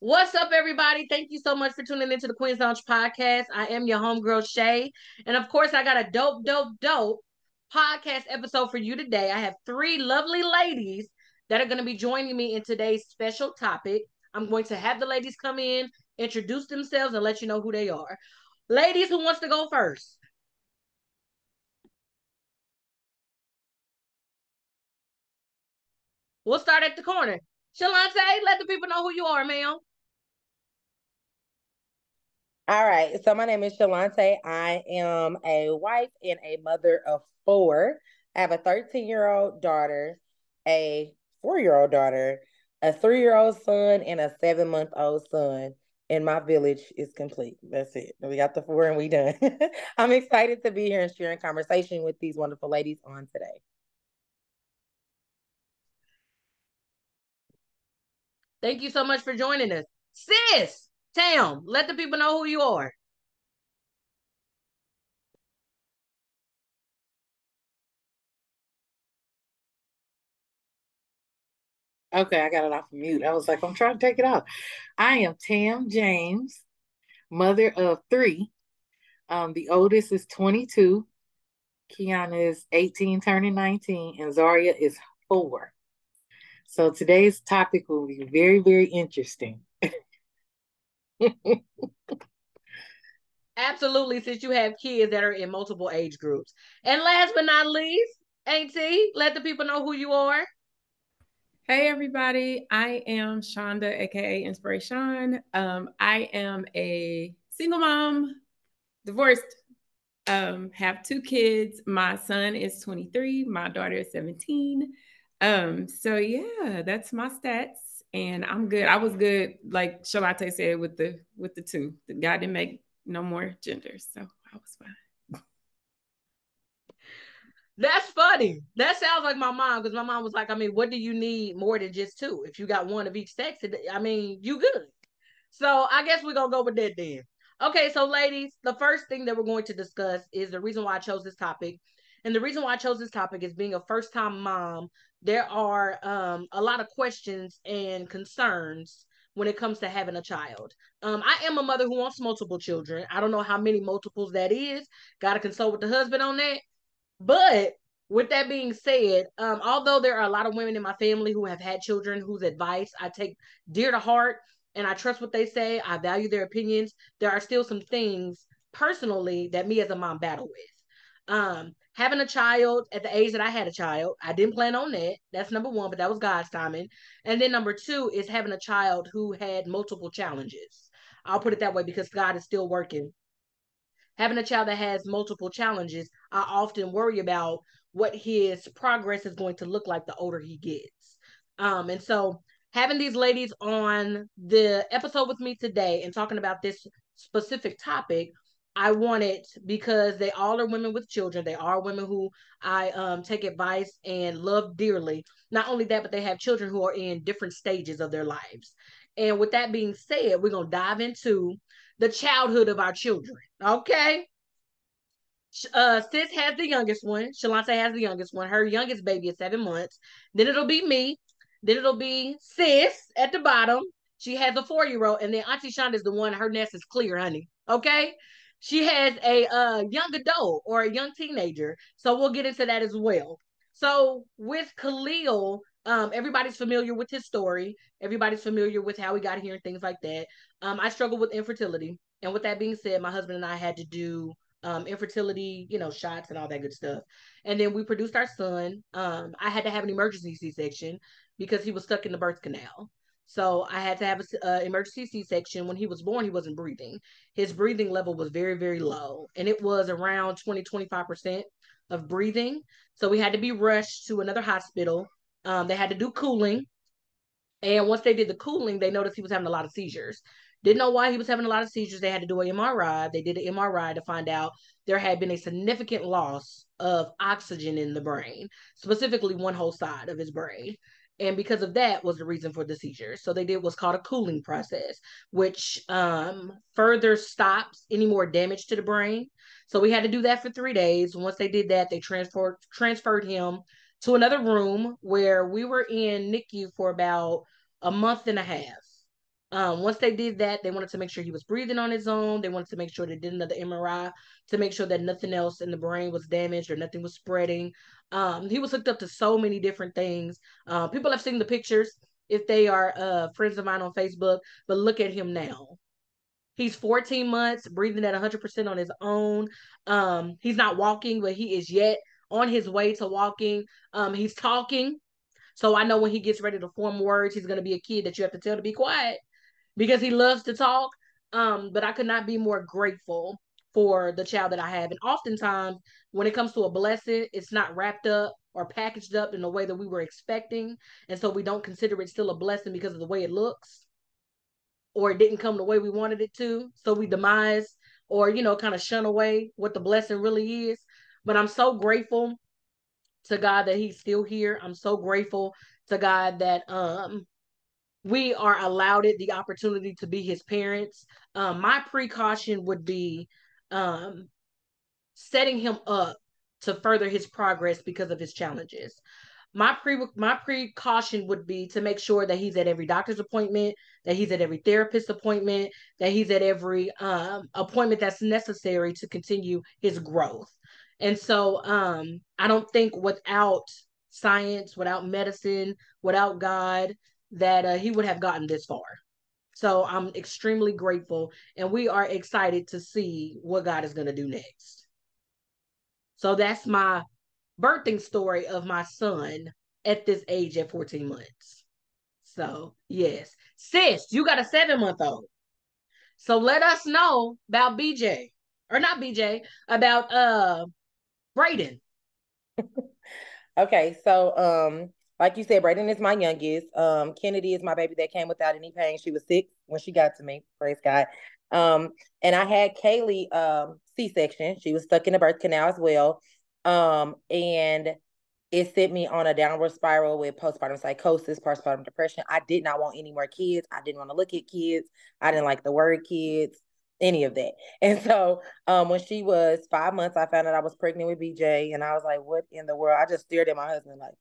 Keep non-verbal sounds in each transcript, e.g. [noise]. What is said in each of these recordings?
What's up, everybody? Thank you so much for tuning into the Queen's Lounge podcast. I am your homegirl Shay, and of course, I got a dope, dope, dope podcast episode for you today. I have three lovely ladies that are going to be joining me in today's special topic. I'm going to have the ladies come in, introduce themselves, and let you know who they are. Ladies, who wants to go first? We'll start at the corner. Shalante, let the people know who you are, ma'am. All right. So my name is Shalante. I am a wife and a mother of four. I have a 13 year old daughter, a four year old daughter, a three year old son, and a seven month old son. And my village is complete. That's it. We got the four and we done. [laughs] I'm excited to be here and sharing conversation with these wonderful ladies on today. Thank you so much for joining us. Sis, Tam, let the people know who you are. Okay, I got it off mute. I was like, I'm trying to take it off. I am Tam James, mother of three. Um, the oldest is 22, Kiana is 18, turning 19, and Zaria is four. So today's topic will be very, very interesting. [laughs] Absolutely, since you have kids that are in multiple age groups. And last but not least, Auntie, let the people know who you are. Hey everybody, I am Shonda, aka Inspiration. Um, I am a single mom, divorced, um, have two kids. My son is 23, my daughter is 17. Um, so yeah, that's my stats, and I'm good. I was good, like Shalante said, with the with the two. The guy didn't make no more genders, so I was fine. That's funny. That sounds like my mom because my mom was like, I mean, what do you need more than just two? If you got one of each sex, I mean, you good. So I guess we're gonna go with that then. Okay, so ladies, the first thing that we're going to discuss is the reason why I chose this topic. And the reason why I chose this topic is being a first time mom, there are um, a lot of questions and concerns when it comes to having a child. Um, I am a mother who wants multiple children. I don't know how many multiples that is. Got to consult with the husband on that. But with that being said, um, although there are a lot of women in my family who have had children whose advice I take dear to heart and I trust what they say, I value their opinions, there are still some things personally that me as a mom battle with. Um, having a child at the age that I had a child, I didn't plan on that. That's number one, but that was God's timing. And then number two is having a child who had multiple challenges. I'll put it that way because God is still working having a child that has multiple challenges, I often worry about what his progress is going to look like the older he gets. Um, and so having these ladies on the episode with me today and talking about this specific topic, I want it because they all are women with children. They are women who I um, take advice and love dearly. Not only that, but they have children who are in different stages of their lives. And with that being said, we're going to dive into the childhood of our children. Okay. Uh, Sis has the youngest one. Shalante has the youngest one. Her youngest baby is seven months. Then it'll be me. Then it'll be Sis at the bottom. She has a four year old, and then Auntie Shonda is the one. Her nest is clear, honey. Okay. She has a uh, young adult or a young teenager. So we'll get into that as well. So with Khalil, um, everybody's familiar with his story. Everybody's familiar with how he got here and things like that. Um, I struggle with infertility, and with that being said, my husband and I had to do um, infertility, you know, shots and all that good stuff. And then we produced our son. Um, I had to have an emergency C-section because he was stuck in the birth canal. So I had to have an uh, emergency C-section. When he was born, he wasn't breathing. His breathing level was very, very low, and it was around 20, 25 percent of breathing. So we had to be rushed to another hospital. Um, they had to do cooling. And once they did the cooling, they noticed he was having a lot of seizures. Didn't know why he was having a lot of seizures. They had to do an MRI. They did an MRI to find out there had been a significant loss of oxygen in the brain, specifically one whole side of his brain. And because of that was the reason for the seizures. So they did what's called a cooling process, which um, further stops any more damage to the brain. So we had to do that for three days. Once they did that, they transferred transferred him to another room where we were in NICU for about a month and a half. Um, once they did that, they wanted to make sure he was breathing on his own. They wanted to make sure they did another MRI to make sure that nothing else in the brain was damaged or nothing was spreading. Um, he was hooked up to so many different things. Uh, people have seen the pictures if they are uh, friends of mine on Facebook, but look at him now. He's 14 months, breathing at 100% on his own. Um, he's not walking, but he is yet on his way to walking. Um, he's talking. So I know when he gets ready to form words, he's going to be a kid that you have to tell to be quiet because he loves to talk. Um, but I could not be more grateful for the child that I have. And oftentimes, when it comes to a blessing, it's not wrapped up or packaged up in the way that we were expecting. And so we don't consider it still a blessing because of the way it looks or it didn't come the way we wanted it to. So we demise or, you know, kind of shun away what the blessing really is. But I'm so grateful to God that He's still here. I'm so grateful to God that um we are allowed it the opportunity to be his parents. Um, my precaution would be um, setting him up to further his progress because of his challenges. My pre my precaution would be to make sure that he's at every doctor's appointment, that he's at every therapist appointment, that he's at every um, appointment that's necessary to continue his growth. And so um, I don't think without science, without medicine, without God, that uh, he would have gotten this far. So I'm extremely grateful, and we are excited to see what God is going to do next. So that's my birthing story of my son at this age at 14 months. So, yes. Sis, you got a seven month old. So let us know about BJ, or not BJ, about uh Braden. [laughs] okay, so um like you said, Braden is my youngest. Um, Kennedy is my baby that came without any pain. She was six when she got to me. Praise God. Um, and I had Kaylee um, C-section. She was stuck in the birth canal as well. Um, and it sent me on a downward spiral with postpartum psychosis, postpartum depression. I did not want any more kids. I didn't want to look at kids. I didn't like the word kids, any of that. [laughs] And so um, when she was five months, I found out I was pregnant with BJ. And I was like, what in the world? I just stared at my husband like,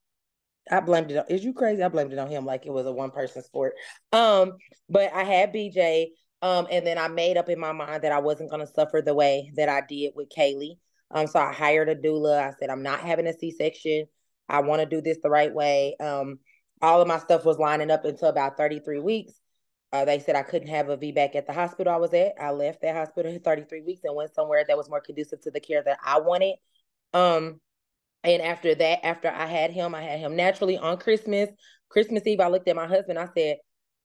I blamed it on is you crazy? I blamed it on him like it was a one person sport. Um, but I had BJ, um, and then I made up in my mind that I wasn't gonna suffer the way that I did with Kaylee. Um, so I hired a doula. I said, I'm not having a C-section. I want to do this the right way. Um, all of my stuff was lining up until about 33 weeks. Uh, they said I couldn't have a VBAC at the hospital I was at. I left that hospital at 33 weeks and went somewhere that was more conducive to the care that I wanted. Um, and after that, after I had him, I had him naturally on Christmas. Christmas Eve, I looked at my husband. I said,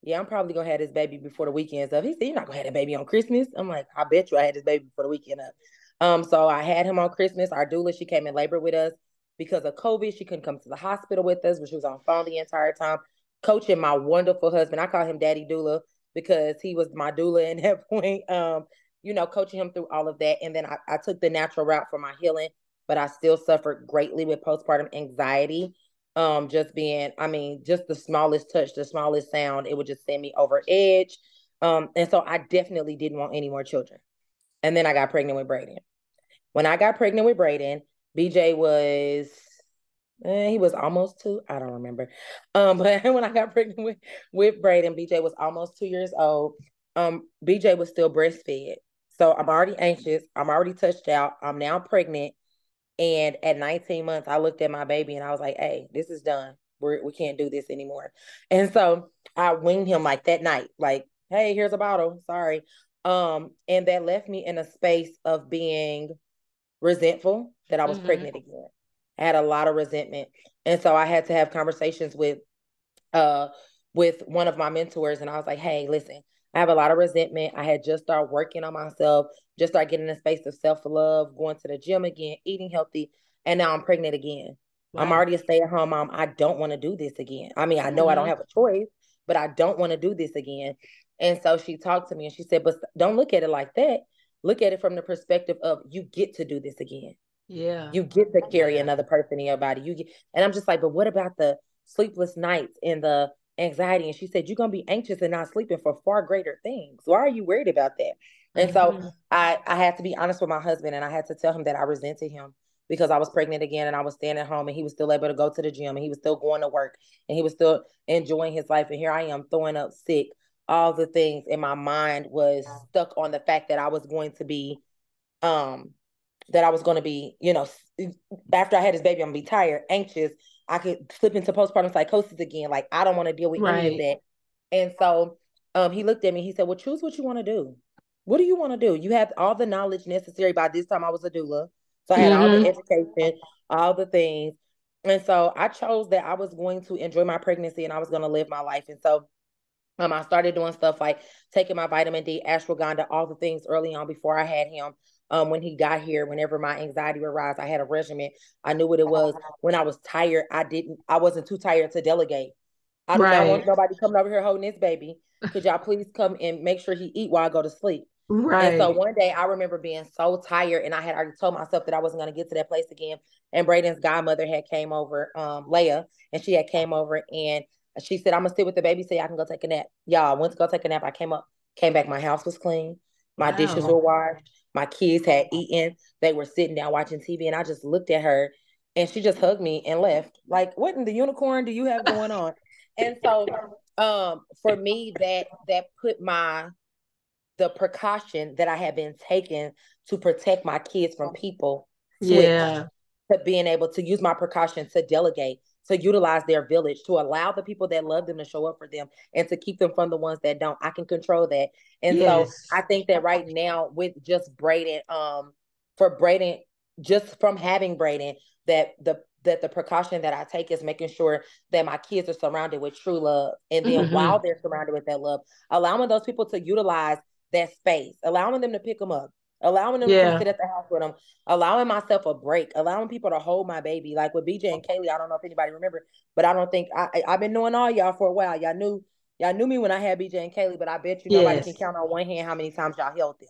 Yeah, I'm probably gonna have this baby before the weekend's up. He said, You're not gonna have that baby on Christmas. I'm like, I bet you I had this baby before the weekend up. Um, so I had him on Christmas. Our doula, she came in labor with us because of COVID. She couldn't come to the hospital with us, but she was on phone the entire time, coaching my wonderful husband. I call him Daddy Doula because he was my doula in [laughs] that point. Um, you know, coaching him through all of that. And then I, I took the natural route for my healing but I still suffered greatly with postpartum anxiety. Um, just being, I mean, just the smallest touch, the smallest sound, it would just send me over edge. Um, and so I definitely didn't want any more children. And then I got pregnant with Braden. When I got pregnant with Braden, BJ was eh, he was almost two. I don't remember. Um, [laughs] but when I got pregnant with with Braden, BJ was almost two years old. Um, BJ was still breastfed. So I'm already anxious. I'm already touched out. I'm now pregnant. And at 19 months, I looked at my baby and I was like, hey, this is done. We're, we can't do this anymore. And so I winged him like that night, like, hey, here's a bottle. Sorry. Um, and that left me in a space of being resentful that I was mm-hmm. pregnant again. I had a lot of resentment. And so I had to have conversations with uh with one of my mentors and I was like, hey, listen, I have a lot of resentment. I had just started working on myself, just start getting in a space of self love, going to the gym again, eating healthy, and now I'm pregnant again. Wow. I'm already a stay at home mom. I don't want to do this again. I mean, I know mm-hmm. I don't mm-hmm. have a choice, but I don't want to do this again. And so she talked to me and she said, but don't look at it like that. Look at it from the perspective of you get to do this again. Yeah. You get to carry another person in your body. You get, and I'm just like, but what about the sleepless nights and the anxiety. And she said, You're gonna be anxious and not sleeping for far greater things. Why are you worried about that? And mm-hmm. so I, I had to be honest with my husband and I had to tell him that I resented him because I was pregnant again and I was staying at home and he was still able to go to the gym and he was still going to work and he was still enjoying his life. And here I am throwing up sick, all the things in my mind was stuck on the fact that I was going to be, um, that I was going to be, you know, after I had this baby, I'm gonna be tired, anxious. I could slip into postpartum psychosis again. Like I don't want to deal with right. any of that. And so um, he looked at me. He said, "Well, choose what you want to do. What do you want to do? You have all the knowledge necessary. By this time, I was a doula. So I had mm-hmm. all the mm-hmm. education, all the things. And so I chose that I was going to enjoy my pregnancy and I was going to live my life. And so um, I started doing stuff like taking my vitamin D, ashwagandha, all the things early on before I had him. Um, when he got here, whenever my anxiety would rise, I had a regimen. I knew what it was. When I was tired, I didn't. I wasn't too tired to delegate. I do right. not want nobody coming over here holding this baby. Could y'all please come and make sure he eat while I go to sleep? Right. And so one day I remember being so tired and I had already told myself that I wasn't going to get to that place again. And Braden's godmother had came over, um, Leah, and she had came over and she said, I'm gonna sit with the baby so I can go take a nap. Y'all I went to go take a nap. I came up, came back, my house was clean, my wow. dishes were washed, my kids had eaten, they were sitting down watching TV, and I just looked at her and she just hugged me and left. Like, what in the unicorn do you have going on? and so um for me that that put my the precaution that I had been taking to protect my kids from people. Yeah. To being able to use my precaution to delegate, to utilize their village, to allow the people that love them to show up for them and to keep them from the ones that don't. I can control that. And yes. so I think that right now with just Braden, um, for Braden, just from having Braden, that the that the precaution that I take is making sure that my kids are surrounded with true love. And then mm-hmm. while they're surrounded with that love, allowing those people to utilize that space, allowing them to pick them up, allowing them yeah. to sit at the house with them, allowing myself a break, allowing people to hold my baby. Like with BJ and Kaylee, I don't know if anybody remember, but I don't think I, I have been knowing all y'all for a while. Y'all knew y'all knew me when I had BJ and Kaylee, but I bet you yes. nobody can count on one hand how many times y'all held them.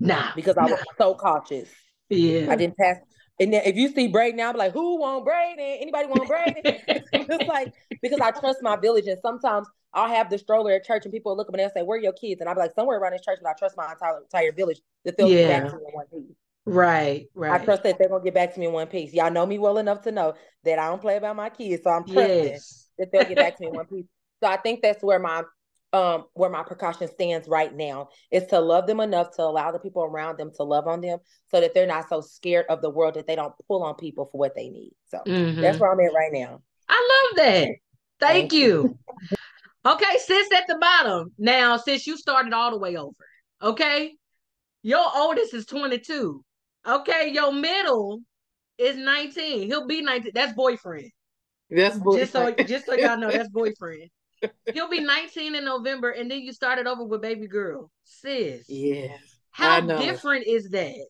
Nah, because I was so cautious. Yeah, I didn't pass. And then if you see Braden now, I'm like, who want Braden? Anybody want Braden? [laughs] [laughs] it's like because I trust my village, and sometimes I'll have the stroller at church and people look up and they'll say, Where are your kids? And I'll be like, Somewhere around this church, but I trust my entire, entire village that they'll yeah. get back to me in one piece. Right, right. I trust that they're gonna get back to me in one piece. Y'all know me well enough to know that I don't play about my kids. So I'm trusting yes. that they'll get back to me in one piece. So I think that's where my um where my precaution stands right now is to love them enough to allow the people around them to love on them so that they're not so scared of the world that they don't pull on people for what they need. So mm-hmm. that's where I'm at right now. I love that. Thank, Thank you. Okay, sis at the bottom. Now, since you started all the way over, okay, your oldest is 22. Okay, your middle is 19. He'll be 19. That's boyfriend. That's boyfriend. Just so just so y'all know, that's [laughs] boyfriend. He'll be 19 in November, and then you started over with baby girl. Sis. Yeah. How different is that?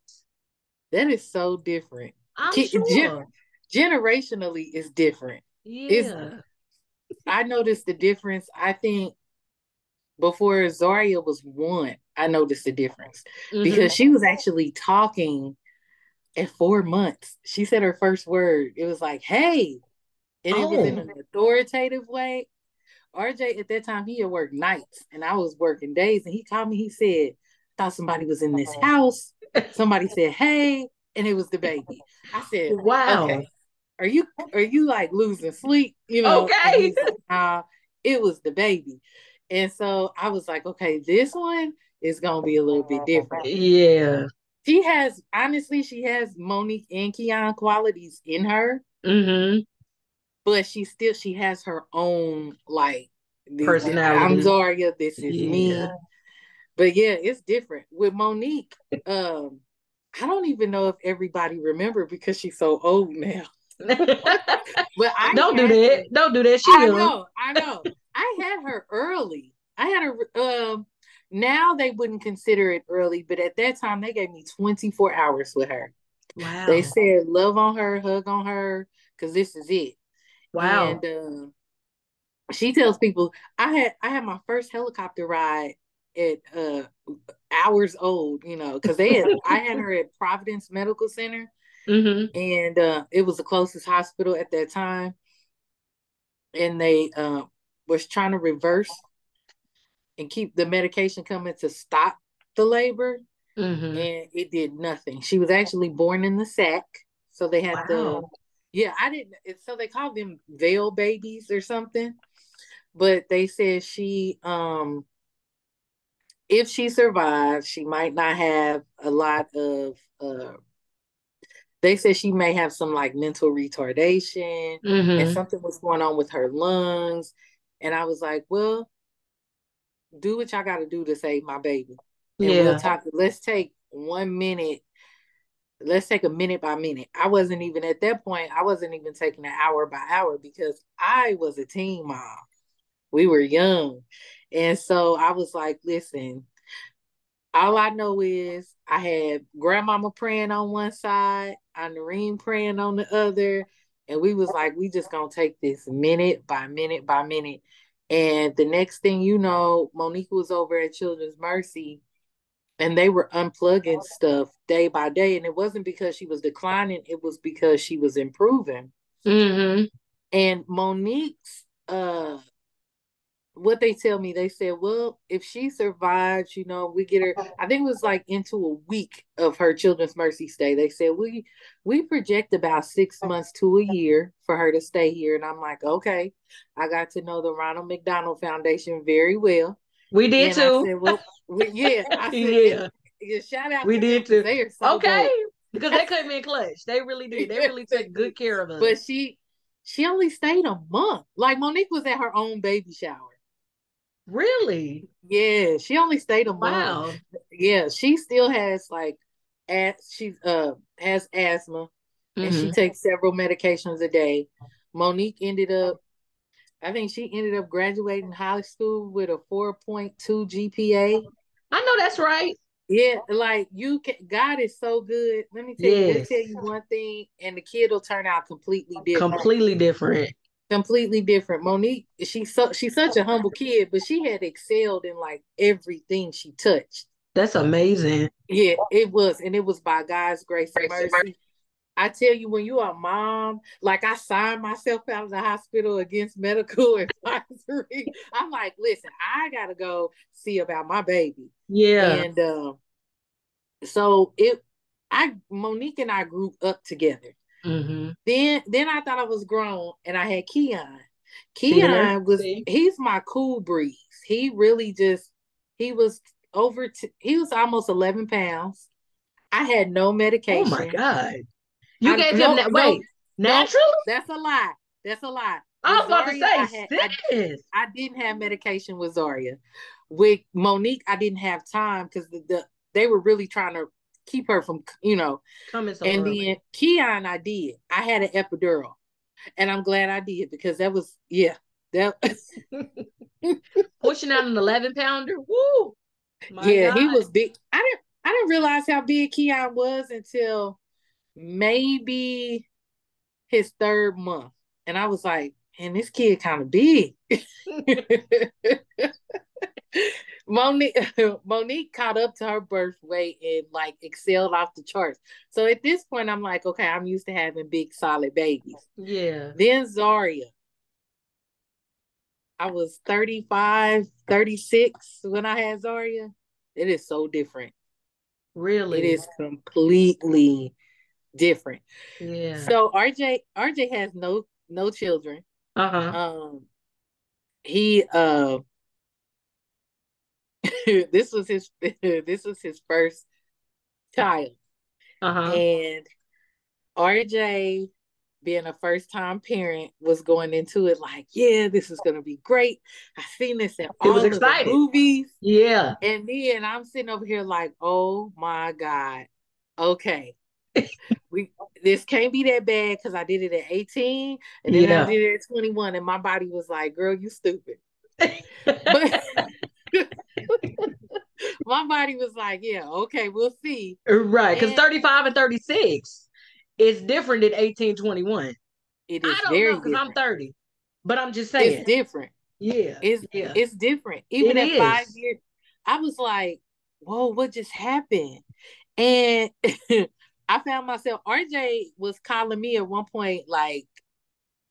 That is so different. I'm sure. Gen- generationally is different. Yeah. It's, I noticed the difference. I think before Zaria was one, I noticed the difference mm-hmm. because she was actually talking at four months. She said her first word. It was like, hey. And oh. it was in oh. an authoritative way. RJ at that time he had worked nights and I was working days. And he called me, he said, thought somebody was in this house. Somebody said, hey, and it was the baby. I said, Wow. Okay are you are you like losing sleep? You know, okay. uh, it was the baby. And so I was like, okay, this one is gonna be a little bit different. Yeah. She has honestly, she has Monique and Keon qualities in her. Mm-hmm. But she still she has her own like personality. I'm Zaria, this is yeah. me. But yeah, it's different. With Monique, um, I don't even know if everybody remember because she's so old now [laughs] but I don't do that. Her. Don't do that. She I know. I know. I had her early. I had her. Um, now they wouldn't consider it early, but at that time they gave me 24 hours with her. Wow. They said love on her, hug on her, because this is it. Wow. And uh, she tells people I had I had my first helicopter ride at uh hours old, you know, because they had [laughs] I had her at Providence Medical Center Mm-hmm. And uh, it was the closest hospital at that time. And they uh, was trying to reverse and keep the medication coming to stop the labor. Mm-hmm. And it did nothing. She was actually born in the sack. So they had Wow. the yeah, I didn't so they called them veil babies or something. But they said she um if she survives, she might not have a lot of uh they said she may have some like mental retardation Mhm. and something was going on with her lungs. And I was like, well, do what y'all got to do to save my baby. And Yeah. we'll talk. Let's take one minute. Let's take a minute by minute. I wasn't even at that point, I wasn't even taking an hour by hour because I was a teen mom. We were young. And so I was like, listen, all I know is I had grandmama praying on one side, Noreen praying on the other. And we was like, we just gonna take this minute by minute by minute. And the next thing you know, Monique was over at Children's Mercy and they were unplugging stuff day by day. And it wasn't because she was declining, it was because she was improving. Mhm. And Monique's uh what they tell me, they said, well, if she survives, you know, we get her. I think it was like into a week of her Children's Mercy stay. They said we we project about six months to a year for her to stay here, and I'm like, okay. I got to know the Ronald McDonald Foundation very well. We did and too. said, well, we, [laughs] yeah, said, yeah. yeah, shout out. We to did too. They are so Okay. dope. Because they came in clutch. They really did. They really took [laughs] good care of us. But she she only stayed a month. Like Monique was at her own baby shower. really? Yeah, she only stayed a month. Yeah, she still has like as she's uh has asthma and she Mhm. takes several medications a day. Monique ended up I think she ended up graduating high school with a 4.2 GPA. I know that's right. Yeah, like you can God is so good. Let me tell you, Yes. let tell you one thing, and the kid will turn out completely different. Completely different. completely different. Monique, she's so she's such a humble kid, but she had excelled in like everything she touched. That's amazing. Yeah, it was, and it was by God's grace and mercy. I tell you, when you are a mom, like I signed myself out of the hospital against medical [laughs] advisory. I'm like, listen, I gotta go see about my baby. Yeah. And um, so it I Monique and I grew up together. hmm Then then I thought I was grown and I had Keon. Keon was he's my cool breeze. He really just he was over t- he was almost 11 pounds. I had no medication. Oh my God. You I- gave no, him that no, wait. Natural? That's a lie. That's a lie. I was With about to Zaria, I say had- I- I didn't have medication with Zaria. With Monique, I didn't have time because the, the they were really trying to keep her from, you know. Coming so and early. then Keon, I did. I had an epidural, and I'm glad I did because that was yeah that [laughs] [laughs] Pushing out an 11 pounder. Woo. My yeah he was big. I didn't I didn't realize how big Keon was until maybe his third month, and I was like, and this kid kind of big. [laughs] Monique [laughs] Monique caught up to her birth weight and like excelled off the charts. So at this point, I'm like, okay, I'm used to having big solid babies. Yeah. Then Zaria. I was 35, 36 when I had Zaria. It is so different. Really. It is completely different. Yeah. So RJ RJ has no no children. Uh-huh. Um he uh [laughs] this was his [laughs] this was his first child. Uh-huh. And RJ, being a first time parent, was going into it like, yeah, this is gonna be great. I've seen this in all the movies. Yeah. And then I'm sitting over here like, oh my God. Okay. [laughs] we this can't be that bad because I did it at 18 and then Yeah. I did it at 21, and my body was like, girl, you stupid. [laughs] But [laughs] my body was like, yeah, okay, we'll see. right. Because And- 35 and 36 is different than 18, 21. It is I don't very know because I'm 30. But I'm just saying. It's different. yeah. It's Yeah. it's different. Even It at five years, I was like, whoa, what just happened? And I found myself, RJ was calling me at one point, like,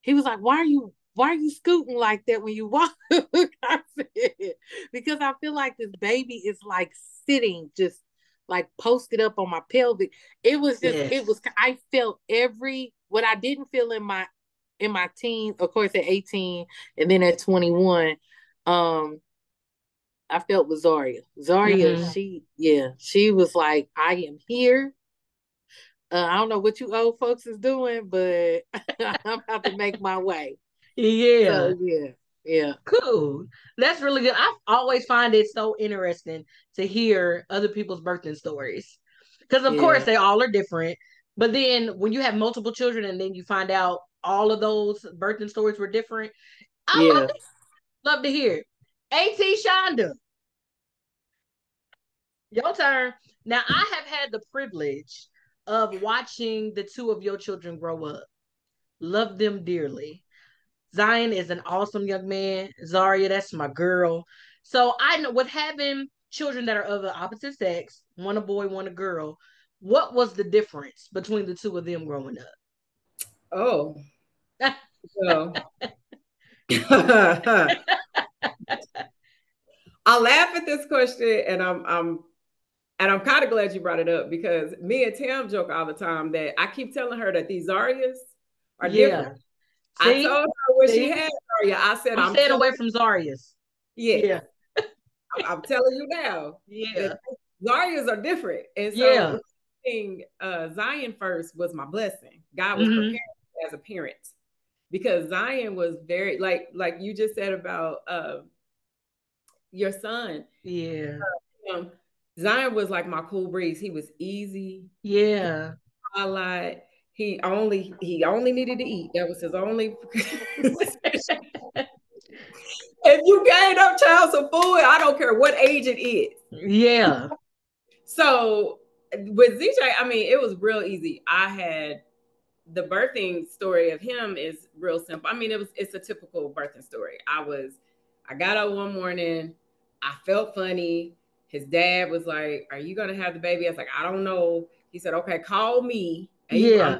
he was like, Why are you why are you scooting like that when you walk? [laughs] I said, because I feel like this baby is like sitting just like posted up on my pelvic. It was just Yes. it was I felt every what I didn't feel in my in my teens, of course at 18 and then at 21. Um I felt with Zaria. Zaria, Mhm. she yeah, she was like, I am here. Uh, I don't know what you old folks is doing, but [laughs] I'm about to make my way. Yeah. So yeah, yeah. Cool. That's really good. I always find it so interesting to hear other people's birthing stories. Because of Yeah. course they all are different. But then when you have multiple children and then you find out all of those birthing stories were different, I Yeah. love, it. love to hear. AT Shonda. Your turn. Now I have had the privilege of watching the two of your children grow up. Love them dearly. Zion is an awesome young man. Zaria, that's my girl. So I know with having children that are of the opposite sex, one a boy, one a girl, what was the difference between the two of them growing up? Oh. [laughs] So [laughs] I laugh at this question and I'm I'm and I'm kind of glad you brought it up because me and Tam joke all the time that I keep telling her that these Zarias are different. I told her when See? she had Zaria, I said I'm, I'm, staying away from Zarias. yeah, Yeah. I'm, I'm telling you now. Yeah. Zarias are different. And so Yeah. thing, uh, Zion first was my blessing. God was Mhm. preparing as a parent because Zion was very like like you just said about uh, your son. Yeah. Um, Zion was like my cool breeze. He was easy, Yeah. highlight. He only he only needed to eat. That was his only. [laughs] [laughs] if you gave up child some food, I don't care what age it is. Yeah. So with ZJ, I mean, it was real easy. I had the birthing story of him is real simple. I mean, it was it's a typical birthing story. I was I got up one morning, I felt funny. His dad was like, Are you gonna have the baby? I was like, I don't know. He said, Okay, call me. And Yeah.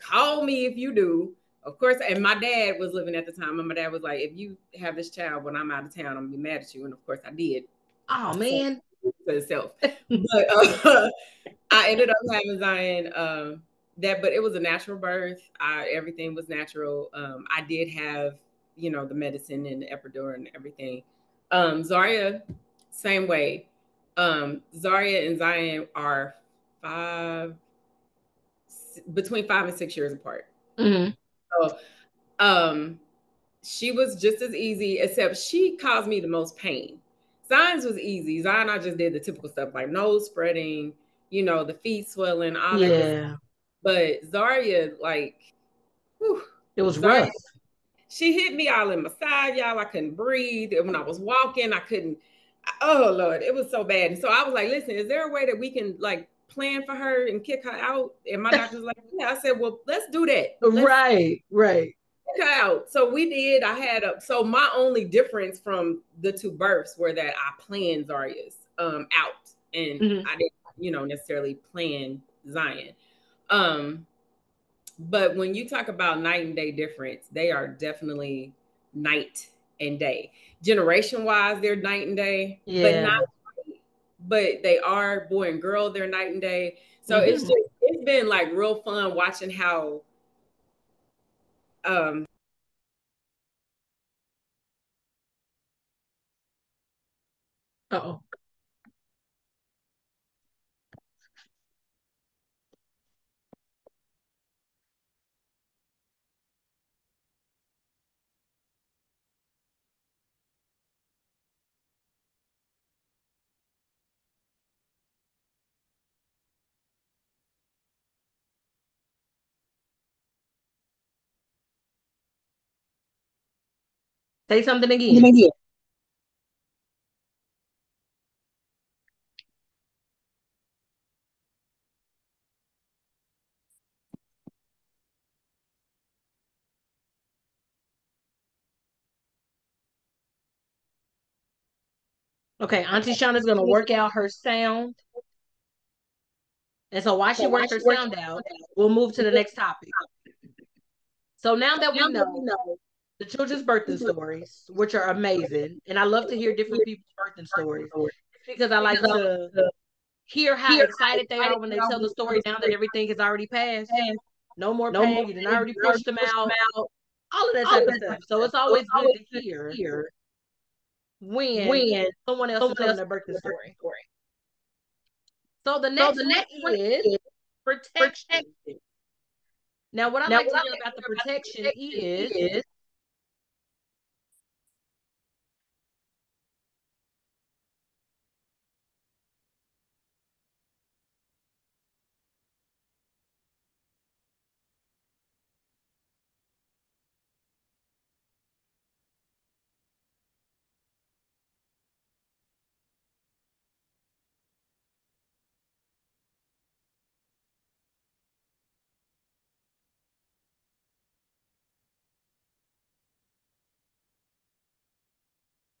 Call me if you do. Of course, and my dad was living at the time, and my dad was like, If you have this child when I'm out of town, I'm gonna be mad at you. And of course I did Oh man. for itself. but [laughs] uh, I ended up having Zion. Um, that, but it was a natural birth. I, everything was natural. Um, I did have, you know, the medicine and the epidural and everything. Um, Zaria, same way. Um, Zaria and Zion are five, between five and six years apart. hmm So, um, she was just as easy, except she caused me the most pain. Zion's was easy. Zion, I just did the typical stuff like nose spreading, you know, the feet swelling, all that. Yeah. But Zaria, like, whew, It was Zaria- rough. she hit me all in my side, y'all. I couldn't breathe. And when I was walking, I couldn't. Oh Lord, it was so bad. And so I was like, listen, is there a way that we can like plan for her and kick her out? And my doctor's like, yeah. I said, well, let's do that. [laughs] Let's Right. Right. kick her out. So we did. I had a. So my only difference from the two births were that I planned Zaria's um out, and Mhm. I didn't, you know, necessarily plan Zion. Um, but when you talk about night and day difference, they are definitely night and day. Generation wise, they're night and day, but Yeah. not. But they are boy and girl. They're night and day. So it's Mhm. just it's been like real fun watching how. Um, Uh-oh. Say something again. Okay, Auntie Shonda's gonna work out her sound. And so while she works her sound out, we'll move to the next topic. So now that we know the children's birthing stories, which are amazing, and I love to hear different people's birthing stories because I like to hear how excited they are when they tell the story now that everything has already passed. No more no pain. You didn't already push them out. All of that type of stuff. So it's always good to hear when, when someone else someone is telling their birthday story. So the next, so the next one is protection. Now, what I like to hear about the protection is,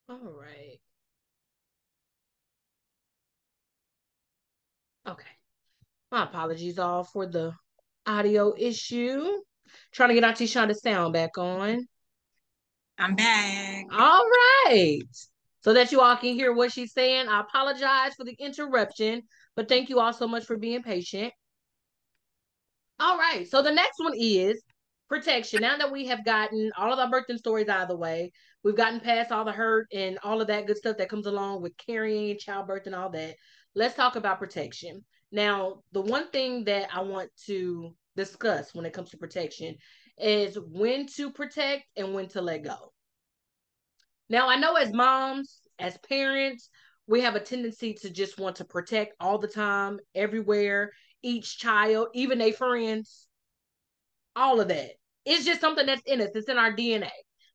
All right. Okay. My apologies all for the audio issue. Trying to get Auntie Shonda's sound back on. I'm back. All right. So that you all can hear what she's saying. I apologize for the interruption, but thank you all so much for being patient. All right. So the next one is protection. Now that we have gotten all of our birthing stories out of the way, we've gotten past all the hurt and all of that good stuff that comes along with carrying childbirth and all that. Let's talk about protection. Now, the one thing that I want to discuss when it comes to protection is when to protect and when to let go. Now, I know as moms, as parents, we have a tendency to just want to protect all the time, everywhere, each child, even their friends, all of that. It's just something that's in us. It's in our DNA.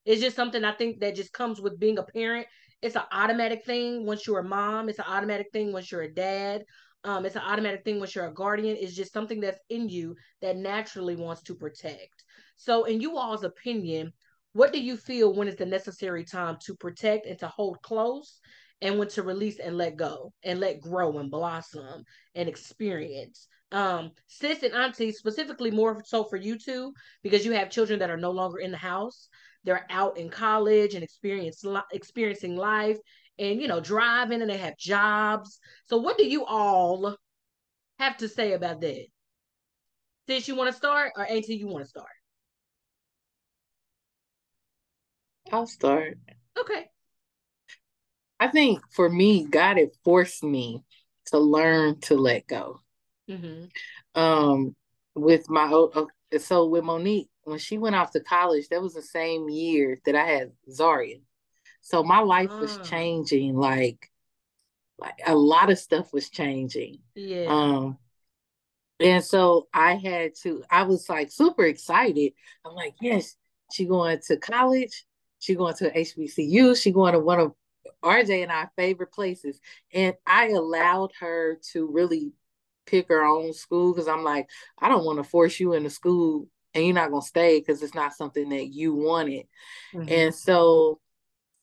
It's just something I think that just comes with being a parent. It's an automatic thing once you're a mom. It's an automatic thing once you're a dad. Um, it's an automatic thing once you're a guardian. It's just something that's in you that naturally wants to protect. So, in you all's opinion, what do you feel when is the necessary time to protect and to hold close, and when to release and let go and let grow and blossom and experience? Um sis and auntie specifically more so for you two because you have children that are no longer in the house. They're out in college and experience experiencing life and you know driving and they have jobs. So what do you all have to say about that? Sis you want to start or auntie you want to start? I'll start. Okay. I think for me god had forced me to learn to let go Mm-hmm. Um, with my uh, so with Monique when she went off to college, that was the same year that I had Zaria. So my life was ah. changing, like like a lot of stuff was changing. Yeah. Um, and so I had to. I was like super excited. I'm like, yes, she going to college. She going to HBCU. She going to one of RJ and our favorite places. And I allowed her to really pick her own school because I'm like, I don't want to force you into school and you're not gonna stay because it's not something that you wanted. Mm-hmm. And so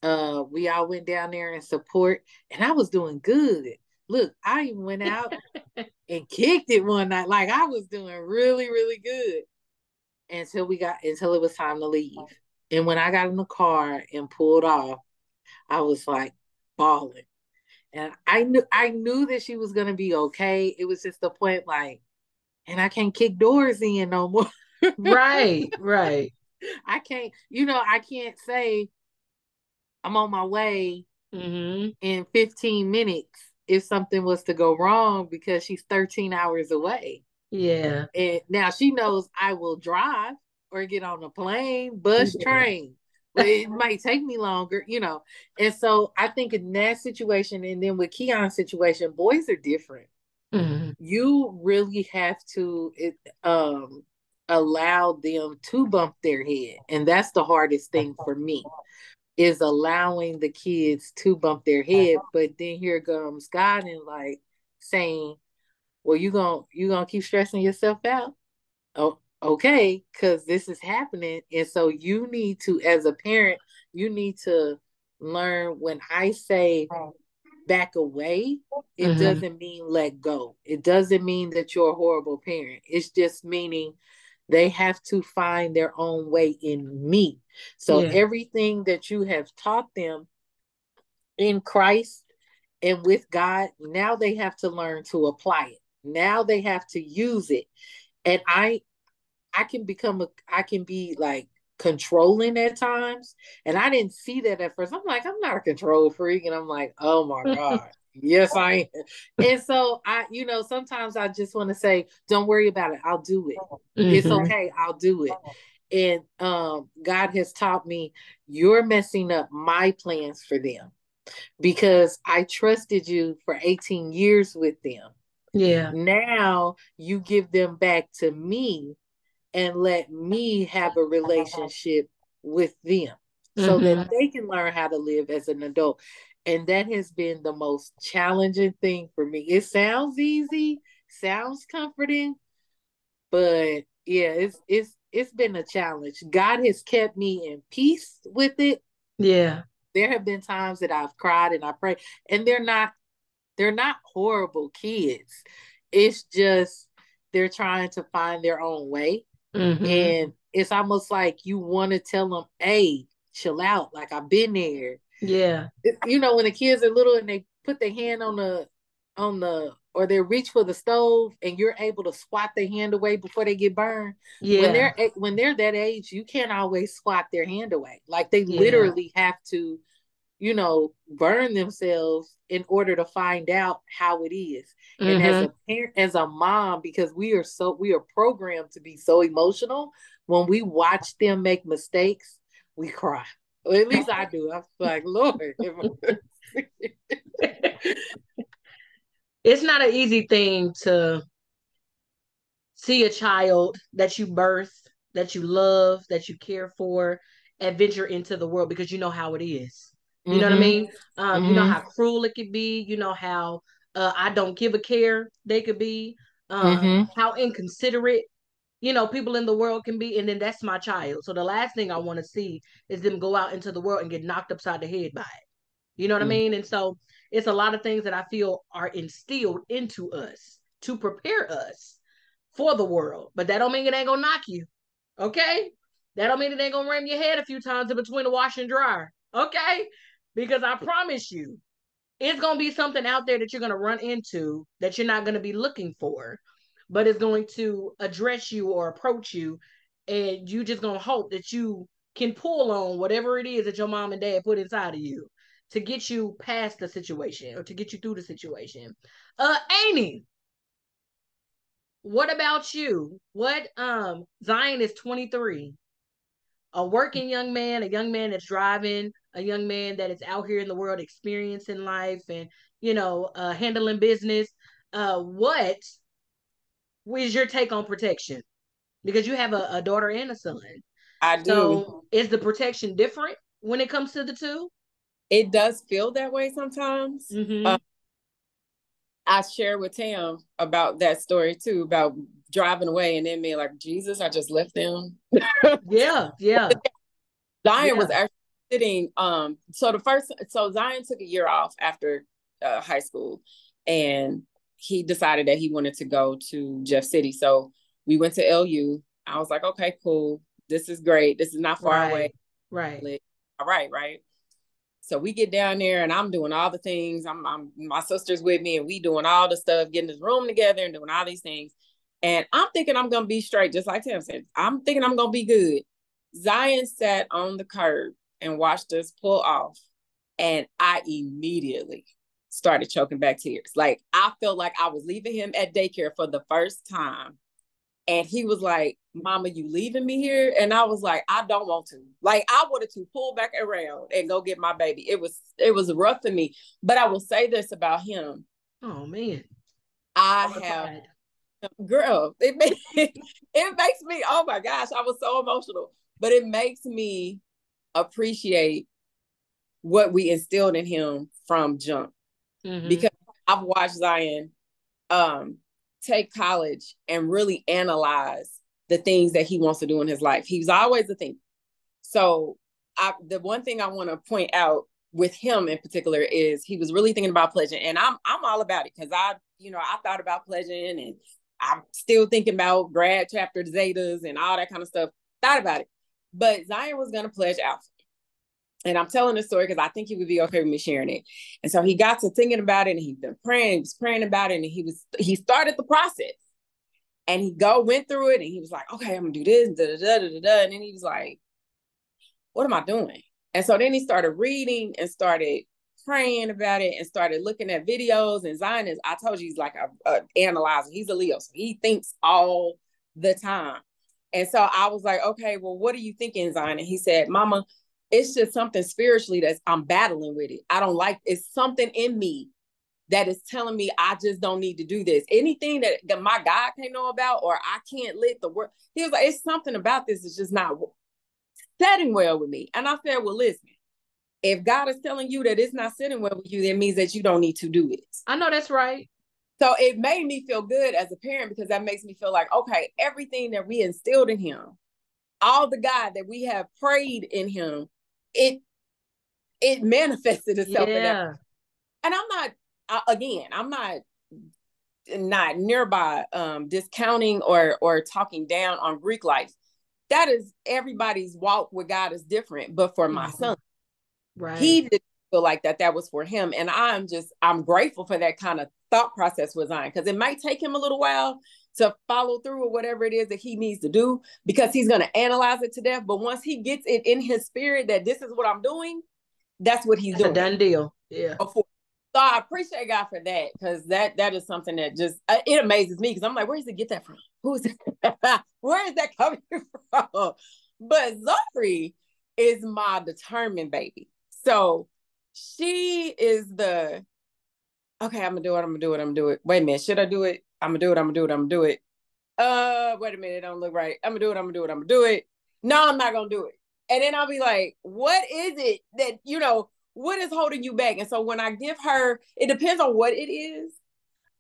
uh we all went down there and support and I was doing good. Look, I even went out [laughs] and kicked it one night. Like I was doing really, really good until we got until it was time to leave. And when I got in the car and pulled off, I was like bawling and I knew I knew that she was gonna be okay. It was just the point like, and I can't kick doors in no more. right, [laughs] right. I can't, you know, I can't say I'm on my way mm-hmm. in 15 minutes if something was to go wrong because she's 13 hours away. Yeah. And now she knows I will drive or get on a plane, bus, yeah. train it might take me longer, you know. And so I think in that situation, and then with Keon's situation, boys are different. Mm-hmm. You really have to it, um, allow them to bump their head, and that's the hardest thing for me is allowing the kids to bump their head. But then here comes God and like saying, "Well, you gonna you gonna keep stressing yourself out? Oh, okay because this is happening and so you need to as a parent you need to learn when i say back away it mm-hmm. doesn't mean let go it doesn't mean that you're a horrible parent it's just meaning they have to find their own way in me so yeah. everything that you have taught them in christ and with God, now they have to learn to apply it. Now they have to use it. And I I can become a I can be like controlling at times. And I didn't see that at first. I'm like, I'm not a control freak. And I'm like, oh my [laughs] God. yes, I am. And so I, you know, sometimes I just want to say, don't worry about it. I'll do it. Mm-hmm. It's okay. I'll do it. And um, God has taught me you're messing up my plans for them because I trusted you for 18 years with them. Yeah. Now you give them back to me and let me have a relationship with them mm-hmm. so that mm-hmm. they can learn how to live as an adult. And that has been the most challenging thing for me. It sounds easy, sounds comforting, but yeah, it's it's it's been a challenge. God has kept me in peace with it. Yeah. There have been times that I've cried and I pray, and they're not they're not horrible kids. It's just they're trying to find their own way. Mm-hmm. And it's almost like you want to tell them, hey, chill out. Like I've been there. Yeah. You know, when the kids are little and they put their hand on the on the or they reach for the stove and you're able to swat their hand away before they get burned. Yeah. When they're when they're that age, you can't always swat their hand away. Like they yeah. literally have to, you know, burn themselves in order to find out how it is. Mm-hmm. And as mm-hmm. a parent, as a mom, because we are so we are programmed to be so emotional, when we watch them make mistakes, we cry. At least I do. I'm like, Lord. [laughs] it's not an easy thing to see a child that you birth, that you love, that you care for, adventure into the world because you know how it is. You mm-hmm. know what I mm-hmm. mean? Um, mm-hmm. You know mm-hmm. how cruel it could be. You know how uh, I don't give a care they could be. Um, mm-hmm. How inconsiderate you know people in the world can be, and then that's my child. So the last thing I want to see is them go out into the world and get knocked upside the head by it. You know what I mm. mean? And so it's a lot of things that I feel are instilled into us to prepare us for the world. But that don't mean it ain't gonna knock you. Okay? That don't mean it ain't gonna ram your head a few times in between the wash and dryer. Okay? Because I promise you, it's gonna be something out there that you're gonna run into that you're not gonna be looking for, but it's going to address you or approach you, and you just gonna hope that you can pull on whatever it is that your mom and dad put inside of you to get you past the situation or to get you through the situation. Uh Amy, what about you? What um Zion is 23. A working young man, a young man that's driving, a young man that is out here in the world experiencing life and you know, uh handling business. Uh what is your take on protection? Because you have a, a daughter and a son. I do. So is the protection different when it comes to the two? it does feel that way sometimes. Mm-hmm. Uh, I share with Tam about that story too, about driving away and then me like, Jesus, I just left them. [laughs] yeah, yeah. Zion yeah. was actually sitting. Um, so the first, so Zion took a year off after uh, high school, and he decided that he wanted to go to Jeff City. So we went to LU. I was like, okay, cool. This is great. This is not far right. away. Right. All right, right. So we get down there and I'm doing all the things. I'm, I'm my sister's with me and we doing all the stuff, getting this room together and doing all these things. And I'm thinking I'm gonna be straight, just like Tim said. I'm thinking I'm gonna be good. Zion sat on the curb and watched us pull off. And I immediately started choking back tears. Like I felt like I was leaving him at daycare for the first time. And he was like, Mama, you leaving me here? And I was like, I don't want to. Like I wanted to pull back around and go get my baby. It was it was rough for me. But I will say this about him. Oh man. I oh, have girl, it [laughs] it makes me, oh my gosh, I was so emotional. But it makes me appreciate what we instilled in him from jump. Mm-hmm. Because I've watched Zion um take college and really analyze the things that he wants to do in his life. He's always a thinker. So I, the one thing I want to point out with him in particular is he was really thinking about pledging, and I'm I'm all about it because I you know I thought about pledging, and I'm still thinking about grad chapter zetas and all that kind of stuff. Thought about it, but Zion was gonna pledge Alpha, And I'm telling the story because I think he would be okay with me sharing it. And so he got to thinking about it and he's been praying, he was praying about it, and he was he started the process. And he go went through it and he was like, okay, I'm gonna do this, da, da, da, da, da. And then he was like, what am I doing? And so then he started reading and started praying about it and started looking at videos and Zion is, I told you he's like a, a analyzer. He's a Leo. So he thinks all the time. And so I was like, okay, well, what are you thinking, Zion? And he said, Mama, it's just something spiritually that I'm battling with it. I don't like it's something in me that is telling me I just don't need to do this. Anything that, that my God can't know about or I can't let the word. He was like, it's something about this is just not setting well with me. And I said, well, listen, if God is telling you that it's not sitting well with you, that means that you don't need to do it. I know that's right. So it made me feel good as a parent because that makes me feel like, okay, everything that we instilled in him, all the God that we have prayed in him, it it manifested itself yeah. in. And I'm not again, I'm not not nearby um discounting or or talking down on Greek life. That is everybody's walk with God is different. But for my mm-hmm. son, right, he didn't feel like that. That was for him. And I'm just I'm grateful for that kind of thought process was on because it might take him a little while to follow through with whatever it is that he needs to do because he's going to analyze it to death. But once he gets it in his spirit that this is what I'm doing, that's what he's that's doing. done deal. Yeah. Before. So I appreciate God for that because that that is something that just uh, it amazes me because I'm like, where does he get that from? Who is that? [laughs] where is that coming [laughs] from? But Zari is my determined baby. So she is the okay, I'm gonna do it, I'm gonna do it, I'm gonna do it. Wait a minute, should I do it? I'm gonna do it, I'm gonna do it, I'm gonna do it. Uh, wait a minute, it don't look right. I'm gonna do it, I'm gonna do it, I'm gonna do it. No, I'm not gonna do it. And then I'll be like, what is it that, you know, what is holding you back? And so when I give her, it depends on what it is.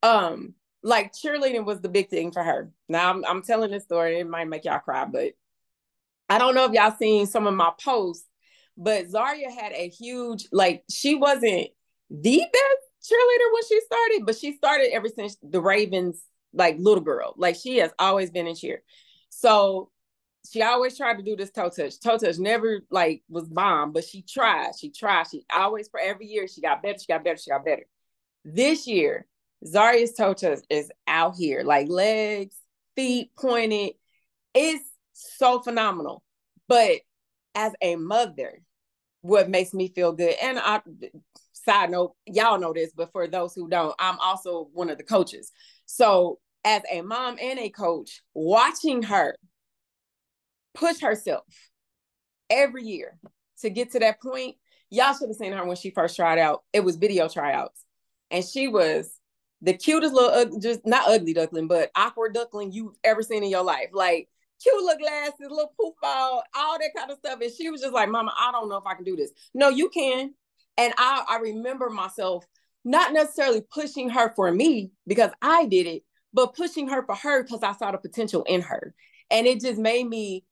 Um, like cheerleading was the big thing for her. Now I'm, I'm telling this story, it might make y'all cry, but I don't know if y'all seen some of my posts, but Zaria had a huge, like, she wasn't the best cheerleader when she started, but she started ever since the Ravens, like little girl. Like she has always been in cheer. So she always tried to do this toe touch. Toe touch never like was bomb, but she tried. She tried. She always for every year she got better. She got better. She got better. This year, Zaria's toe touch is out here, like legs, feet pointed. It's so phenomenal. But as a mother, what makes me feel good, and I side note, y'all know this, but for those who don't, I'm also one of the coaches. So, as a mom and a coach, watching her push herself every year to get to that point, y'all should have seen her when she first tried out. It was video tryouts, and she was the cutest little, just not ugly duckling, but awkward duckling you've ever seen in your life. Like cute little glasses, little poof ball, all that kind of stuff. And she was just like, Mama, I don't know if I can do this. No, you can. And I, I remember myself not necessarily pushing her for me because I did it, but pushing her for her because I saw the potential in her. And it just made me,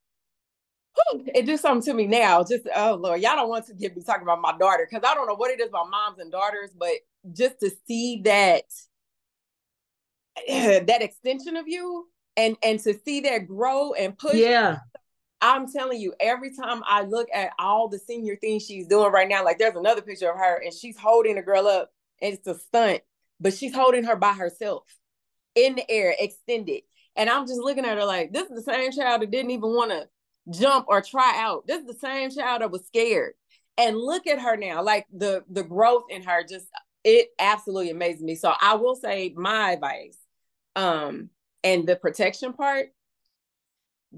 it did something to me now. Just, oh Lord, y'all don't want to get me talking about my daughter because I don't know what it is about moms and daughters, but just to see that, [clears throat] that extension of you and and to see that grow and push yeah I'm telling you, every time I look at all the senior things she's doing right now, like there's another picture of her and she's holding the girl up and it's a stunt, but she's holding her by herself in the air, extended. And I'm just looking at her like, this is the same child that didn't even want to jump or try out. This is the same child that was scared. And look at her now, like the the growth in her just it absolutely amazes me. So I will say my advice um and the protection part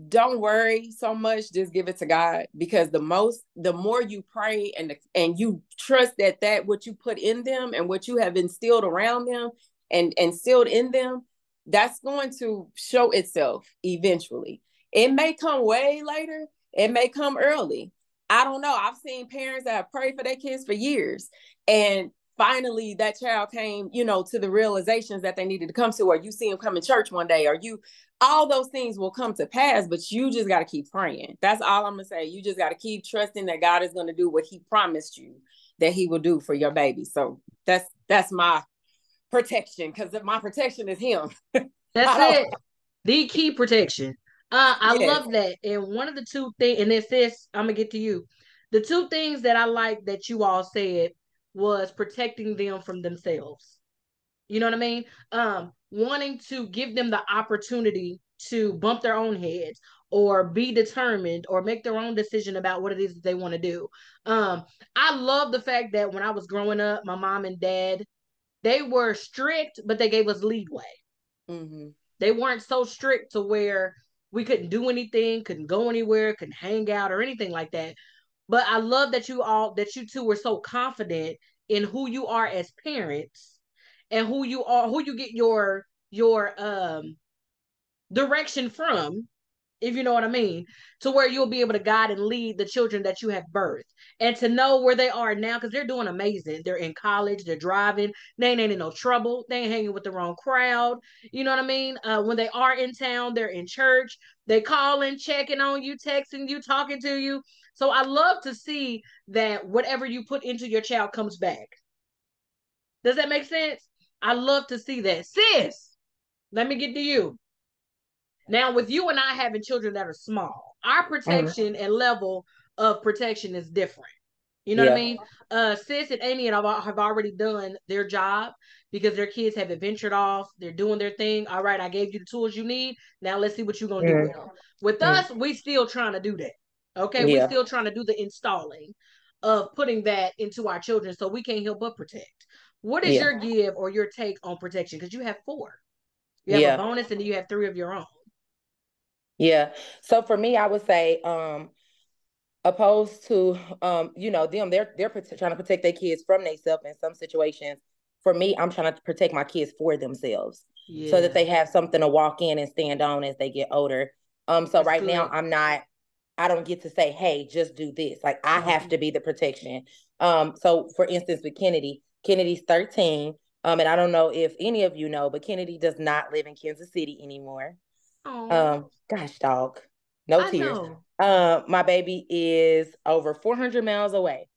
don't worry so much just give it to god. Because the most the more you pray and and you trust that that what you put in them and what you have instilled around them and and instilled in them that's going to show itself eventually. It may come way later. It may come early. I don't know. I've seen parents that have prayed for their kids for years and finally that child came you know to the realizations that they needed to come to. Or you see them come in church one day? Or you all those things will come to pass, but you just got to keep praying. That's all I'm gonna say. You just got to keep trusting that God is gonna do what He promised you that He will do for your baby. So that's that's my protection because my protection is Him. [laughs] That's it. The key protection. Uh, I yes. love that. And one of the two things, and it says, I'm gonna get to you. the two things that I like that you all said was protecting them from themselves. You know what I mean? Um, wanting to give them the opportunity to bump their own heads or be determined or make their own decision about what it is that they want to do. Um, I love the fact that when I was growing up, my mom and dad, they were strict, but they gave us leadway. Mm-hmm. They weren't so strict to where we couldn't do anything, couldn't go anywhere, couldn't hang out or anything like that. But I love that you all that you two were so confident in who you are as parents and who you are, who you get your your um direction from if you know what I mean, to where you'll be able to guide and lead the children that you have birthed and to know where they are now because they're doing amazing. They're in college, they're driving, they ain't in no trouble, they ain't hanging with the wrong crowd. You know what I mean? Uh, when they are in town, they're in church, they calling, checking on you, texting you, talking to you. So I love to see that whatever you put into your child comes back. Does that make sense? I love to see that. Sis, let me get to you. Now, with you and I having children that are small, our protection and level of protection is different. You know what I mean? Uh, Sis and Amy and I have already done their job because their kids have adventured off. They're doing their thing. All right, I gave you the tools you need. Now let's see what you're gonna do with them. With Mm. us, we still trying to do that. Okay, we're still trying to do the installing of putting that into our children, so we can't help but protect. What is Yeah. your give or your take on protection? Because you have four. You have Yeah. a bonus, and then you have three of your own. Yeah. So for me, I would say, um, opposed to, um, you know, them, they're they're prote- trying to protect their kids from themselves in some situations. For me, I'm trying to protect my kids for themselves, Yeah. so that they have something to walk in and stand on as they get older. Um, so That's right now. I'm not. I don't get to say, "Hey, just do this." Like I have to be the protection. Um, so for instance, with Kennedy, Kennedy's 13. Um, and I don't know if any of you know, but Kennedy does not live in Kansas City anymore. Aw, Um, gosh, dog, no I tears. Uh, my baby is over 400 miles away.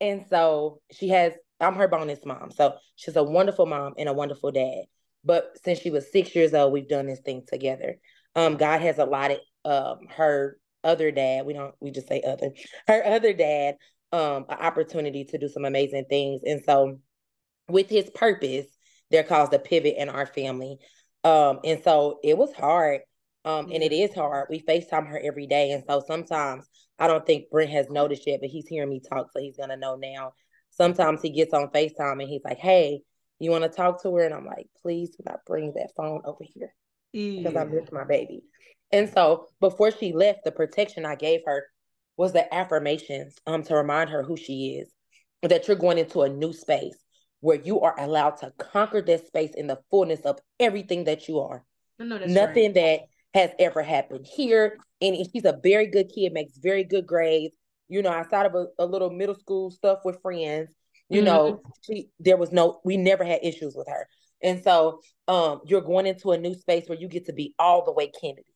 And so she has, I'm her bonus mom. So she's a wonderful mom and a wonderful dad. But since she was six years old, we've done this thing together. Um, God has allotted um her other dad, we don't we just say other, her other dad, um, an opportunity to do some amazing things. And so with his purpose, there caused a pivot in our family. Um, and so it was hard. Um, and it is hard. We FaceTime her every day. And so sometimes I don't think Brent has noticed yet, but he's hearing me talk, so he's gonna know now. Sometimes he gets on FaceTime and he's like, Hey, you want to talk to her? And I'm like, please do not bring that phone over here because I miss my baby. And so before she left, the protection I gave her was the affirmations um to remind her who she is, that you're going into a new space where you are allowed to conquer that space in the fullness of everything that you are. That's Nothing right. that has ever happened here. And she's a very good kid, makes very good grades. You know, outside of a, a little middle school stuff with friends, you Mhm. know, she there was no, we never had issues with her. And so um you're going into a new space where you get to be all the way Kennedy,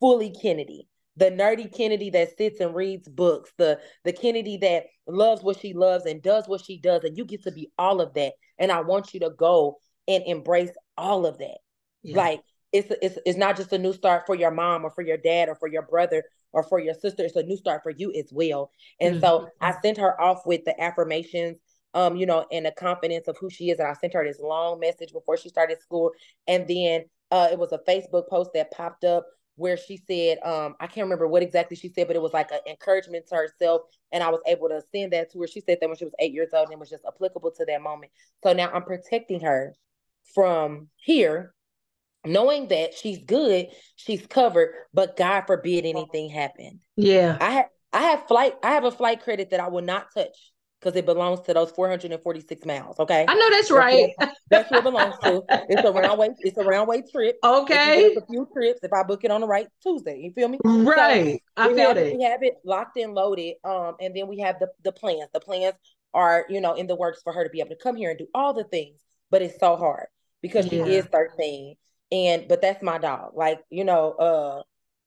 fully Kennedy, the nerdy Kennedy that sits and reads books, the the Kennedy that loves what she loves and does what she does, and you get to be all of that. And I want you to go and embrace all of that. Yeah. Like it's it's it's not just a new start for your mom or for your dad or for your brother or for your sister. It's a new start for you as well. And so I sent her off with the affirmations, um, you know, and the confidence of who she is. And I sent her this long message before she started school. And then uh, it was a Facebook post that popped up where she said, um, I can't remember what exactly she said, but it was like an encouragement to herself. And I was able to send that to her. She said that when she was eight years old and it was just applicable to that moment. So now I'm protecting her from here knowing that she's good, she's covered, but God forbid anything happen. yeah. I have I have flight I have a flight credit that I will not touch because it belongs to those 446 miles. Okay. I know that's That's right. [laughs] That's what it belongs to. It's a round way, it's a round way trip. Okay. a few trips if I book it on the right Tuesday. You feel me? So, Right. I feel have it, we have it locked and loaded. Um, and then we have the the plans. The plans are, you know, in the works for her to be able to come here and do all the things, but it's so hard because she is 13. And but that's my dog. Like, you know, uh,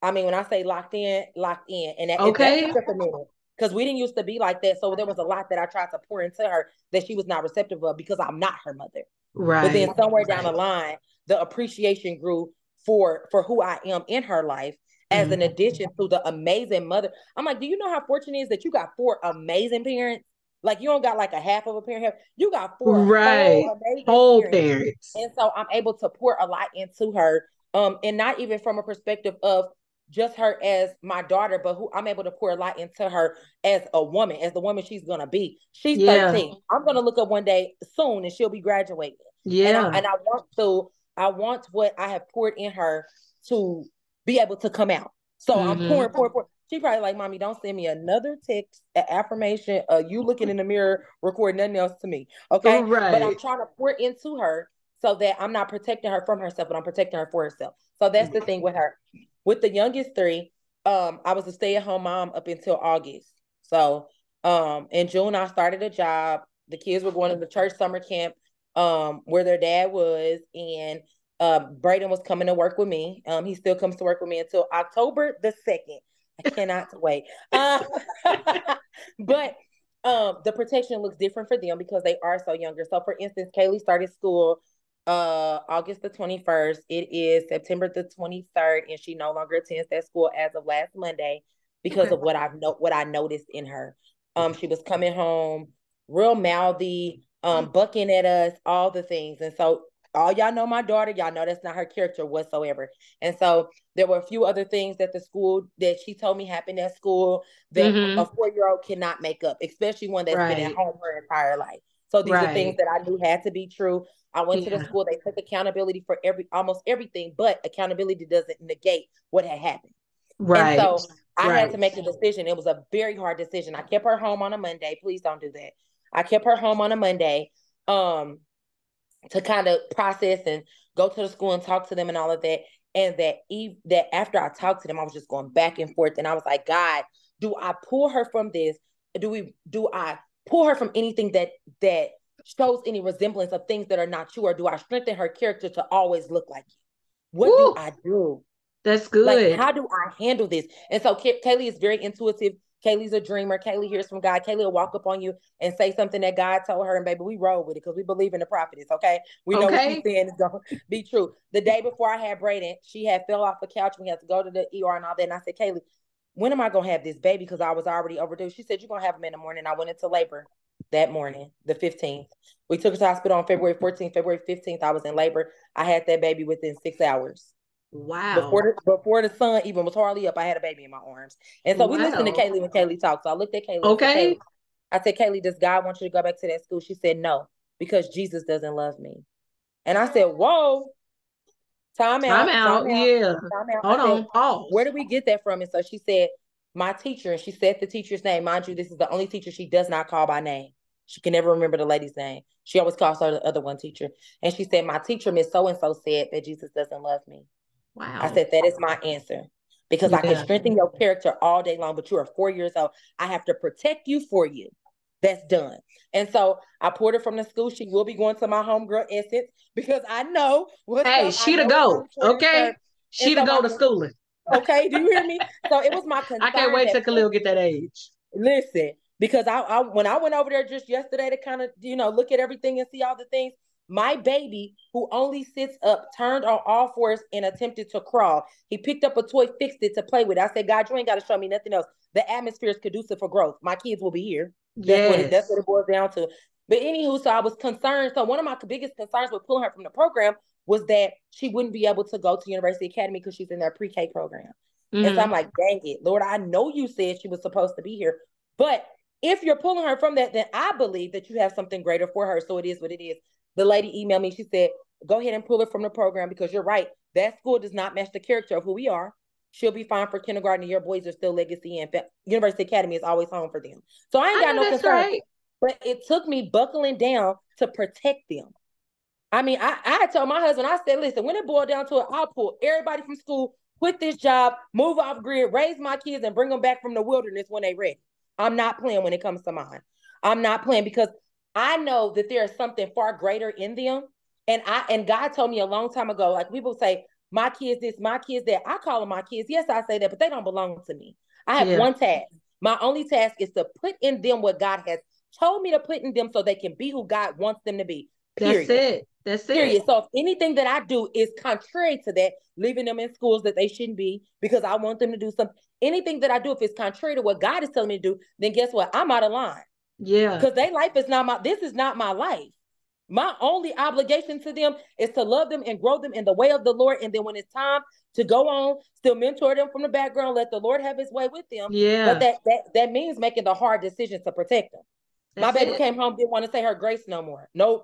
I mean, when I say locked in, locked in, and that, Okay. that took us a minute because we didn't used to be like that. So there was a lot that I tried to pour into her that she was not receptive of because I'm not her mother. Right. But then somewhere down the line, the appreciation grew for for who I am in her life. as Mhm. an addition to the amazing mother. I'm like, do you know how fortunate it is that you got four amazing parents? Like you don't got like a half of a parent. half- You got four Right. whole Whole parents. parents. And so I'm able to pour a lot into her. Um, and not even from a perspective of just her as my daughter, but who I'm able to pour a lot into her as a woman, as the woman she's gonna be. She's Yeah. 13. I'm gonna look up one day soon and she'll be graduating. And Yeah. I, and I want to, I want what I have poured in her to be able to come out. So I'm Mhm. pouring, pouring, pouring. She probably like, mommy, don't send me another text, an affirmation, uh, you looking in the mirror, record nothing else to me. Okay. Right. But I'm trying to pour into her so that I'm not protecting her from herself, but I'm protecting her for herself. So that's the thing with her. With the youngest three, um, I was a stay-at-home mom up until August. So um in June I started a job. The kids were going to the church summer camp um where their dad was and uh Braden was coming to work with me. Um he still comes to work with me until October the 2nd. I cannot [laughs] wait. Uh, [laughs] but um the protection looks different for them because they are so younger. So for instance, Kaylee started school uh August the 21st. It is September the 23rd, and she no longer attends that school as of last Monday because Okay. of what I've no what I noticed in her. Um, she was coming home real mouthy, um, bucking at us, all the things. And so all y'all know my daughter, y'all know that's not her character whatsoever. And so there were a few other things that the school that she told me happened at school that Mhm. a four-year-old cannot make up, especially one that's been at home her entire life. So these are things that I knew had to be true. I went to the school, they took accountability for every almost everything, but accountability doesn't negate what had happened. Right. And so I had to make a decision. It was a very hard decision. I kept her home on a Monday. Please don't do that. I kept her home on a Monday um to kind of process and go to the school and talk to them and all of that. And that eve that after I talked to them, I was just going back and forth. And I was like, God, do I pull her from this? Do we do I pull her from anything that that shows any resemblance of things that are not true, or do I strengthen her character to always look like you? What Woo. do I do? That's good. Like, how do I handle this? And so Kay- Kaylee is very intuitive. Kaylee's a dreamer. Kaylee hears from God. Kaylee will walk up on you and say something that God told her, and baby, we roll with it because we believe in the prophetess. Okay, we know what Okay. she's saying is going to be true. The day before I had Braden, she had fell off the couch. We had to go to the ER and all that. And I said, Kaylee, when am I gonna have this baby? Because I was already overdue. She said, You're gonna have him in the morning. I went into labor that morning, the 15th. We took her to the hospital on February 14th. February 15th, I was in labor. I had that baby within six hours. wow. Before the before the sun even was hardly up, I had a baby in my arms. And so we listened to Kaylee when Kaylee talked. So I looked at Kaylee. Okay. Kaylee, I said, Kaylee, does God want you to go back to that school? She said, No, because Jesus doesn't love me. And I said, Whoa, time out. Time out. Time out. Yeah. Time out. Hold said, on. Pause. where did we get that from? And so she said, my teacher, and she said the teacher's name. Mind you, this is the only teacher she does not call by name. She can never remember the lady's name. She always calls her the other one teacher. And she said, my teacher, Miss So-and-so, said that Jesus doesn't love me. Wow. I said, that is my answer. Because I can strengthen your character all day long, but you are four years old. I have to protect you for you. That's done. And so I poured her from the school. She will be going to my homegirl Essence because I know what hey, she to go. what's on Twitter. Okay. She to so go my- to schooling. Okay, do you hear me? [laughs] So it was my. I can't wait till Khalil get that age. Listen, because I, I when I went over there just yesterday to kind of you know look at everything and see all the things, my baby who only sits up turned on all fours and attempted to crawl. He picked up a toy, fixed it to play with. I said, God, you ain't got to show me nothing else. The atmosphere is conducive for growth. My kids will be here. That's what it, that's what it boils down to. But anywho, so I was concerned. So one of my biggest concerns with pulling her from the program was that she wouldn't be able to go to University Academy because she's in their pre-K program. And so. I'm mm-hmm. like, dang it, Lord, I know you said she was supposed to be here. But if you're pulling her from that, then I believe that you have something greater for her. So it is what it is. The lady emailed me. She said, go ahead and pull her from the program because you're right. That school does not match the character of who we are. She'll be fine for kindergarten. Your boys are still legacy and fa- University Academy is always home for them. So I ain't got know no concern. right. But it took me buckling down to protect them. I mean, I, I told my husband, I said, listen, when it boiled down to it, I'll pull everybody from school, quit this job, move off grid, raise my kids, and bring them back from the wilderness when they ready. I'm not playing when it comes to mine. I'm not playing because I know that there is something far greater in them. And I and God told me a long time ago, like people say, my kids this, my kids that. I call them my kids. Yes, I say that, but they don't belong to me. I have Yeah. one task. My only task is to put in them what God has told me to put in them so they can be who God wants them to be. That's it. That's it. Period. So if anything that I do is contrary to that, leaving them in schools that they shouldn't be because I want them to do something, anything that I do, if it's contrary to what God is telling me to do, then guess what? I'm out of line. Yeah. Because their life is not my, this is not my life. My only obligation to them is to love them and grow them in the way of the Lord. And then when it's time to go on, still mentor them from the background, let the Lord have his way with them. Yeah. But that that, that means making the hard decisions to protect them. That's My baby it. came home, didn't want to say her grace no more. Nope.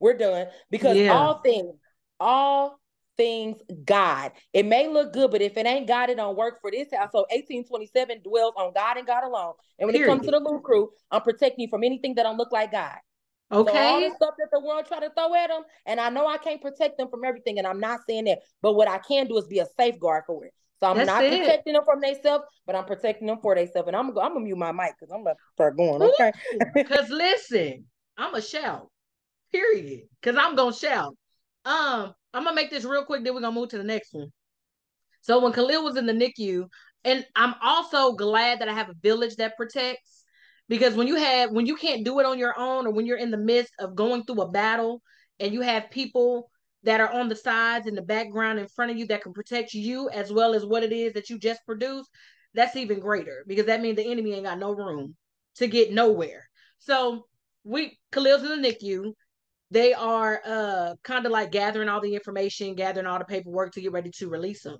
We're done. Because Yeah. all things, all things God. It may look good, but if it ain't God, it don't work for this house. So 1827 dwells on God and God alone. And when it comes to the Lou crew, I'm protecting you from anything that don't look like God. So all Okay. the stuff that the world try to throw at them, and I know I can't protect them from everything, and I'm not saying that, but what I can do is be a safeguard for it. So I'm That's not it. protecting them from themselves, but I'm protecting them for themselves. And I'm gonna go, I'm gonna mute my mic because I'm gonna start going. Okay. [laughs] Cause listen, I'm a shout. Period. Cause I'm gonna shout. Um, I'm gonna make this real quick, then we're gonna move to the next one. So when Khalil was in the NICU, and I'm also glad that I have a village that protects because when you have when you can't do it on your own or when you're in the midst of going through a battle and you have people that are on the sides in the background in front of you that can protect you as well as what it is that you just produced, that's even greater because that means the enemy ain't got no room to get nowhere. So we Khalil's in the NICU. They are uh kind of like gathering all the information, gathering all the paperwork to get ready to release them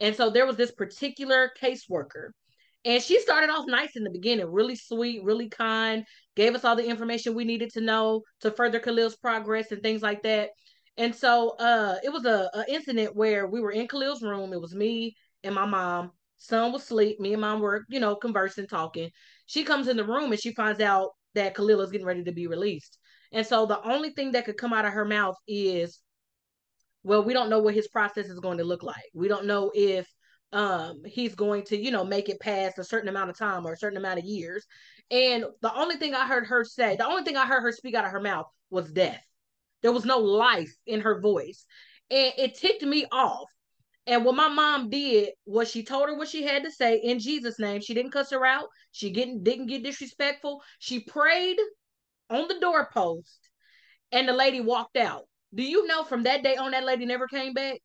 And so there was this particular caseworker, and she started off nice in the beginning, really sweet, really kind, gave us all the information we needed to know to further Khalil's progress and things like that. And so uh it was a, a incident where we were in Khalil's room. It was me and my mom. Son was asleep. Me and mom were, you know, conversing, talking. She comes in the room and she finds out that Khalil is getting ready to be released. And so the only thing that could come out of her mouth is, well, we don't know what his process is going to look like. We don't know if um he's going to, you know, make it past a certain amount of time or a certain amount of years. And the only thing I heard her say, the only thing I heard her speak out of her mouth was death. There was no life in her voice. And it ticked me off. And what my mom did was she told her what she had to say in Jesus' name. She didn't cuss her out. She didn't didn't get disrespectful. She prayed on the doorpost, and the lady walked out. Do you know from that day on that lady never came back?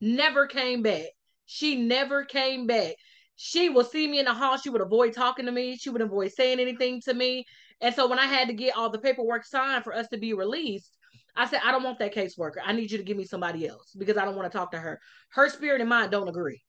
Never came back. She never came back. She would see me in the hall. She would avoid talking to me. She would avoid saying anything to me. And so when I had to get all the paperwork signed for us to be released, I said, I don't want that caseworker. I need you to give me somebody else because I don't want to talk to her. Her spirit and mine don't agree.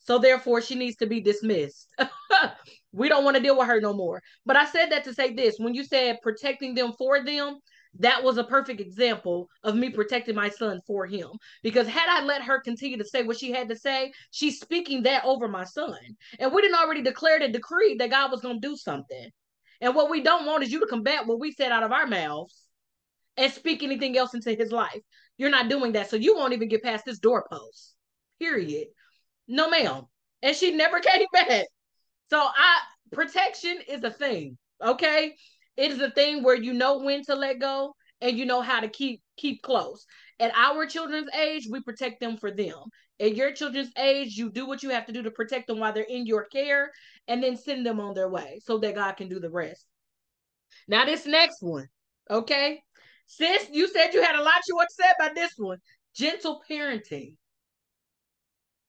So therefore, she needs to be dismissed. [laughs] we don't want to deal with her no more. But I said that to say this when you said protecting them for them, that was a perfect example of me protecting my son for him. Because had I let her continue to say what she had to say, she's speaking that over my son. And we didn't already declare the decree that God was going to do something. And what we don't want is you to combat what we said out of our mouths and speak anything else into his life. You're not doing that. So you won't even get past this doorpost. Period. No, ma'am. And she never [laughs] came back. So I protection is a thing. Okay. It is a thing where you know when to let go and you know how to keep keep close. At our children's age, we protect them for them. At your children's age, you do what you have to do to protect them while they're in your care and then send them on their way so that God can do the rest. Now, this next one, okay? Sis, you said you had a lot you say about this one. Gentle parenting.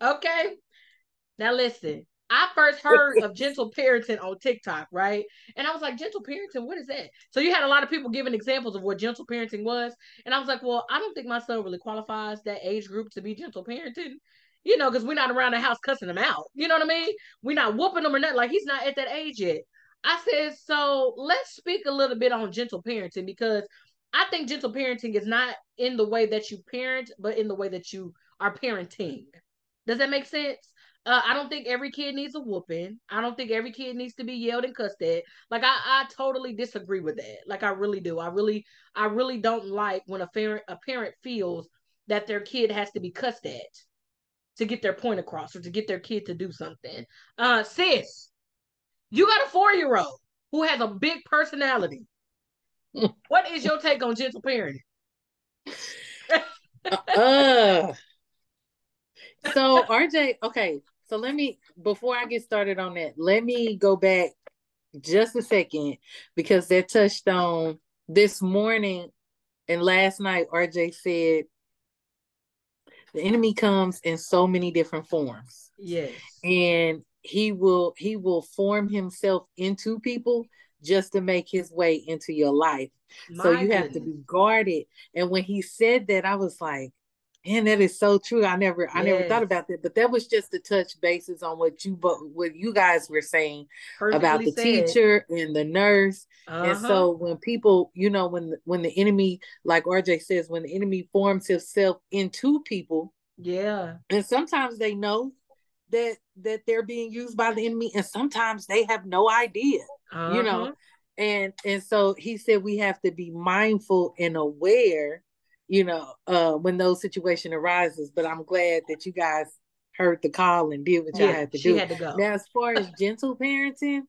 Okay. Now listen, I first heard [laughs] of gentle parenting on TikTok, right? And I was like, gentle parenting, what is that? So you had a lot of people giving examples of what gentle parenting was. And I was like, well, I don't think my son really qualifies that age group to be gentle parenting. You know, because we're not around the house cussing him out. You know what I mean? We're not whooping him or nothing. Like he's not at that age yet. I said, so let's speak a little bit on gentle parenting because I think gentle parenting is not in the way that you parent, but in the way that you are parenting. Does that make sense? Uh, I don't think every kid needs a whooping. I don't think every kid needs to be yelled and cussed at. Like I, I totally disagree with that. Like I really do. I really, I really don't like when a parent, a parent feels that their kid has to be cussed at to get their point across or to get their kid to do something. Uh, sis, you got a four year old who has a big personality. [laughs] what is your take on gentle parenting? [laughs] uh, so RJ, okay. So let me before I get started on that, let me go back just a second because that touched on this morning and last night, RJ said the enemy comes in so many different forms. Yes. And he will he will form himself into people just to make his way into your life. My so you have to be guarded. And when he said that, I was like, man, that is so true. I never I never thought about that. But that was just to touch bases on what you but what you guys were saying about the said. teacher and the nurse and Uh-huh. so when people, you know, when when the enemy, like RJ says, when the enemy forms himself into people, yeah. and sometimes they know that that they're being used by the enemy, and sometimes they have no idea, you know. Uh-huh. And and so he said we have to be mindful and aware, you know, uh when those situation arises. But I'm glad that you guys heard the call and did what y'all had to she do. had to go. Now, as far as gentle parenting,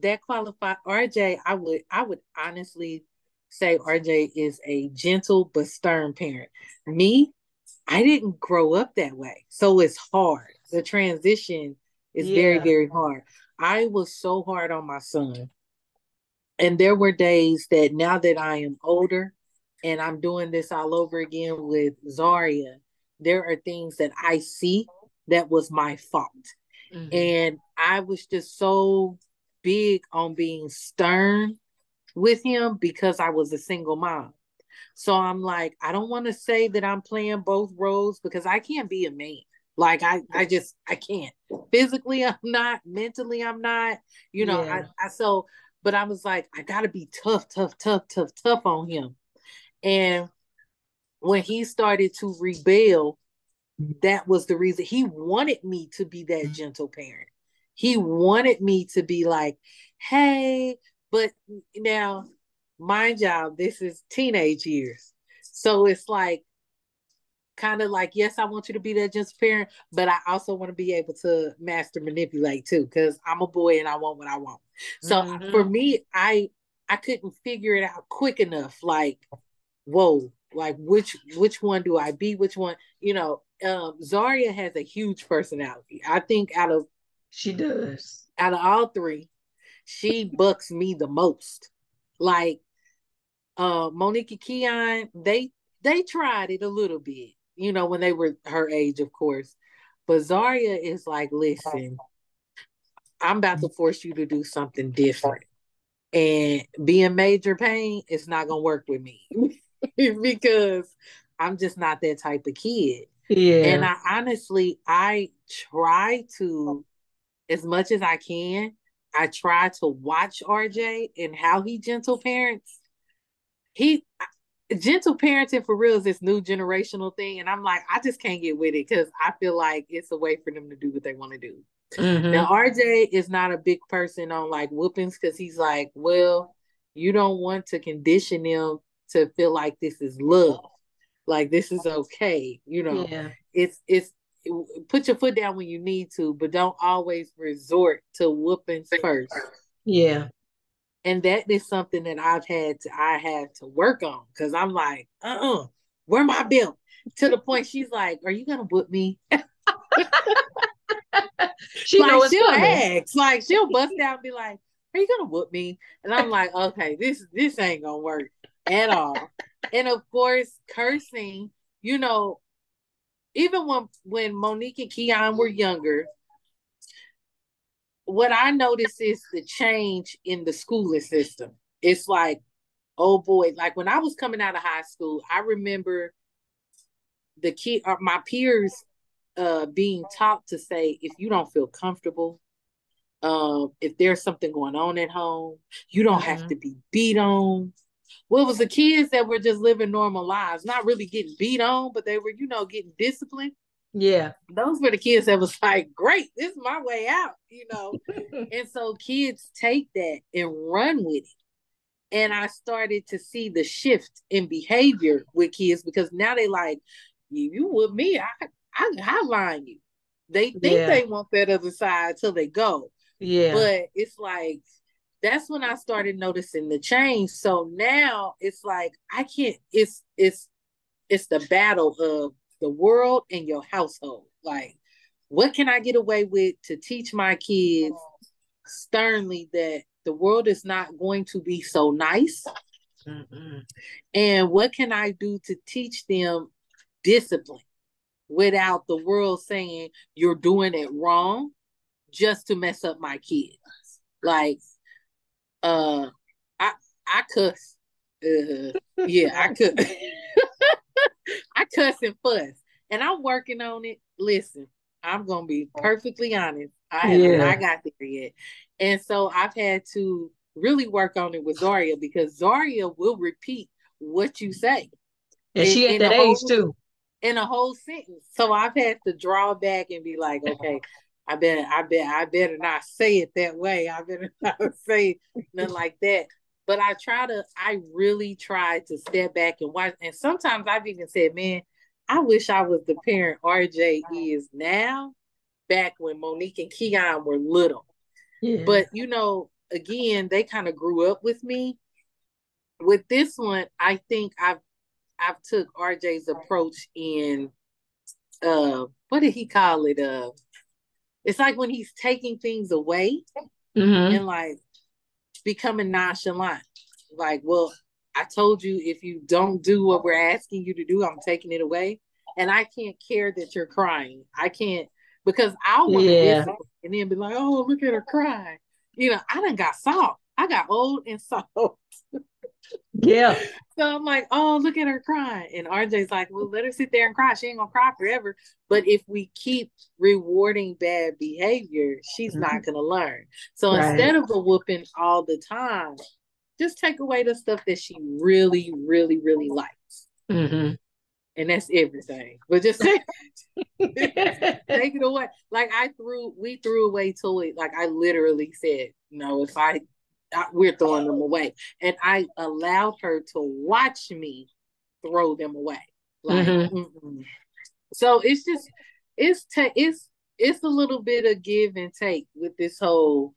that qualified RJ, I would I would honestly say RJ is a gentle but stern parent. Me, I didn't grow up that way. So it's hard. The transition is very, very hard. I was so hard on my son. And there were days that now that I am older and I'm doing this all over again with Zaria, there are things that I see that was my fault. Mhm. And I was just so big on being stern with him because I was a single mom. So I'm like, I don't want to say that I'm playing both roles because I can't be a man. Like I, I just I can't. Physically I'm not, mentally I'm not, you know, Yeah. I, I so but I was like, I gotta be tough, tough, tough, tough, tough on him. And when he started to rebel, that was the reason he wanted me to be that gentle parent. He wanted me to be like, hey, but now, mind y'all, this is teenage years. So it's like, kind of like, yes, I want you to be that gentle parent, but I also want to be able to master manipulate too, because I'm a boy and I want what I want. So Mhm. for me, I I couldn't figure it out quick enough. Like, whoa, like which which one do I be? Which one, you know? Um, Zaria has a huge personality. I think out of She does. out of all three, she bucks me the most. Like uh Monique Keon, they they tried it a little bit, you know, when they were her age, of course. But Zaria is like, listen, I'm about to force you to do something different. And being major pain is not gonna work with me [laughs] [laughs] because I'm just not that type of kid. Yeah. And I honestly, I try to, as much as I can, I try to watch RJ and how he gentle parents. He gentle parenting for real is this new generational thing, and I'm like, I just can't get with it because I feel like it's a way for them to do what they want to do. Mhm. Now RJ is not a big person on like whoopings because he's like, well, you don't want to condition them to feel like this is love, like this is okay, you know yeah. it's it's put your foot down when you need to, but don't always resort to whoopings first. Yeah. And that is something that I've had to I had to work on because I'm like, uh-uh, where my belt? To the point she's like, Are you gonna whoop me? [laughs] She like knows she'll coming. ask, like she'll bust out and be like, Are you gonna whoop me? And I'm like, okay, this this ain't gonna work at all. And of course, cursing, you know, even when when Monique and Keon were younger, what I noticed is the change in the schooling system. It's like, oh boy, like when I was coming out of high school, I remember the kid or my peers uh being taught to say if you don't feel comfortable, um, if there's something going on at home, you don't have Mhm. to be beat on. Well, it was the kids that were just living normal lives, not really getting beat on, but they were, you know, getting disciplined Yeah. those were the kids that was [laughs] like, great, this is my way out, you know. [laughs] and so kids take that and run with it. And I started to see the shift in behavior with kids because now they like, you, you with me, I I hotline you. They think Yeah. they want that other side till they go. Yeah. But it's like that's when I started noticing the change. So now it's like I can't it's it's it's the battle of the world and your household. Like, what can I get away with to teach my kids sternly that the world is not going to be so nice. Mm-mm. And what can I do to teach them discipline without the world saying you're doing it wrong just to mess up my kids? Like, uh, I I cuss. Uh, yeah, I could. [laughs] [laughs] I cuss and fuss, and I'm working on it. Listen, I'm gonna be perfectly honest. I have Yeah. not got there yet, and so I've had to really work on it with Zaria because Zaria will repeat what you say And she In- at that age whole- too. in a whole sentence. So I've had to draw back and be like, [laughs] okay, I better, I bet, I better not say it that way. I better [laughs] not say nothing [laughs] like that. But I try to, I really try to step back and watch. And sometimes I've even said, man, I wish I was the parent RJ is now, back when Monique and Keon were little. Yeah. But you know, again, they kind of grew up with me. With this one, I think I've I've took RJ's approach in uh what did he call it? Uh it's like when he's taking things away Mhm. and like becoming nonchalant. Like, well, I told you if you don't do what we're asking you to do, I'm taking it away. And I can't care that you're crying. I can't because I want to Yeah. listen and then be like, oh, look at her cry. You know, I done got soft. I got old and [laughs] soft. Yeah. So I'm like, oh, look at her crying. And RJ's like, well, let her sit there and cry. She ain't gonna cry forever. But if we keep rewarding bad behavior, she's not gonna learn. So Right. instead of a whooping all the time, just take away the stuff that she really, really, really likes. hmm And that's everything. But just take, [laughs] [laughs] take it away. Like I threw, we threw away toys. Like I literally said, no, if I we're throwing them away. And I allowed her to watch me throw them away. Like, Mhm. mm-mm. so it's just, it's ta- it's it's a little bit of give and take with this whole.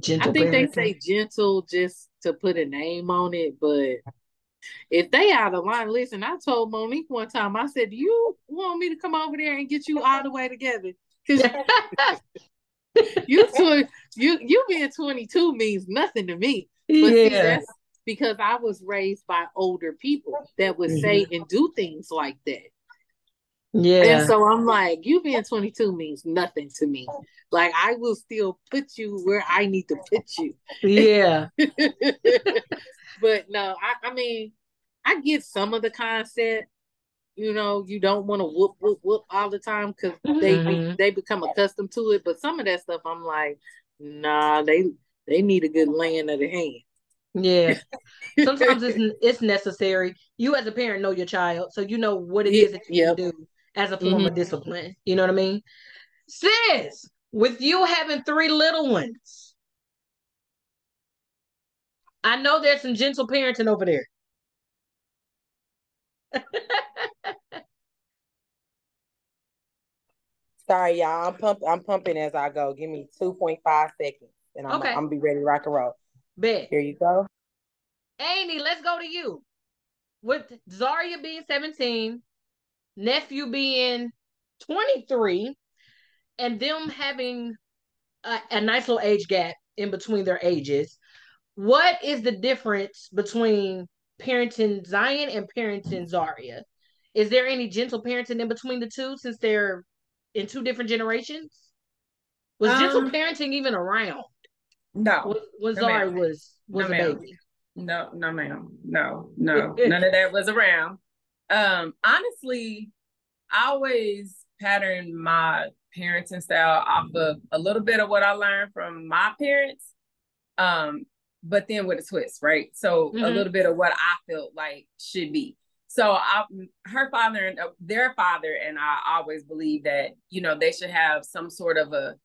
Gentle I think they say gentle just to put a name on it, but if they out of line, listen. I told Monique one time. I said, "Do you want me to come over there and get you all the way together?" Because [laughs] [laughs] you tw- you you being twenty two means nothing to me. But see, yeah. that's because I was raised by older people that would say mm-hmm. and do things like that. Yeah. And so I'm like, you being 22 means nothing to me. Like I will still put you where I need to put you. yeah. [laughs] but no, I, I mean, I get some of the concept. You know, you don't want to whoop whoop whoop all the time because they be, Mhm. they become accustomed to it. But some of that stuff, I'm like, nah, they they need a good laying of the hand. Yeah. [laughs] Sometimes it's it's necessary. You as a parent know your child, so you know what it Yeah, is that you yep. can do as a form of discipline. You know what I mean? Sis, with you having three little ones, I know there's some gentle parenting over there. [laughs] Sorry, y'all. I'm pump. I'm pumping as I go. Give me two point five seconds, and I'm, Okay. I'm gonna be ready to rock and roll. Bet. Here you go. Amy, let's go to you. With Zaria being 17, nephew being 23, and them having a, a nice little age gap in between their ages, what is the difference between parenting Zion and parenting Zaria? Is there any gentle parenting in between the two since they're in two different generations? Was gentle Um, parenting even around No, when, when no, Zaria was was No, a baby? no, no, ma'am. No, no, [laughs] none of that was around. Um, honestly, I always patterned my parenting style off of a little bit of what I learned from my parents. Um, but then with a twist, right? So a Mhm. little bit of what I felt like should be. So I, her father and uh, their father and I always believe that you know they should have some sort of a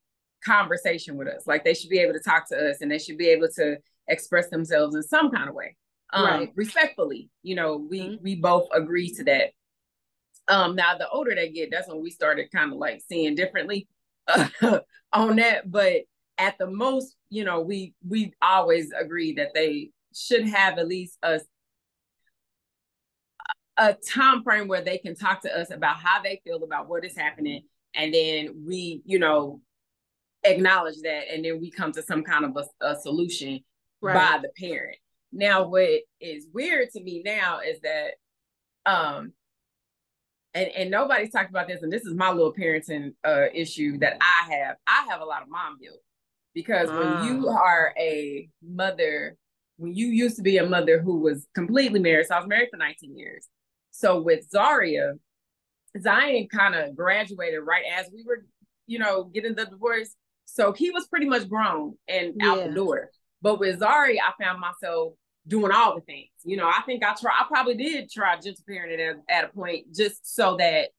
conversation with us. Like they should be able to talk to us and they should be able to express themselves in some kind of way. Um, Right. respectfully. You know, we Mhm. we both agree to that. Um, now the older they get, that's when we started kind of like seeing differently [laughs] on that. But at the most, you know, we we always agree that they should have at least a a time frame where they can talk to us about how they feel about what is happening and then we you know acknowledge that and then we come to some kind of a, a solution right. by the parent. Now, what is weird to me now is that, um, and and nobody's talked about this, and this is my little parenting uh issue that I have. I have a lot of mom guilt because when you ah. are a mother, when you used to be a mother who was completely married, so I was married for 19 years. So with Zaria, Zion kind of graduated right as we were, you know, getting the divorce. So he was pretty much grown and yeah. out the door. But with Zari, I found myself doing all the things. You know, I think I try. I probably did try gentle parenting at, at a point just so that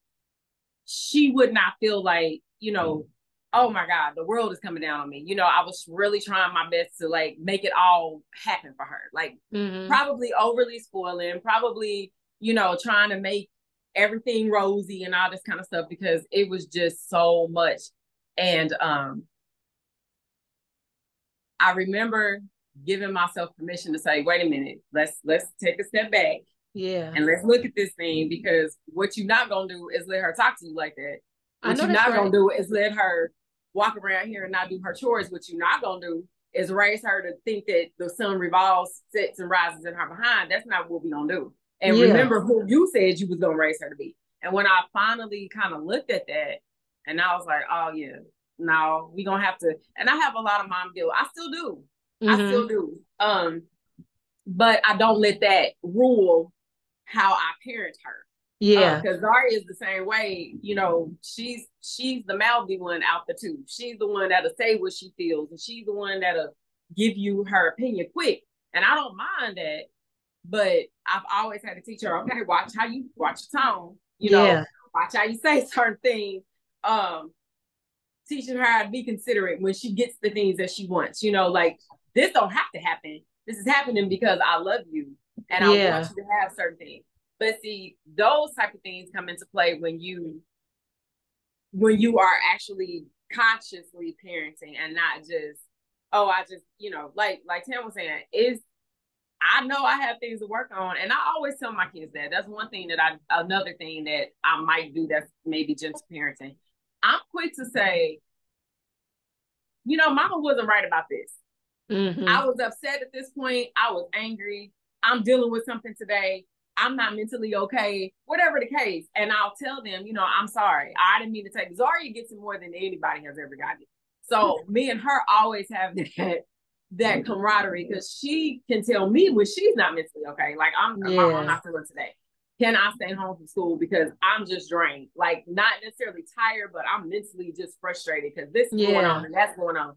she would not feel like, you know, oh my God, the world is coming down on me. You know, I was really trying my best to like make it all happen for her. Like mm-hmm. probably overly spoiling, probably, you know, trying to make everything rosy and all this kind of stuff because it was just so much. And um I remember giving myself permission to say, wait a minute, let's let's take a step back. Yeah. And let's look at this thing because what you're not gonna do is let her talk to you like that. What you're not right. gonna do is let her walk around here and not do her chores. What you're not gonna do is raise her to think that the sun revolves, sets and rises in her behind. That's not what we gonna do. And yeah. remember who you said you was gonna raise her to be. And when I finally kind of looked at that, and I was like, oh yeah, no, we gonna have to. And I have a lot of mom guilt. I still do. Mm-hmm. I still do. Um, but I don't let that rule how I parent her. Yeah, because uh, Zaria is the same way. You know, she's she's the mouthy one out the two. She's the one that'll say what she feels, and she's the one that'll give you her opinion quick. And I don't mind that, but I've always had to teach her, okay, watch how you watch your tone. You know, yeah. watch how you say [laughs] certain things. Um, teaching her how to be considerate when she gets the things that she wants. You know, like this don't have to happen. This is happening because I love you and I yeah. want you to have certain things. But see, those type of things come into play when you when you are actually consciously parenting and not just, oh, I just, you know, like like Tam was saying, is I know I have things to work on, and I always tell my kids that. That's one thing that I another thing that I might do that's maybe gentle parenting. I'm quick to say, you know, mama wasn't right about this. Mm-hmm. I was upset at this point. I was angry. I'm dealing with something today. I'm not mentally okay, whatever the case. And I'll tell them, you know, I'm sorry. I didn't mean to take Zaria gets it more than anybody has ever gotten. So [laughs] me and her always have that that mm-hmm. camaraderie because she can tell me when she's not mentally okay. Like I'm, yeah. I'm not feeling today. Can I stay home from school because I'm just drained? Like not necessarily tired, but I'm mentally just frustrated because this is yeah. going on and that's going on.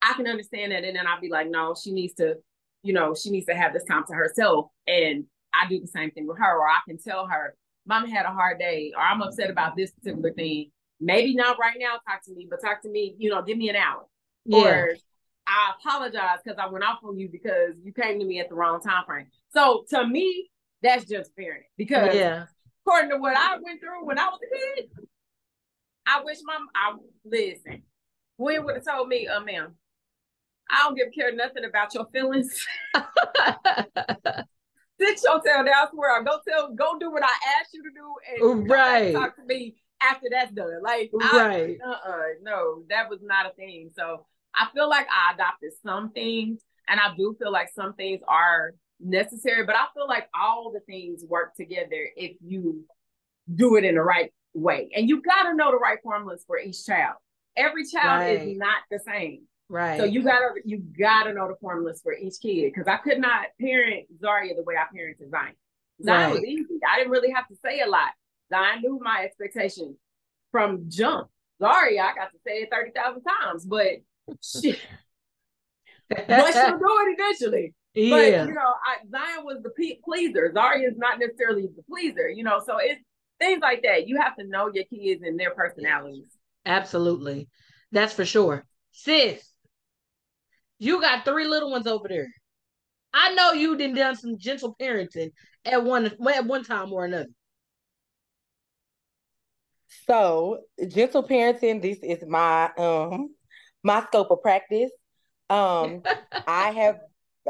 I can understand that. And then I'll be like, no, she needs to, you know, she needs to have this time to herself. And I do the same thing with her, or I can tell her, Mama had a hard day, or I'm upset about this particular thing. Maybe not right now, talk to me, but talk to me, you know, give me an hour. Yeah. Or I apologize because I went off on you because you came to me at the wrong time frame. So to me, that's just parenting because yeah. according to what I went through when I was a kid, I wish my I listen. Gwen would have told me, uh, ma'am, I don't give care nothing about your feelings. [laughs] Sit your tail down somewhere. Go tell, go do what I asked you to do, and right. talk to me after that's done. Like, right? Uh, uh no, that was not a thing. So I feel like I adopted some things, and I do feel like some things are necessary. But I feel like all the things work together if you do it in the right way, and you got to know the right formulas for each child. Every child right. is not the same. Right. So you gotta you gotta know the formulas for each kid because I could not parent Zaria the way I parented Zion. Zion right. was easy. I didn't really have to say a lot. Zion knew my expectations from jump. Zaria, I got to say it thirty thousand times, but she, [laughs] but she'll do it eventually. Yeah. But you know, I, Zion was the pe- pleaser. Zaria is not necessarily the pleaser. You know, so it's things like that. You have to know your kids and their personalities. Absolutely, that's for sure. Sis, you got three little ones over there. I know you done done some gentle parenting at one at one time or another. So gentle parenting, this is my um my scope of practice. Um [laughs] I have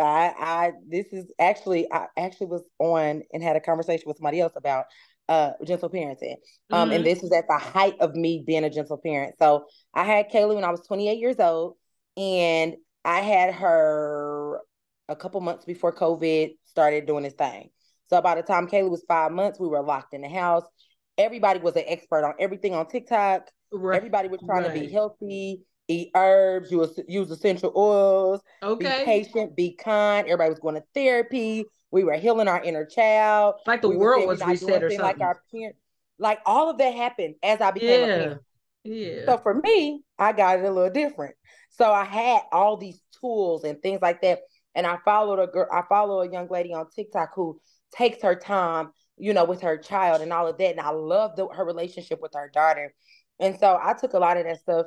I I this is actually I actually was on and had a conversation with somebody else about uh gentle parenting. Um mm-hmm. and this was at the height of me being a gentle parent. So I had Kaylee when I was 28 years old and I had her a couple months before COVID started doing its thing. So by the time Kaylee was five months, we were locked in the house. Everybody was an expert on everything on TikTok. Right. Everybody was trying to be healthy, eat herbs, use, use essential oils, Okay. be patient, be kind. Everybody was going to therapy. We were healing our inner child. Like the We world was reset or something. Like our parents, like all of that happened as I became a parent. Yeah. So for me, I got it a little different. So I had all these tools and things like that. And I followed a girl, I follow a young lady on TikTok who takes her time, you know, with her child and all of that. And I love the, her relationship with her daughter. And so I took a lot of that stuff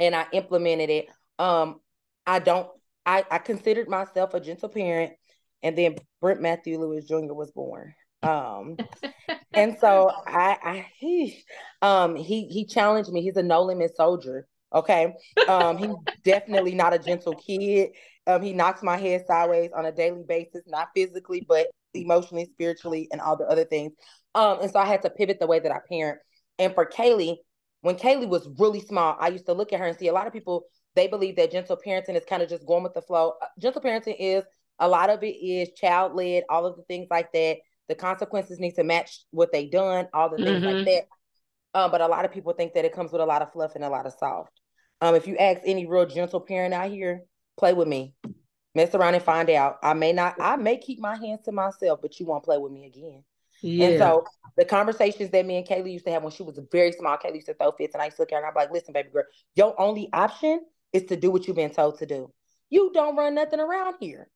and I implemented it. Um, I don't, I, I considered myself a gentle parent. And then Brent Matthew Lewis Jr. was born. Um, [laughs] and so I, I he, [laughs] um, he he challenged me. He's a no limit soldier. Okay, um, he's definitely not a gentle kid. Um, he knocks my head sideways on a daily basis, not physically, but emotionally, spiritually, and all the other things. Um, and so I had to pivot the way that I parent. And for Kaylee, when Kaylee was really small, I used to look at her and see a lot of people. They believe that gentle parenting is kind of just going with the flow. Uh, Gentle parenting is a lot of it is child led, all of the things like that. The consequences need to match what they done, all the things Mhm. like that. Um, but a lot of people think that it comes with a lot of fluff and a lot of soft. Um, if you ask any real gentle parent out here, play with me, mess around and find out. I may not, I may keep my hands to myself, but you won't play with me again. yeah. And so the conversations that me and Kaylee used to have when she was very small, Kaylee used to throw fits, and I used to look at her and be like, listen, baby girl, your only option is to do what you've been told to do. You don't run nothing around here.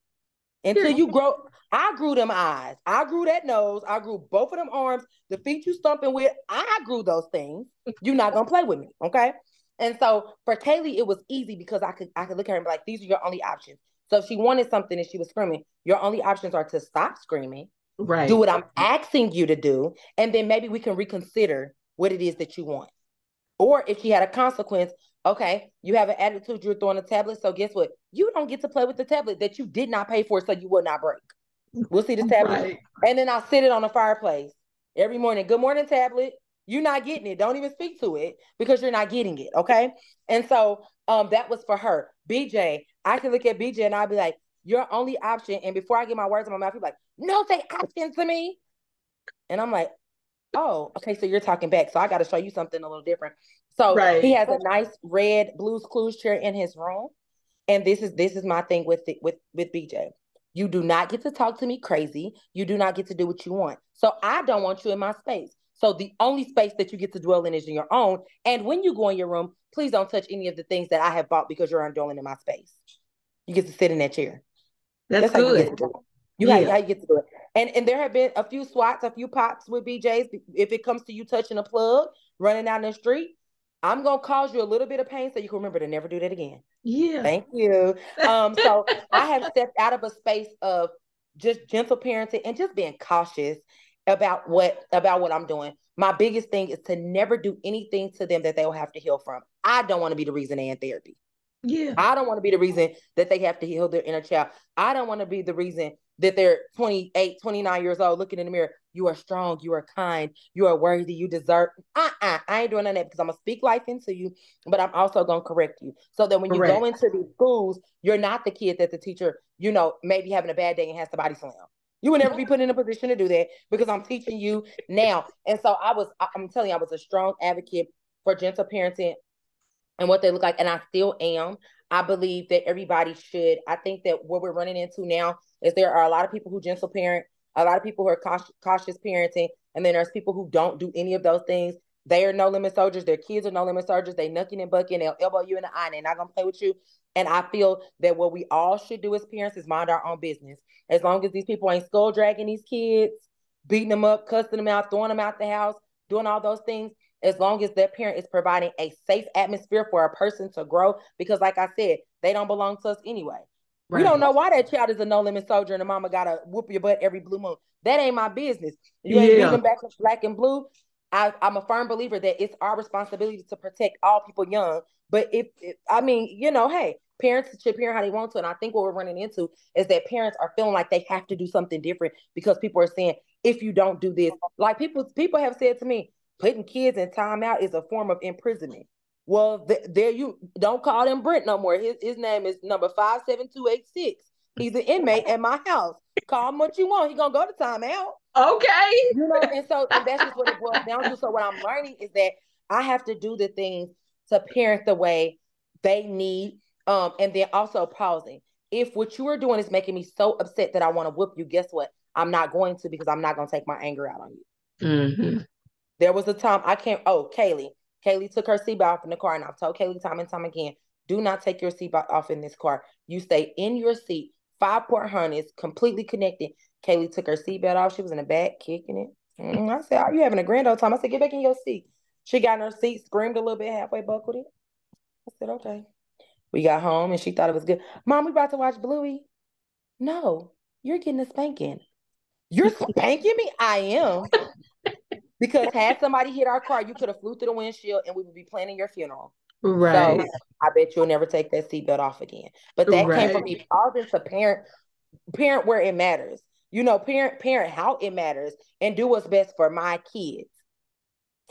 Until you grow, I grew them eyes, I grew that nose, I grew both of them arms, the feet you stomping with, I grew those things. You're not gonna play with me, okay? And so for Kaylee, it was easy because I could I could look at her and be like, these are your only options. So if she wanted something and she was screaming, your only options are to stop screaming right. do what I'm asking you to do, and then maybe we can reconsider what it is that you want. Or if she had a consequence, okay, you have an attitude, you're throwing a tablet. So guess what? You don't get to play with the tablet that you did not pay for, so you will not break. We'll see the tablet. Right. And then I'll sit it on the fireplace every morning. Good morning, tablet. You're not getting it. Don't even speak to it because you're not getting it. Okay. And so um that was for her. BJ, I can look at BJ and I'll be like, your only option. And before I get my words in my mouth, he's like, no, say option to me. And I'm like, oh, okay, so you're talking back. So I got to show you something a little different. So Right. he has a nice red Blue's Clues chair in his room. And this is this is my thing with it with with BJ. You do not get to talk to me crazy. You do not get to do what you want. So I don't want you in my space. So the only space that you get to dwell in is in your own. And when you go in your room, please don't touch any of the things that I have bought because you're indwelling in my space. You get to sit in that chair. That's, get good. You Yeah. how you get to do it. And and there have been a few swats, a few pops with BJ's. If it comes to you touching a plug, running down the street, I'm gonna cause you a little bit of pain so you can remember to never do that again. Yeah. Thank you. Um, so I have stepped out of a space of just gentle parenting and just being cautious about what about what I'm doing. My biggest thing is to never do anything to them that they will have to heal from. I don't want to be the reason they're in therapy. Yeah. I don't want to be the reason that they have to heal their inner child. I don't want to be the reason that they're 28, 29 years old looking in the mirror. You are strong, you are kind, you are worthy, you deserve. Uh-uh. I ain't doing none of that because I'm gonna speak life into you, but I'm also gonna correct you. So that when you go into these schools, you're not the kid that the teacher, you know, maybe having a bad day and has to body slam. You would never be put in a position to do that because I'm teaching you now. And so I was, I'm telling you, I was a strong advocate for gentle parenting and what they look like. And I still am. I believe that everybody should. I think that what we're running into now is there are a lot of people who gentle parent, a lot of people who are cautious, cautious parenting, and then there's people who don't do any of those things. They are no limit soldiers. Their kids are no limit soldiers. They nucking and bucking. They'll elbow you in the eye. And they're not gonna play with you. And I feel that what we all should do as parents is mind our own business. As long as these people ain't skull dragging these kids, beating them up, cussing them out, throwing them out the house, doing all those things, as long as their parent is providing a safe atmosphere for a person to grow. Because, like I said, they don't belong to us anyway. We don't know why that child is a no limit soldier and the mama gotta whoop your butt every blue moon. That ain't my business. You ain't Yeah. them back with black and blue. I, I'm a firm believer that it's our responsibility to protect all people young. But if, if I mean, you know, hey, parents should parent how they want to. And I think what we're running into is that parents are feeling like they have to do something different because people are saying, if you don't do this, like people people have said to me, putting kids in timeout is a form of imprisonment. Well, th- there you don't call him Brent no more. His his name is number five seven two eight six. He's an inmate at my house. Call him what you want. He gonna go to timeout. Okay. You know, and so and that's just what it boils down to. [laughs] So what I'm learning is that I have to do the things to parent the way they need. Um, and then also pausing. If what you are doing is making me so upset that I want to whoop you, guess what? I'm not going to because I'm not gonna take my anger out on you. Mm-hmm. There was a time I can't. Oh, Kaylee. Kaylee took her seatbelt off in the car, and I've told Kaylee time and time again, do not take your seatbelt off in this car. You stay in your seat. Five port harness, completely connected. Kaylee took her seatbelt off. She was in the back kicking it. Mm, I said, "Are you having a grand old time?" I said, "Get back in your seat." She got in her seat, screamed a little bit, halfway buckled it. I said, "Okay." We got home, and she thought it was good. Mom, we about to watch Bluey. No, you're getting a spanking. You're [laughs] spanking me? I am. Because had somebody hit our car, you could have flew through the windshield and we would be planning your funeral. Right. So I bet you'll never take that seatbelt off again. But that Right. came from me. All this a parent, parent where it matters. You know, parent, parent how it matters and do what's best for my kids.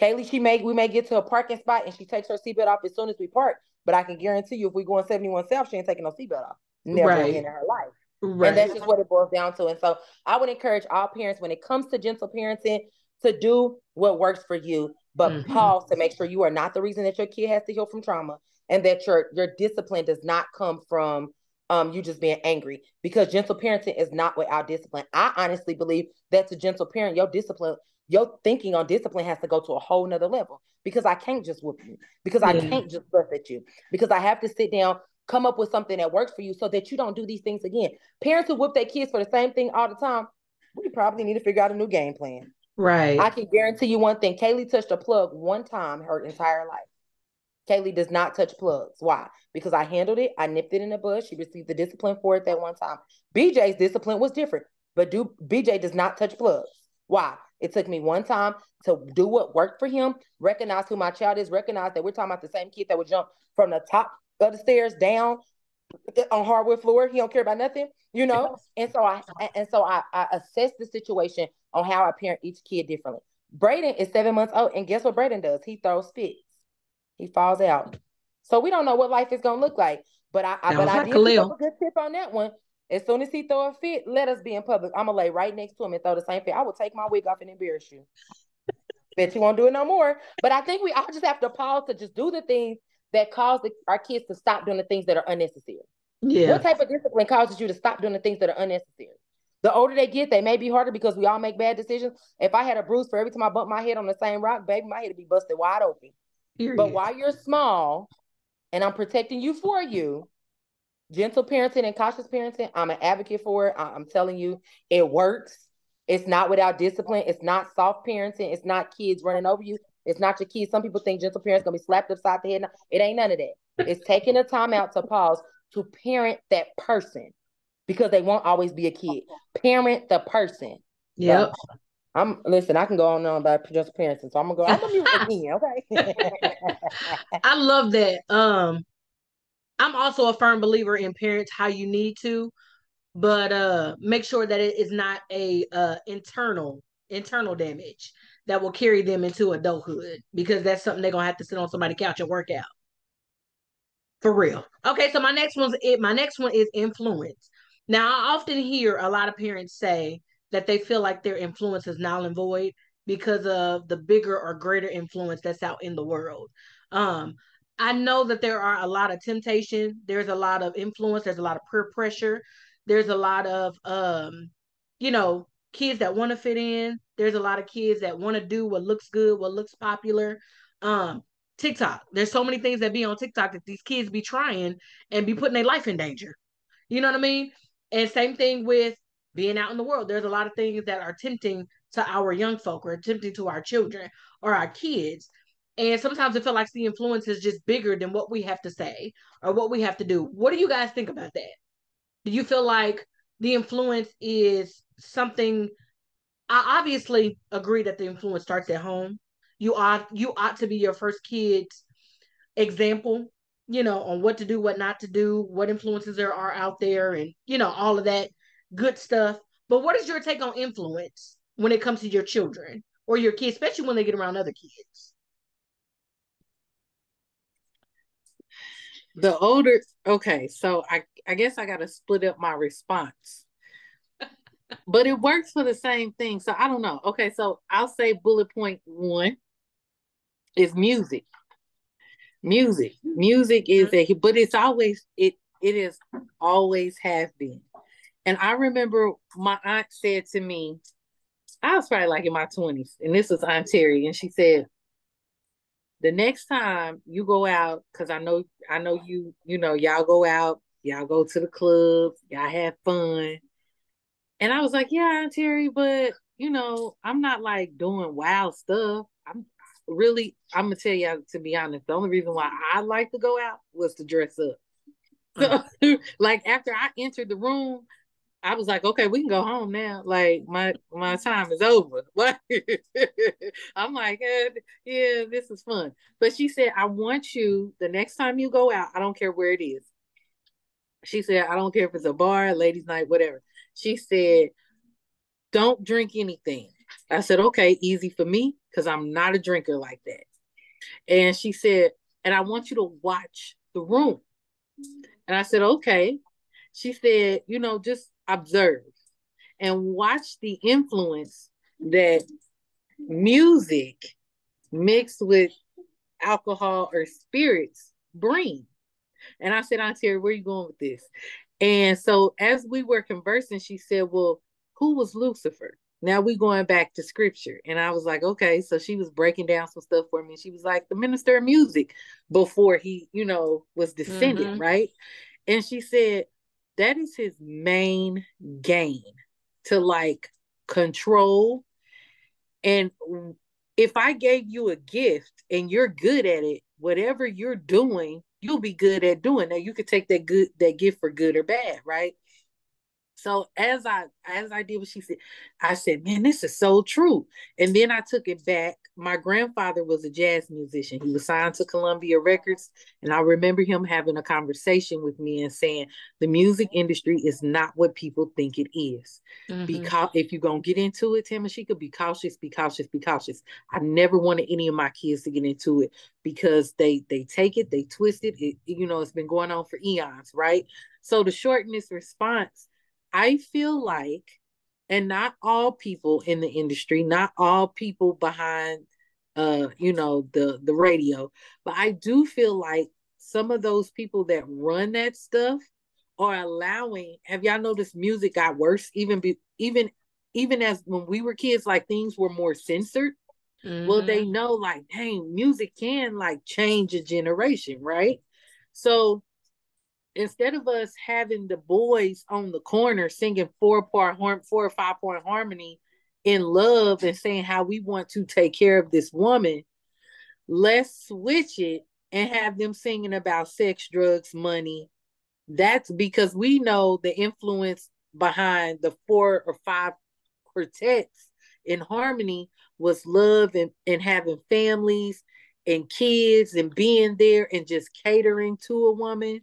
Kaylee, she may we may get to a parking spot and she takes her seatbelt off as soon as we park. But I can guarantee you, if we go on 71 South, she ain't taking no seatbelt off. Never Right. again in her life. right. And that's just what it boils down to. And so I would encourage all parents when it comes to gentle parenting to do what works for you, but Mhm. pause to make sure you are not the reason that your kid has to heal from trauma and that your your discipline does not come from um you just being angry because gentle parenting is not without discipline. I honestly believe that to gentle parent, your discipline, your thinking on discipline has to go to a whole nother level because I can't just whoop you, because I Yeah. can't just fuss at you, because I have to sit down, come up with something that works for you so that you don't do these things again. Parents who whip their kids for the same thing all the time, we probably need to figure out a new game plan. right. I can guarantee you one thing. Kaylee touched a plug one time her entire life. Kaylee does not touch plugs. Why? Because I handled it. I nipped it in the bud. She received the discipline for it that one time. BJ's discipline was different, but do BJ does not touch plugs. Why? It took me one time to do what worked for him, recognize who my child is, recognize that we're talking about the same kid that would jump from the top of the stairs down on hardwood floor. He don't care about nothing, you know. [laughs] And so I and so I, I assess the situation on how I parent each kid differently. Braden is seven months old, and guess what Braden does? He throws fits. He falls out. So we don't know what life is gonna look like. But I, I but Sounds I like did Khalil. a good tip on that one. As soon as he throw a fit, let us be in public. I'm gonna lay right next to him and throw the same fit. I will take my wig off and embarrass you. Bet you won't do it no more. But I think we all just have to pause to just do the things that cause the, our kids to stop doing the things that are unnecessary. yeah. What type of discipline causes you to stop doing the things that are unnecessary? The older they get, they may be harder because we all make bad decisions. If I had a bruise for every time I bump my head on the same rock, baby, my head would be busted wide open. Period. But while you're small and I'm protecting you for you, gentle parenting and cautious parenting, I'm an advocate for it. I- I'm telling you, it works. It's not without discipline. It's not soft parenting. It's not kids running over you. It's not your kids. Some people think gentle parents gonna be slapped upside the head. It ain't none of that. It's taking the time out to pause to parent that person because they won't always be a kid. Parent the person. yep. I'm listen. I can go on and on about gentle parenting, so I'm gonna go. I'm gonna mute [laughs] again. Okay. I love that. Um, I'm also a firm believer in parents how you need to, but uh, make sure that it is not a uh internal internal damage that will carry them into adulthood because that's something they're gonna have to sit on somebody's couch and work out. For real. Okay, so my next one's it. My next one is influence. Now, I often hear a lot of parents say that they feel like their influence is null and void because of the bigger or greater influence that's out in the world. Um, I know that there are a lot of temptation. There's a lot of influence. There's a lot of peer pressure. There's a lot of, um, you know, kids that want to fit in. There's a lot of kids that want to do what looks good, what looks popular. Um, TikTok. There's so many things that be on TikTok that these kids be trying and be putting their life in danger. You know what I mean? And same thing with being out in the world. There's a lot of things that are tempting to our young folk or tempting to our children or our kids. And sometimes it feels like the influence is just bigger than what we have to say or what we have to do. What do you guys think about that? Do you feel like the influence is something? I obviously agree that the influence starts at home. You ought you ought to be your first kid's example, you know, on what to do, what not to do, what influences there are out there, and you know all of that good stuff. But what is your take on influence when it comes to your children or your kids, especially when they get around other kids? The older, okay, so I I guess I got to split up my response, [laughs] but it works for the same thing. So I don't know. Okay, so I'll say bullet point one is music. Music, music is mm-hmm. a, but it's always it it is always have been. And I remember my aunt said to me, I was probably like in my twenties, and this was Aunt Terry, and she said, the next time you go out, because I know I know you, you know, y'all go out, y'all go to the club, y'all have fun. And I was like, Yeah, Aunt Terry, but you know, I'm not like doing wild stuff. I'm really, I'm gonna tell y'all to be honest, the only reason why I like to go out was to dress up. Mm. So, [laughs] like after I entered the room, I was like, okay, we can go home now. Like my my time is over. [laughs] I'm like, yeah, this is fun. But she said, I want you the next time you go out. I don't care where it is. She said, I don't care if it's a bar, ladies' night, whatever. She said, don't drink anything. I said, okay, easy for me because I'm not a drinker like that. And she said, and I want you to watch the room. And I said, okay. She said, you know, just observe and watch the influence that music mixed with alcohol or spirits bring. And I said, Aunt Terry, where are you going with this? And so as we were conversing, she said, Well, who was Lucifer? Now we going back to scripture. And I was like, okay. So she was breaking down some stuff for me. She was like, the minister of music before he, you know, was descended, mm-hmm. right? And she said, that is his main gain to like control and if i gave you a gift and you're good at it whatever you're doing you'll be good at doing that you could take that good that gift for good or bad right so as I as I did what she said, I said, "Man, this is so true." And then I took it back. My grandfather was a jazz musician. He was signed to Columbia Records, and I remember him having a conversation with me and saying, "The music industry is not what people think it is. Mm-hmm. Because if you're gonna get into it, Tamashika, be cautious, be cautious, be cautious. I never wanted any of my kids to get into it because they they take it, they twist it. it you know, it's been going on for eons, right? So to shorten this response." I feel like, and not all people in the industry, not all people behind uh, you know, the the radio, but I do feel like some of those people that run that stuff are allowing have y'all noticed music got worse even be even even as when we were kids like things were more censored mm-hmm. well they mm-hmm. know like dang music can like change a generation right so instead of us having the boys on the corner singing four part four or five point harmony in love and saying how we want to take care of this woman, let's switch it and have them singing about sex, drugs, money. That's because we know the influence behind the four or five quartets in harmony was love and, and having families and kids and being there and just catering to a woman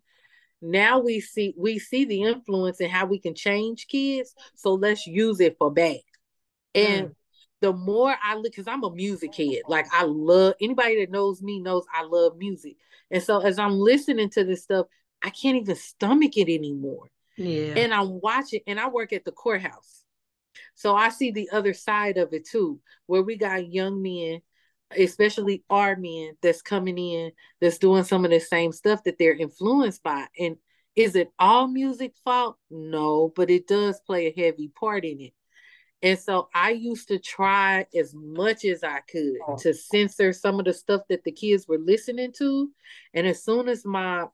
now we see we see the influence and how we can change kids so let's use it for bad. And mm. the more i look because i'm a music kid like i love anybody that knows me knows i love music. And so as i'm listening to this stuff i can't even stomach it anymore. Yeah. And i'm watching and i work at the courthouse. So i see the other side of it too where we got young men especially our men that's coming in that's doing some of the same stuff that they're influenced by. And is it all music fault? No but it does play a heavy part in it. And so i used to try as much as i could oh. to censor some of the stuff that the kids were listening to. And as soon as my as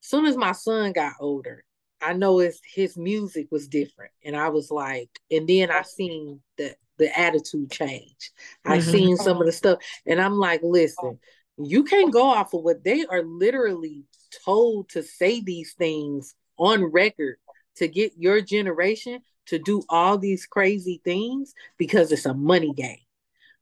soon as my son got older i noticed his music was different. And i was like and then i oh. seen the the attitude change. I've mm-hmm. seen some of the stuff, and I'm like, listen, you can't go off of what they are literally told to say these things on record to get your generation to do all these crazy things because it's a money game.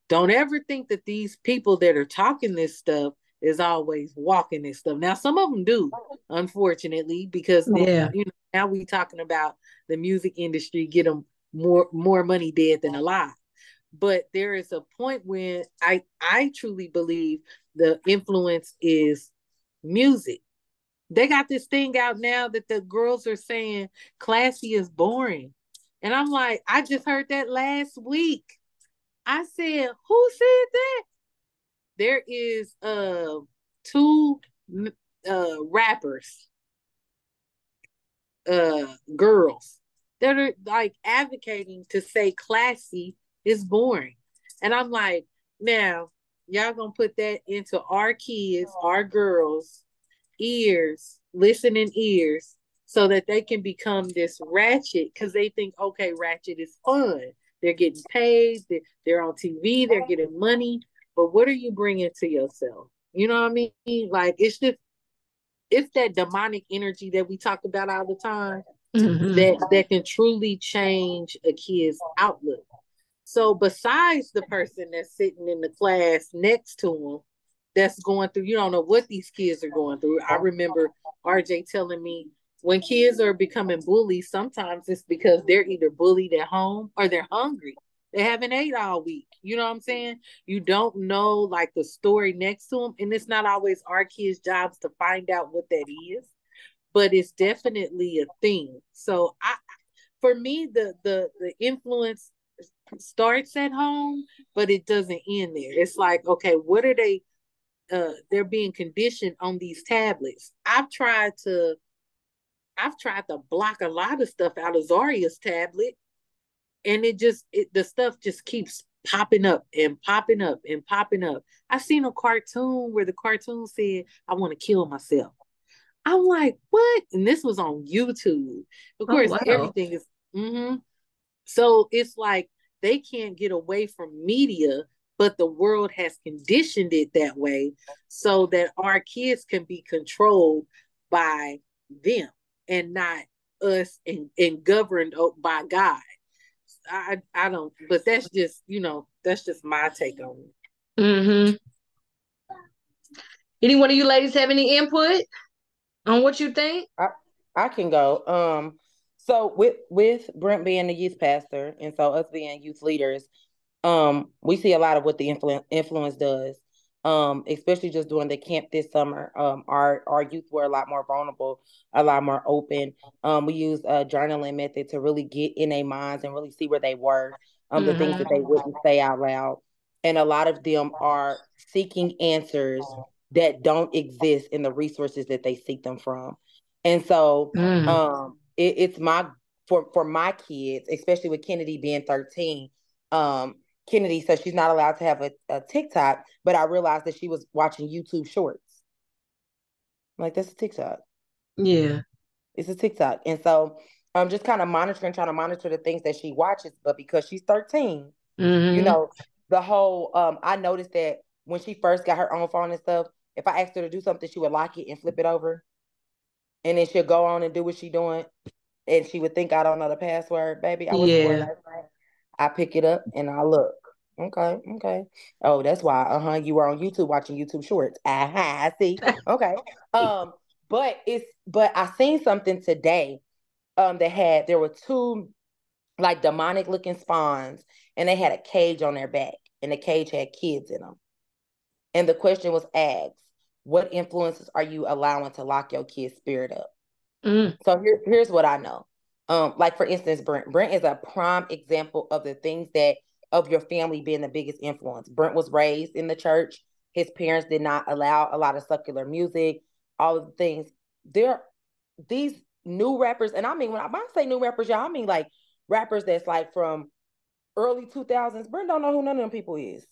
Don't ever think that these people that are talking this stuff is always walking this stuff. Now, some of them do, unfortunately, because yeah. you know, now we talking about the music industry get them more more money dead than alive but there is a point when i i truly believe the influence is music. They got this thing out now that the girls are saying classy is boring. And I'm like, I just heard that last week. I said, who said that? There is uh two uh rappers, uh girls that are like advocating to say classy is boring. And I'm like, now y'all gonna put that into our kids, our girls' ears, listening ears, so that they can become this ratchet because they think, okay, ratchet is fun. They're getting paid, they're, on TV, they're getting money. But what are you bringing to yourself? You know what I mean? Like, it's just, it's that demonic energy that we talk about all the time mm-hmm. that, that can truly change a kid's outlook. So besides the person that's sitting in the class next to them, that's going through, you don't know what these kids are going through. I remember RJ telling me when kids are becoming bullies, sometimes it's because they're either bullied at home or they're hungry. They haven't ate all week. You know what I'm saying? You don't know like the story next to them. And it's not always our kids' jobs to find out what that is, but it's definitely a thing. So I for me, the the the influence starts at home, but it doesn't end there. It's like, okay, what are they? Uh, they're being conditioned on these tablets. I've tried to, I've tried to block a lot of stuff out of Zaria's tablet, and it just it, the stuff just keeps popping up and popping up and popping up. I seen a cartoon where the cartoon said, "I want to kill myself." I'm like, what? And this was on YouTube. Of oh, course, wow. everything is. Mm-hmm. So it's like they can't get away from media, but the world has conditioned it that way so that our kids can be controlled by them and not us and, and governed by God. I I don't, but that's just you know that's just my take on it. Mm-hmm. Any one of you ladies have any input on what you think? I I can go. Um, so with with Brent being the youth pastor, and so us being youth leaders, um, we see a lot of what the influence influence does. Um, especially just during the camp this summer. Um, our our youth were a lot more vulnerable, a lot more open. Um, we used a journaling method to really get in their minds and really see where they were, um, mm-hmm. the things that they wouldn't say out loud. And a lot of them are seeking answers that don't exist in the resources that they seek them from. And so mm. um it, it's my for for my kids, especially with Kennedy being 13. Um, Kennedy says she's not allowed to have a, a TikTok, but I realized that she was watching YouTube shorts. I'm like, that's a TikTok. Yeah. It's a TikTok. And so I'm just kind of monitoring, trying to monitor the things that she watches. But because she's 13, mm-hmm. you know, the whole um I noticed that when she first got her own phone and stuff, if I asked her to do something, she would lock it and flip it over and then she'll go on and do what she's doing, and she would think I don't know the password, baby. I yeah. I pick it up and I look. Okay, okay. Oh, that's why. Uh huh. You were on YouTube watching YouTube Shorts. Aha, I see. Okay. [laughs] um, but it's but I seen something today. Um, that had there were two like demonic looking spawns, and they had a cage on their back, and the cage had kids in them. And the question was asked, what influences are you allowing to lock your kid's spirit up? Mm. So here, here's what I know. Um, like for instance, Brent. Brent is a prime example of the things that of your family being the biggest influence. Brent was raised in the church. His parents did not allow a lot of secular music, all of the things. There, these new rappers, and I mean when I, when I say new rappers, y'all, I mean like rappers that's like from early 2000s. Brent don't know who none of them people is.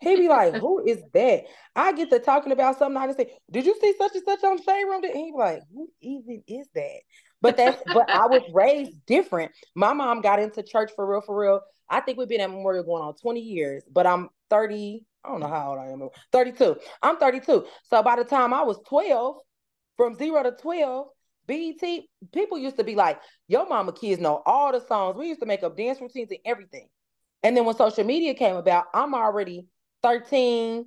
He be like, [laughs] who is that? I get to talking about something. I just say, did you see such and such on Shade Room? And he be like, who even is that? But that's but I was [laughs] raised different. My mom got into church for real, for real. I think we've been at Memorial going on 20 years, but I'm 30. I don't know how old I am. 32. I'm 32. So by the time I was 12, from zero to 12, BET, people used to be like, your mama kids know all the songs. We used to make up dance routines and everything. And then when social media came about, I'm already 13,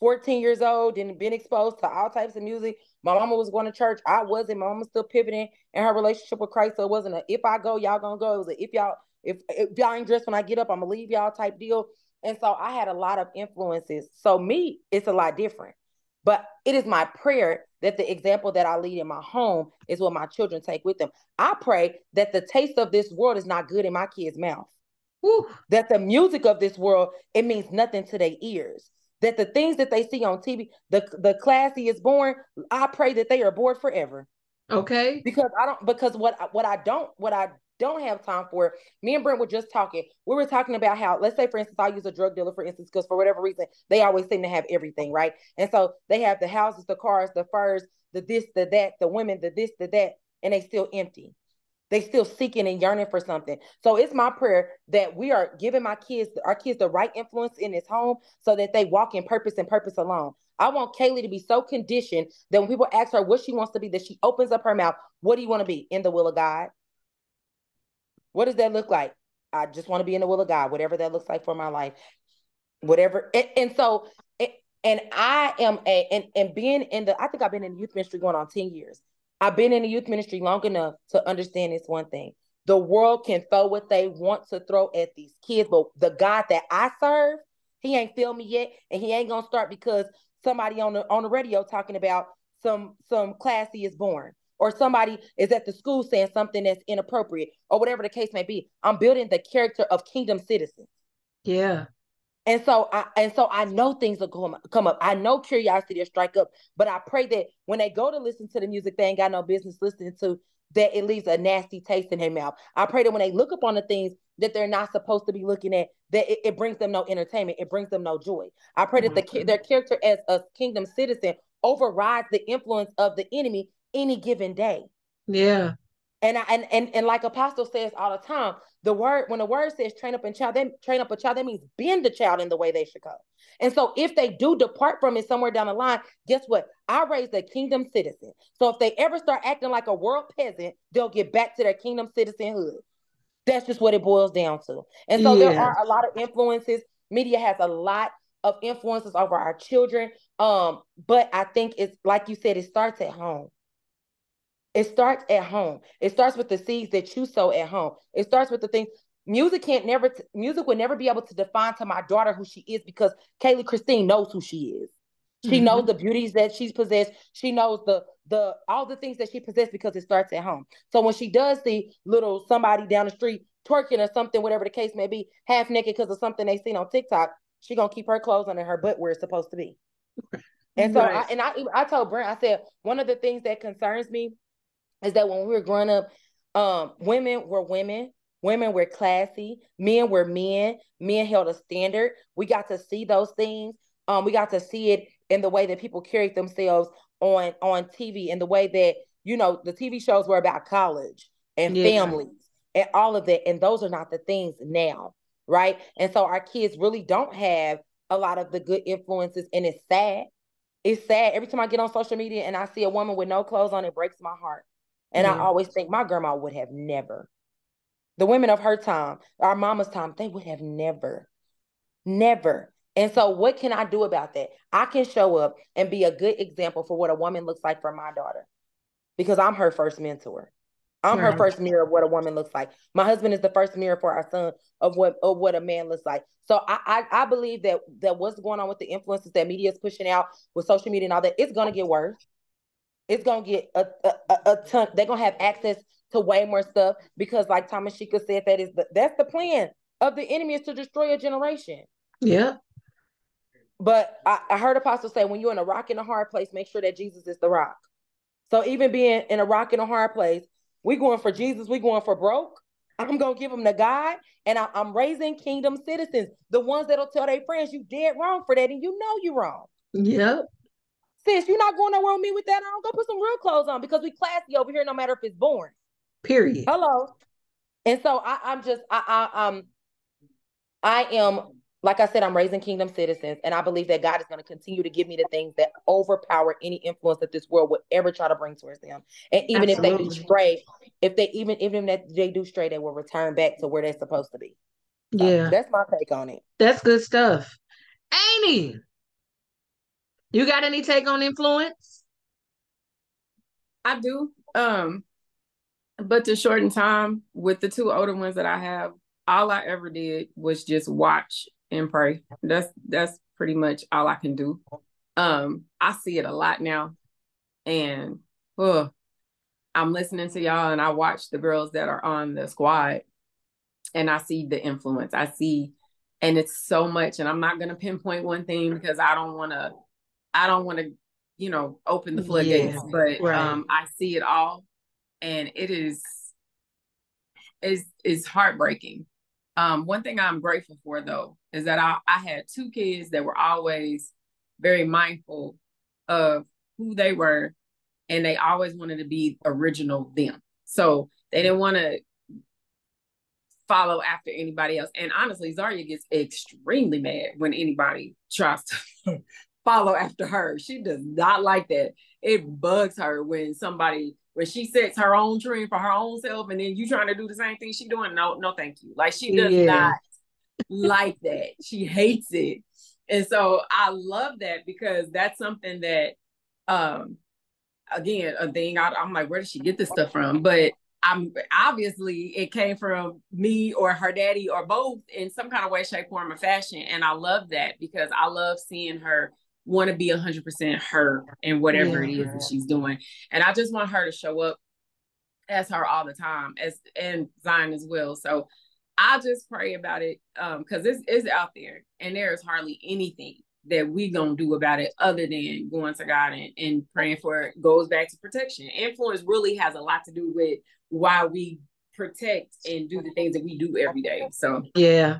14 years old and been exposed to all types of music. My mama was going to church. I wasn't. My mama still pivoting in her relationship with Christ. So it wasn't a if I go, y'all gonna go. It was a if y'all, if, if y'all ain't dressed when I get up, I'm gonna leave y'all type deal. And so I had a lot of influences. So me, it's a lot different. But it is my prayer that the example that I lead in my home is what my children take with them. I pray that the taste of this world is not good in my kids' mouth. Whew. That the music of this world, it means nothing to their ears. That the things that they see on TV, the the classy is born, I pray that they are bored forever. Okay. Because I don't because what what I don't what I don't have time for. Me and Brent were just talking. We were talking about how, let's say, for instance, I use a drug dealer, for instance, because for whatever reason, they always seem to have everything, right? And so they have the houses, the cars, the furs, the this, the that, the women, the this, the that, and they still empty. They still seeking and yearning for something. So it's my prayer that we are giving my kids, our kids, the right influence in this home so that they walk in purpose and purpose alone. I want Kaylee to be so conditioned that when people ask her what she wants to be, that she opens up her mouth. What do you want to be? In the will of God. What does that look like? I just want to be in the will of God, whatever that looks like for my life, whatever. And, and so, and I am a, and, and being in the, I think I've been in youth ministry going on 10 years. I've been in the youth ministry long enough to understand this one thing. The world can throw what they want to throw at these kids, but the God that I serve, he ain't feel me yet, and he ain't gonna start because somebody on the on the radio talking about some some classy is born or somebody is at the school saying something that's inappropriate or whatever the case may be. I'm building the character of kingdom citizens. Yeah and so I and so I know things will come, come up. I know curiosity will strike up, but I pray that when they go to listen to the music they ain't got no business listening to, that it leaves a nasty taste in their mouth. I pray that when they look upon the things that they're not supposed to be looking at, that it, it brings them no entertainment, it brings them no joy. I pray that the mm-hmm. their character as a kingdom citizen overrides the influence of the enemy any given day. Yeah. And I and, and and like Apostle says all the time, the word when the word says train up a child, then train up a child, that means bend the child in the way they should go. And so if they do depart from it somewhere down the line, guess what? I raised a kingdom citizen. So if they ever start acting like a world peasant, they'll get back to their kingdom citizenhood. That's just what it boils down to. And so yeah. there are a lot of influences. Media has a lot of influences over our children. Um, but I think it's like you said, it starts at home. It starts at home. It starts with the seeds that you sow at home. It starts with the things. Music can't never. Music will never be able to define to my daughter who she is because Kaylee Christine knows who she is. She mm-hmm. knows the beauties that she's possessed. She knows the the all the things that she possessed because it starts at home. So when she does see little somebody down the street twerking or something, whatever the case may be, half naked because of something they seen on TikTok, she gonna keep her clothes under her butt where it's supposed to be. And so, right. I, and I, I told Brent, I said one of the things that concerns me is that when we were growing up, um, women were women, women were classy, men were men, men held a standard. We got to see those things. Um, we got to see it in the way that people carried themselves on on TV, in the way that you know the TV shows were about college and yeah. families and all of that. And those are not the things now, right? And so our kids really don't have a lot of the good influences, and it's sad. It's sad. Every time I get on social media and I see a woman with no clothes on, it breaks my heart. And. I always think my grandma would have never. The women of her time, our mama's time, they would have never, never. And so, what can I do about that? I can show up and be a good example for what a woman looks like for my daughter because I'm her first mentor. I'm right. her first mirror of what a woman looks like. My husband is the first mirror for our son of what of what a man looks like. So I, I, I believe that that what's going on with the influences that media is pushing out with social media and all that, it's gonna get worse it's gonna get a, a, a ton. They're gonna have access to way more stuff because, like Tamashika said, that is the that's the plan of the enemy is to destroy a generation. Yeah. But I, I heard Apostle say, when you're in a rock in a hard place, make sure that Jesus is the rock. So even being in a rock in a hard place, we going for Jesus, we going for broke. I'm gonna give them the God, and I, am raising kingdom citizens, the ones that'll tell their friends you dead wrong for that, and you know you're wrong. Yep sis, you're not going nowhere with me with that. I don't go put some real clothes on because we classy over here, no matter if it's born. Period. Hello. And so I, I'm just I, I um I am like I said, I'm raising kingdom citizens, and I believe that God is going to continue to give me the things that overpower any influence that this world would ever try to bring towards them. And even Absolutely. if they do stray, if they even even if they do stray, they will return back to where they're supposed to be. So yeah, that's my take on it. That's good stuff. Amy, you got any take on influence? I do. Um, but to shorten time with the two older ones that I have, all I ever did was just watch and pray. That's that's pretty much all I can do. Um, I see it a lot now. And oh, I'm listening to y'all and I watch the girls that are on the squad and I see the influence. I see and it's so much and I'm not going to pinpoint one thing because I don't want to I don't want to, you know, open the floodgates, yeah, but right. um I see it all and it is is is heartbreaking. Um one thing I'm grateful for though is that I I had two kids that were always very mindful of who they were and they always wanted to be original them. So they didn't want to follow after anybody else. And honestly, Zaria gets extremely mad when anybody tries to follow after her. She does not like that. It bugs her when somebody when she sets her own trend for her own self and then you trying to do the same thing she doing. No, no, thank you. Like she does yeah. not like that. She hates it. And so I love that because that's something that um again a thing I, i'm like where did she get this stuff from but i'm obviously it came from me or her daddy or both in some kind of way shape form or fashion and i love that because i love seeing her want to be 100% her and whatever yeah. it is that she's doing and i just want her to show up as her all the time as and zion as well so i just pray about it um because it's, it's out there and there is hardly anything that we gonna do about it other than going to God and, and praying for it goes back to protection. Influence really has a lot to do with why we protect and do the things that we do every day. So yeah.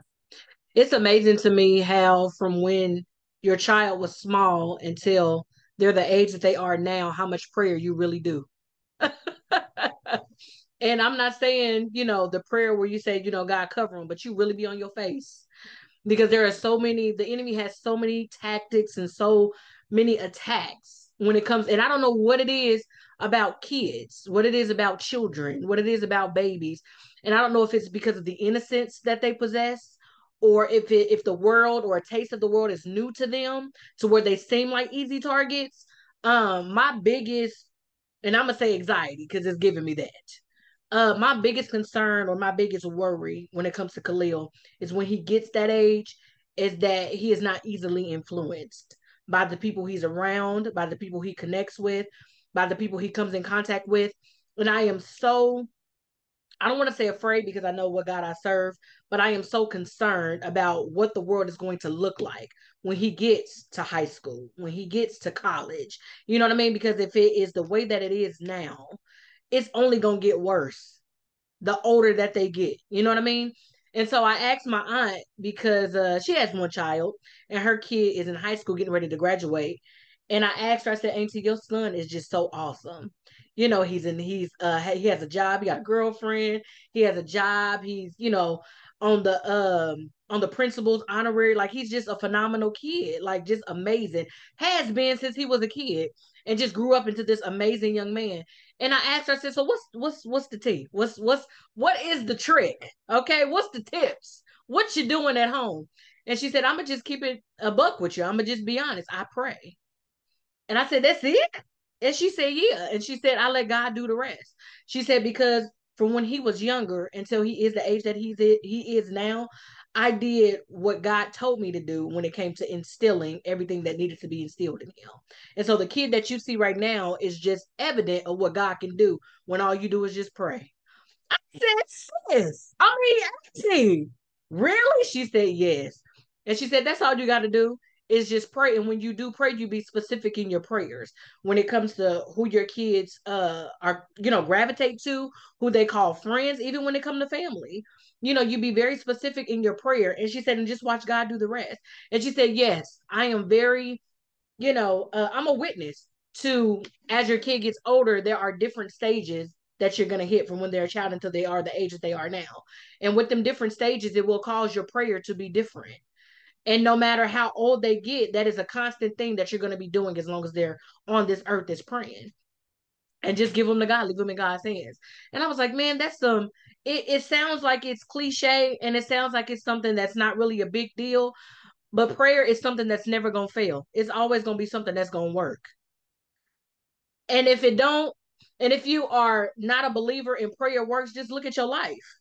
It's amazing to me how from when your child was small until they're the age that they are now, how much prayer you really do. [laughs] and I'm not saying, you know, the prayer where you say, you know, God cover them, but you really be on your face because there are so many the enemy has so many tactics and so many attacks when it comes and i don't know what it is about kids what it is about children what it is about babies and i don't know if it's because of the innocence that they possess or if it if the world or a taste of the world is new to them to where they seem like easy targets um my biggest and i'm gonna say anxiety because it's giving me that uh, my biggest concern or my biggest worry when it comes to Khalil is when he gets that age, is that he is not easily influenced by the people he's around, by the people he connects with, by the people he comes in contact with. And I am so, I don't want to say afraid because I know what God I serve, but I am so concerned about what the world is going to look like when he gets to high school, when he gets to college. You know what I mean? Because if it is the way that it is now, it's only gonna get worse the older that they get. You know what I mean? And so I asked my aunt because uh, she has one child and her kid is in high school getting ready to graduate. And I asked her, I said, Auntie, your son is just so awesome. You know, he's in, he's, uh, he has a job, he got a girlfriend, he has a job, he's, you know, on the, um, on the principal's honorary, like he's just a phenomenal kid, like just amazing. Has been since he was a kid and just grew up into this amazing young man. And I asked her, I said, so what's what's what's the tea? What's what's what is the trick? Okay, what's the tips? What you doing at home? And she said, I'm gonna just keep it a buck with you. I'm gonna just be honest. I pray. And I said, That's it? And she said, Yeah. And she said, I let God do the rest. She said, because from when he was younger until he is the age that he's he is now, I did what God told me to do when it came to instilling everything that needed to be instilled in him. And so the kid that you see right now is just evident of what God can do when all you do is just pray. I said, sis, I mean, auntie, really? She said, yes. And she said, that's all you got to do is just pray. And when you do pray, you be specific in your prayers when it comes to who your kids uh are, you know, gravitate to, who they call friends, even when it come to family you know, you be very specific in your prayer. And she said, and just watch God do the rest. And she said, yes, I am very, you know, uh, I'm a witness to as your kid gets older, there are different stages that you're going to hit from when they're a child until they are the age that they are now. And with them different stages, it will cause your prayer to be different. And no matter how old they get, that is a constant thing that you're going to be doing as long as they're on this earth is praying. And just give them to God, leave them in God's hands. And I was like, man, that's some it, it sounds like it's cliche and it sounds like it's something that's not really a big deal but prayer is something that's never gonna fail it's always gonna be something that's gonna work and if it don't and if you are not a believer in prayer works just look at your life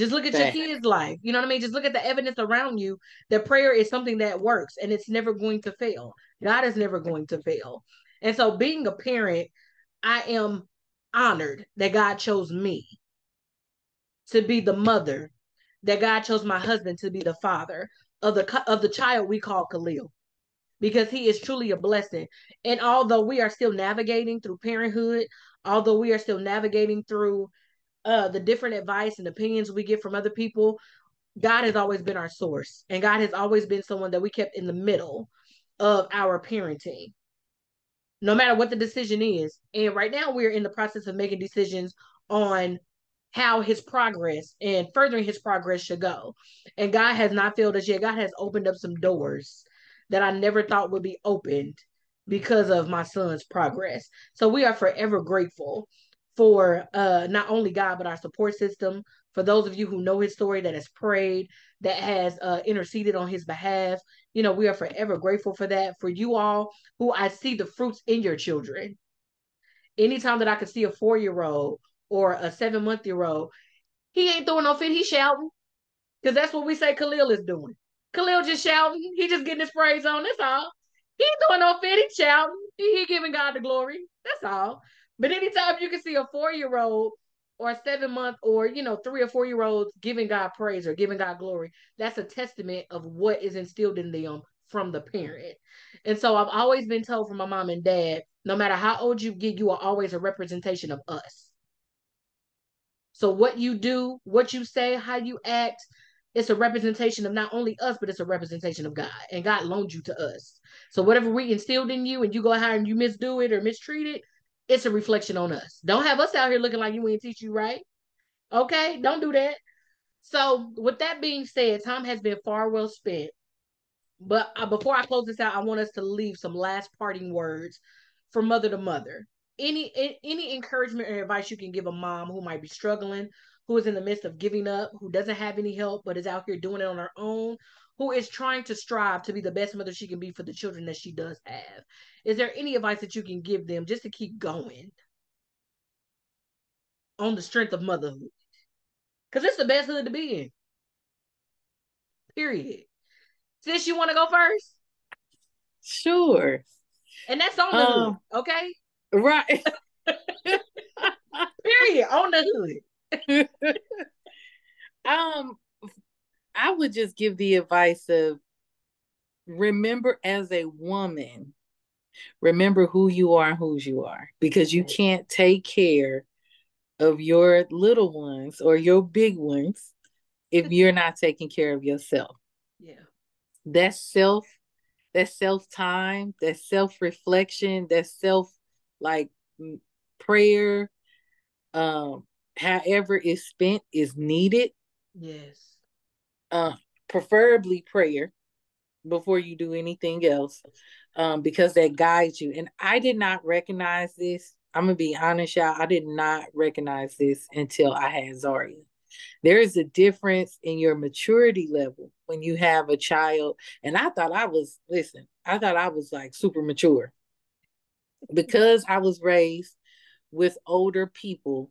Just look at Fact. your kids' life. You know what I mean? Just look at the evidence around you that prayer is something that works and it's never going to fail. God is never going to fail. And so, being a parent, I am honored that God chose me to be the mother, that God chose my husband to be the father of the of the child we call Khalil, because he is truly a blessing. And although we are still navigating through parenthood, although we are still navigating through uh, the different advice and opinions we get from other people, God has always been our source, and God has always been someone that we kept in the middle of our parenting no matter what the decision is. And right now we're in the process of making decisions on how his progress and furthering his progress should go. And God has not failed us yet. God has opened up some doors that I never thought would be opened because of my son's progress. So we are forever grateful for uh not only God but our support system. For those of you who know his story that has prayed, that has uh interceded on his behalf, you know, we are forever grateful for that. For you all who I see the fruits in your children. Anytime that I can see a four year old or a seven month year old, he ain't throwing no fit, he's shouting. Because that's what we say Khalil is doing. Khalil just shouting, he just getting his praise on. That's all. He ain't doing no fit, he's shouting. He, he giving God the glory. That's all. But anytime you can see a four year old or a seven month or you know three or four year olds giving God praise or giving God glory, that's a testament of what is instilled in them from the parent. And so I've always been told from my mom and dad, no matter how old you get, you are always a representation of us. So what you do, what you say, how you act, it's a representation of not only us, but it's a representation of God. And God loaned you to us. So whatever we instilled in you and you go out and you misdo it or mistreat it, it's a reflection on us. Don't have us out here looking like you ain't teach you right. Okay, don't do that. So, with that being said, time has been far well spent. But uh, before I close this out, I want us to leave some last parting words from mother to mother. Any any encouragement or advice you can give a mom who might be struggling, who is in the midst of giving up, who doesn't have any help but is out here doing it on her own, who is trying to strive to be the best mother she can be for the children that she does have. Is there any advice that you can give them just to keep going on the strength of motherhood? Because it's the best hood to be in. Period. Sis, you want to go first? Sure. And that's on the Um, hood, okay? Right. [laughs] [laughs] Period. On the hood. [laughs] um, I would just give the advice of remember as a woman, remember who you are and whose you are, because you can't take care of your little ones or your big ones if you're not taking care of yourself. Yeah. That self, that self time, that self reflection, that self like prayer, um, however it's spent is needed. Yes. Uh, preferably prayer before you do anything else, um, because that guides you. And I did not recognize this. I'm gonna be honest, y'all. I did not recognize this until I had Zaria. There is a difference in your maturity level when you have a child. And I thought I was, listen, I thought I was like super mature because I was raised with older people.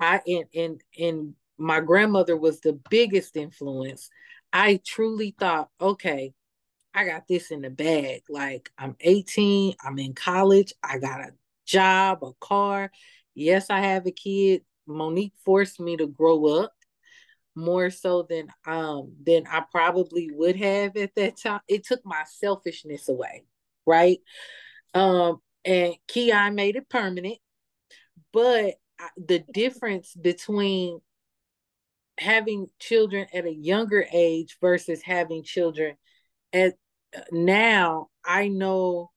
I and and and my grandmother was the biggest influence. I truly thought, okay, I got this in the bag. Like I'm 18, I'm in college, I got a job, a car. Yes, I have a kid. Monique forced me to grow up more so than um than I probably would have at that time. It took my selfishness away, right? Um and Keon made it permanent, but the difference between having children at a younger age versus having children at now, I know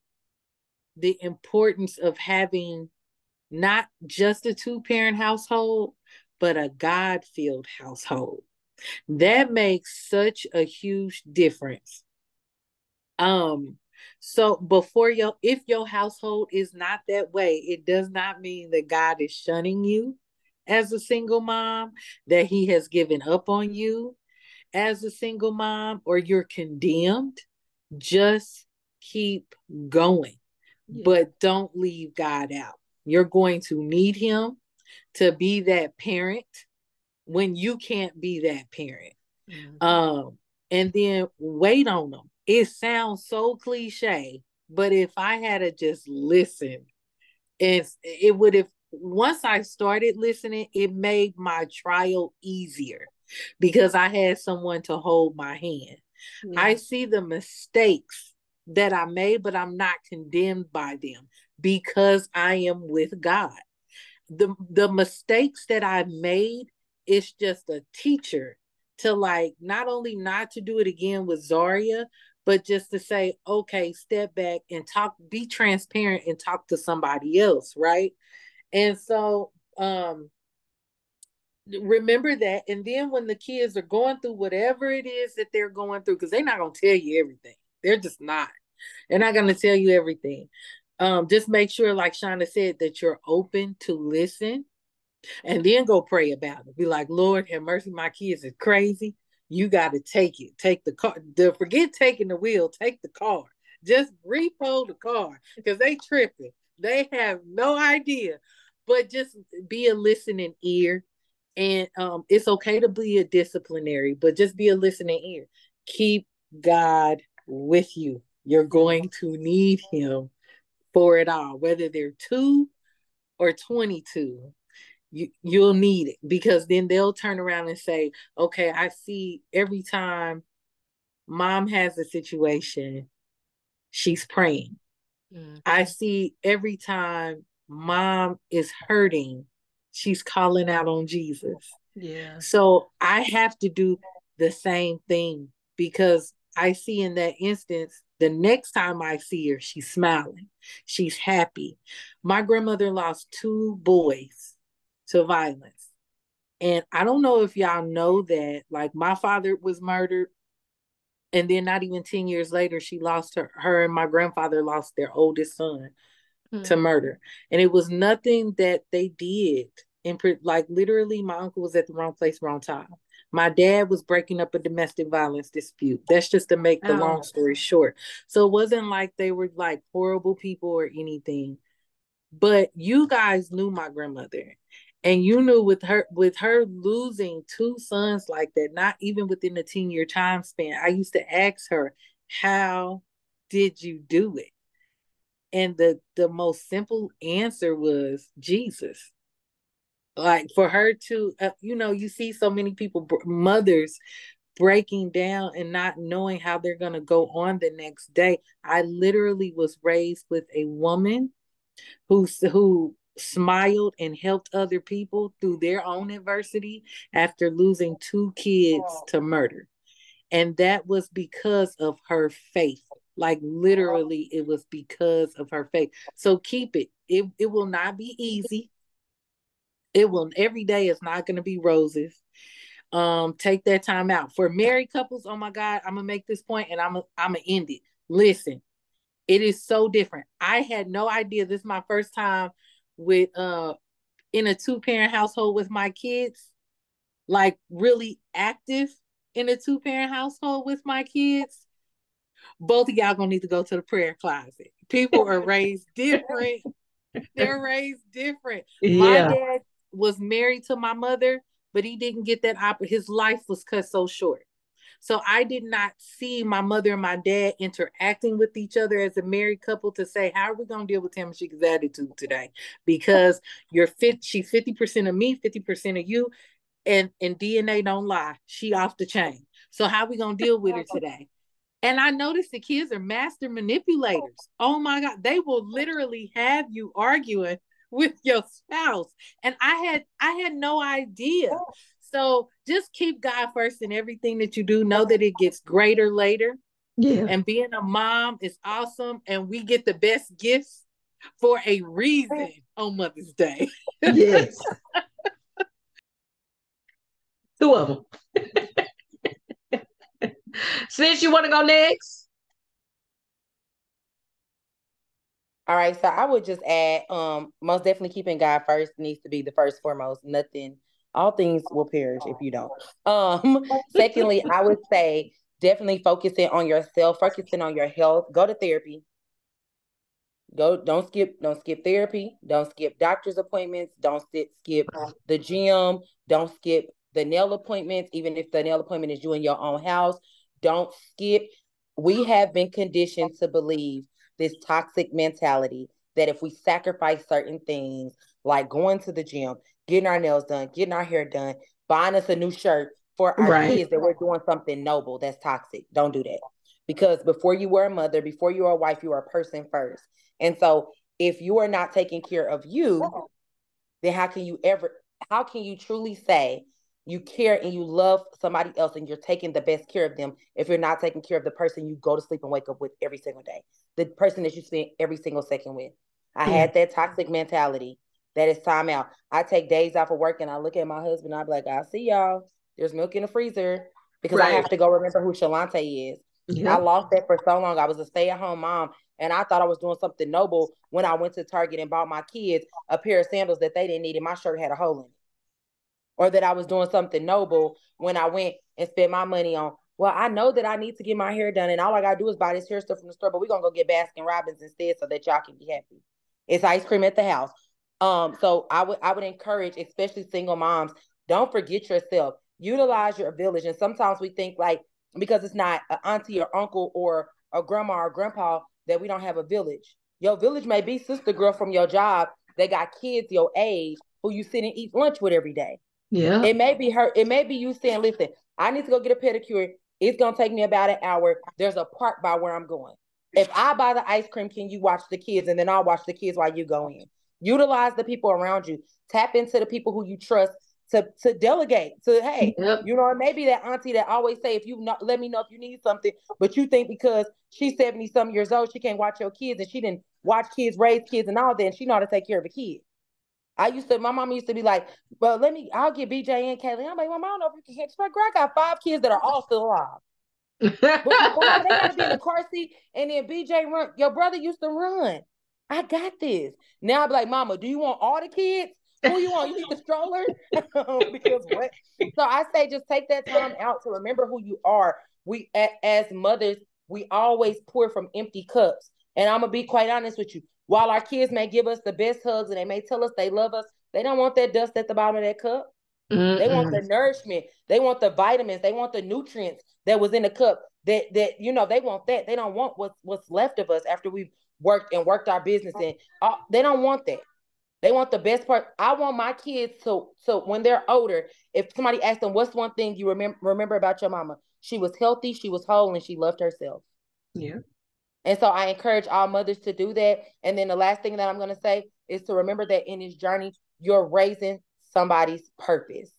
the importance of having not just a two parent household, but a God filled household. That makes such a huge difference. Um, so before your if your household is not that way, it does not mean that God is shunning you as a single mom, that he has given up on you as a single mom, or you're condemned. Just keep going, Yeah. but don't leave God out. You're going to need him to be that parent when you can't be that parent. Mm-hmm. Um, and then wait on them. It sounds so cliche, but if I had to just listen, and it would have once I started listening, it made my trial easier because I had someone to hold my hand. Yeah. I see the mistakes that I made, but I'm not condemned by them because I am with God. The the mistakes that I made is just a teacher to like not only not to do it again with Zaria, but just to say, okay, step back and talk, be transparent and talk to somebody else, right? And so um remember that. And then when the kids are going through whatever it is that they're going through, because they're not gonna tell you everything. They're just not. They're not gonna tell you everything. Um, just make sure, like Shonda said, that you're open to listen and then go pray about it. Be like, Lord, have mercy, my kids is crazy. You got to take it. Take the car. The, forget taking the wheel. Take the car. Just repo the car because they tripping. They have no idea. But just be a listening ear. And um, it's okay to be a disciplinary, but just be a listening ear. Keep God with you. You're going to need Him for it all, whether they're two or 22 you you'll need it because then they'll turn around and say, "Okay, I see every time mom has a situation, she's praying. Mm-hmm. I see every time mom is hurting, she's calling out on Jesus." Yeah. So I have to do the same thing because I see in that instance the next time I see her, she's smiling, she's happy. My grandmother lost two boys to violence. And I don't know if y'all know that, like, my father was murdered. And then, not even 10 years later, she lost her, her and my grandfather lost their oldest son mm-hmm. to murder. And it was nothing that they did. And like, literally, my uncle was at the wrong place, wrong time. My dad was breaking up a domestic violence dispute. That's just to make the oh. long story short. So it wasn't like they were like horrible people or anything. But you guys knew my grandmother and you knew with her with her losing two sons like that not even within a 10 year time span i used to ask her how did you do it and the the most simple answer was jesus like for her to uh, you know you see so many people mothers breaking down and not knowing how they're going to go on the next day i literally was raised with a woman who who smiled and helped other people through their own adversity after losing two kids to murder. And that was because of her faith. Like literally, it was because of her faith. So keep it. It it will not be easy. It will every day is not gonna be roses. Um, take that time out. For married couples, oh my God, I'm gonna make this point and I'm a, I'm gonna end it. Listen, it is so different. I had no idea. This is my first time with uh in a two parent household with my kids, like really active in a two parent household with my kids, both of y'all gonna need to go to the prayer closet. People are [laughs] raised different. They're raised different. Yeah. My dad was married to my mother, but he didn't get that op- his life was cut so short. So I did not see my mother and my dad interacting with each other as a married couple to say, how are we going to deal with Tamashika's attitude today? Because you're fit, she's 50% of me, 50% of you. And, and DNA don't lie. She off the chain. So how are we going to deal with her [laughs] today? And I noticed the kids are master manipulators. Oh my God. They will literally have you arguing [laughs] with your spouse. And I had I had no idea. So just keep God first in everything that you do. Know that it gets greater later. Yeah. And being a mom is awesome. And we get the best gifts for a reason on Mother's Day. yes. [laughs] Two of them. [laughs] Since you want to go next. All right, so I would just add, um, most definitely keeping God first needs to be the first foremost. Nothing all things will perish if you don't. Um, [laughs] secondly, I would say definitely focusing on yourself, focusing on your health. Go to therapy. Go, don't skip, don't skip therapy. Don't skip doctor's appointments. Don't skip, skip the gym. Don't skip the nail appointments, even if the nail appointment is you in your own house, don't skip. We have been conditioned to believe this toxic mentality that if we sacrifice certain things, like going to the gym, getting our nails done, getting our hair done, buying us a new shirt for our Right. kids, that we're doing something noble. That's toxic. Don't do that. Because before you were a mother, before you were a wife, you are a person first. And so if you are not taking care of you, then how can you ever how can you truly say you care and you love somebody else and you're taking the best care of them. If you're not taking care of the person you go to sleep and wake up with every single day. The person that you spend every single second with. I Yeah. had that toxic mentality. That is time out. I take days off of work and i look at my husband. And i'm like i see y'all. There's milk in the freezer. Because i have to go remember who Shalante is. I lost that for so long. I was a stay at home mom, and I thought I was doing something noble when I went to Target and bought my kids a pair of sandals that they didn't need, and my shirt had a hole in it. Or that I was doing something noble when I went and spent my money on. Well, I know that I need to get my hair done, and all I gotta do is buy this hair stuff from the store. But we're gonna go get Baskin Robbins instead, so that y'all can be happy. It's ice cream at the house. Um, so I would I would encourage, especially single moms, don't forget yourself. Utilize your village. And sometimes we think like because it's not an auntie or uncle or a grandma or grandpa that we don't have a village. Your village may be sister girl from your job that got kids your age who you sit and eat lunch with every day. Yeah. It may be her, it may be you saying, listen, I need to go get a pedicure. It's gonna take me about an hour. There's a park by where I'm going. If I buy the ice cream, can you watch the kids? And then I'll watch the kids while you go in. Utilize the people around you. Tap into the people who you trust to to delegate. To hey, Yep. you know, it may be that auntie that always say, if you not let me know if you need something, but you think because she's 70 some years old, she can't watch your kids and she didn't watch kids, raise kids, and all that, and she know how to take care of a kid. I used to, my mom used to be like, well, let me, I'll get BJ and Kaylee. I'm like, Mom, I don't know if you can handle She's like, girl, I got five kids that are all still alive. But, they gotta be in the car seat, and then BJ run. Your brother used to run. I got this. Now I'm like, Mama, do you want all the kids? Who you want? You need the stroller? [laughs] Um, because what? So I say, just take that time out to remember who you are. We, as mothers, we always pour from empty cups. And I'm gonna be quite honest with you. While our kids may give us the best hugs and they may tell us they love us, they don't want that dust at the bottom of that cup. They want the nourishment. They want the vitamins. They want the nutrients that was in the cup. That that you know they want that. They don't want what's what's left of us after we've worked and worked our business and uh, they don't want that. They want the best part. I want my kids to to when they're older. If somebody asks them, "What's one thing you remember remember about your mama?" She was healthy. She was whole, and she loved herself. Yeah. And so I encourage all mothers to do that. And then the last thing that I'm going to say is to remember that in this journey, you're raising somebody's purpose.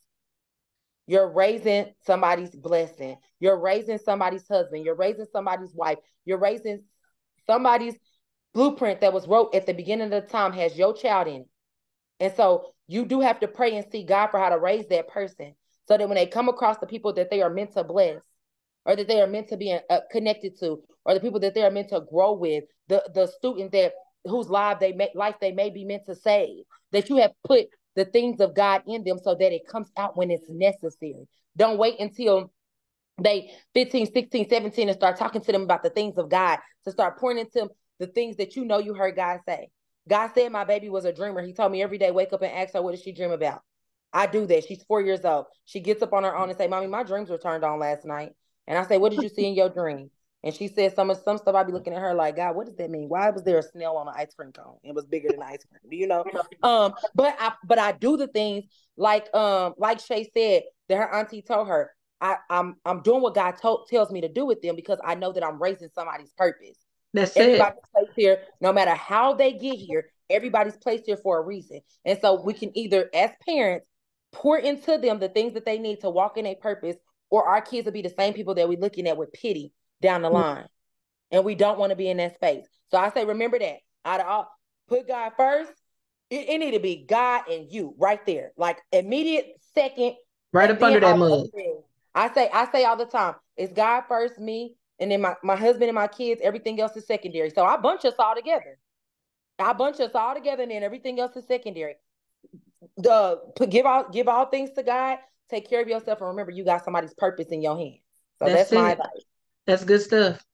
You're raising somebody's blessing. You're raising somebody's husband. You're raising somebody's wife. You're raising somebody's blueprint that was wrote at the beginning of the time has your child in it. And so you do have to pray and see God for how to raise that person so that when they come across the people that they are meant to bless or that they are meant to be uh, connected to or the people that they are meant to grow with, the the student that whose life they may life they may be meant to save, that you have put the things of God in them so that it comes out when it's necessary. Don't wait until they 15, 16, 17 and start talking to them about the things of God, to start pouring into them the things that you know you heard God say. God said my baby was a dreamer. He told me every day, wake up and ask her, what does she dream about? I do that. She's four years old. She gets up on her own and say, Mommy, my dreams were turned on last night. And I say, What did you see in your dream? And she said some of some stuff. I'd be looking at her like, God, what does that mean? Why was there a snail on an ice cream cone? It was bigger than ice cream. You know? Um, but I but I do the things like um like Shay said that her auntie told her. I, I'm I'm doing what God told tells me to do with them because I know that I'm raising somebody's purpose. That's it. Everybody's placed here, no matter how they get here, everybody's placed here for a reason. And so we can either, as parents, pour into them the things that they need to walk in a purpose, or our kids will be the same people that we're looking at with pity down the Mm. line. And we don't want to be in that space. So I say, remember that. Out of all, put God first. It, it need to be God and you right there, like immediate second. Right up under that mug. I say, I say all the time, it's God first, me, and then my, my husband and my kids, everything else is secondary. So I bunch us all together. I bunch us all together, and then everything else is secondary. The give all give all things to God, take care of yourself, and remember you got somebody's purpose in your hands. So That's that's, my advice. That's good stuff.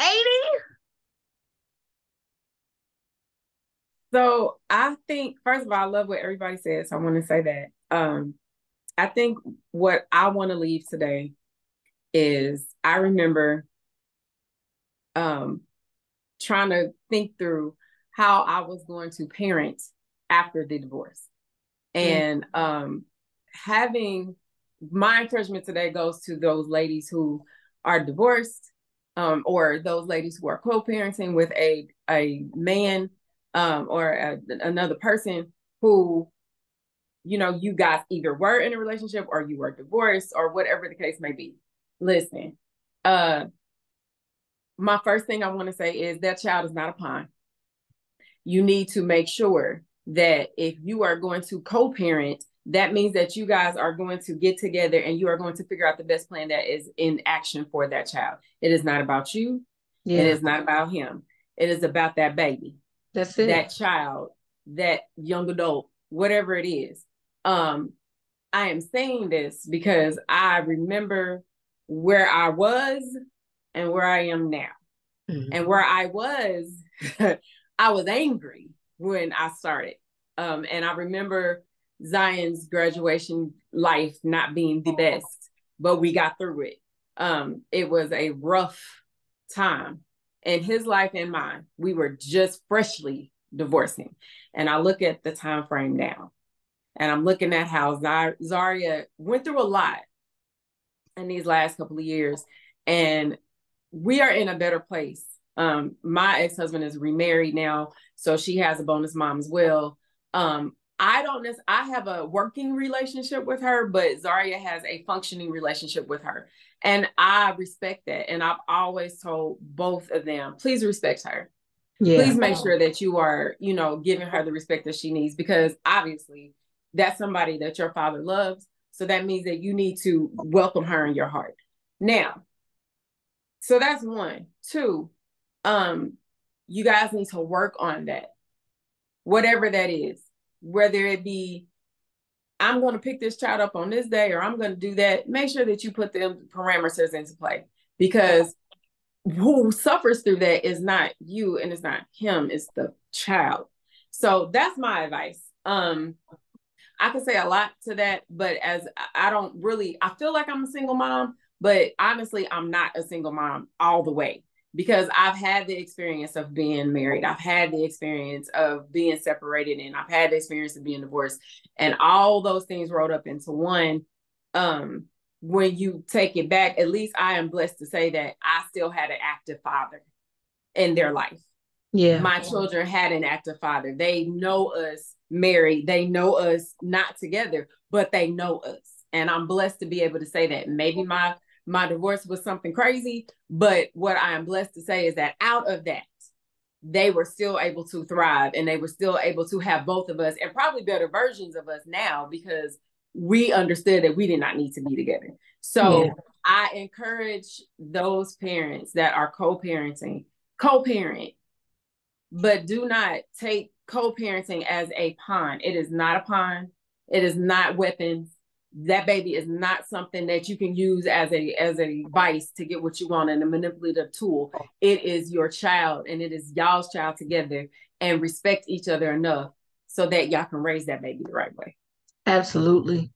Amy? So I think first of all, I love what everybody says. So I want to say that. Um, I think what I want to leave today is I remember um trying to think through how I was going to parent after the divorce. And mm-hmm. um having my encouragement today goes to those ladies who are divorced um, or those ladies who are co-parenting with a a man um, or a, another person who you know you guys either were in a relationship or you were divorced or whatever the case may be. Listen uh my first thing i want to say is that child is not a pawn. You need to make sure that if you are going to co-parent that means that you guys are going to get together and you are going to figure out the best plan that is in action for that child. It is not about you. Yeah. It is not about him. It is about that baby. That's it. That child, that young adult, whatever it is. Um, I am saying this because I remember where I was and where I am now. Mm-hmm. And where I was, [laughs] I was angry when I started. Um, and I remember Zion's graduation life not being the best, but we got through it. Um, it was a rough time in his life and mine. We were just freshly divorcing. And I look at the time frame now. And I'm looking at how Zaria went through a lot in these last couple of years. And we are in a better place. Um, my ex-husband is remarried now, so she has a bonus mom as well. Um, I don't necessarily, I have a working relationship with her, but Zaria has a functioning relationship with her. And I respect that. And I've always told both of them, please respect her. Yeah. Please make sure that you are, you know, giving her the respect that she needs because obviously that's somebody that your father loves. So that means that you need to welcome her in your heart. Now, so that's one. Two, um, you guys need to work on that. Whatever that is whether it be I'm going to pick this child up on this day or I'm going to do that, make sure that you put the parameters into play because who suffers through that is not you and it's not him, it's the child. So that's my advice. Um, I can say a lot to that, but as I don't really, I feel like I'm a single mom, but honestly, I'm not a single mom all the way because I've had the experience of being married. I've had the experience of being separated and I've had the experience of being divorced and all those things rolled up into one. Um, when you take it back, at least I am blessed to say that I still had an active father in their life. Yeah. My children had an active father. They know us married. They know us not together, but they know us. And I'm blessed to be able to say that. Maybe my my divorce was something crazy. But what I am blessed to say is that out of that, they were still able to thrive and they were still able to have both of us and probably better versions of us now because we understood that we did not need to be together. So yeah. I encourage those parents that are co-parenting, co-parent, but do not take co-parenting as a pawn. It is not a pawn. It is not weapons that baby is not something that you can use as a as a vice to get what you want and a manipulative tool. It is your child and it is y'all's child together and respect each other enough so that y'all can raise that baby the right way. Absolutely.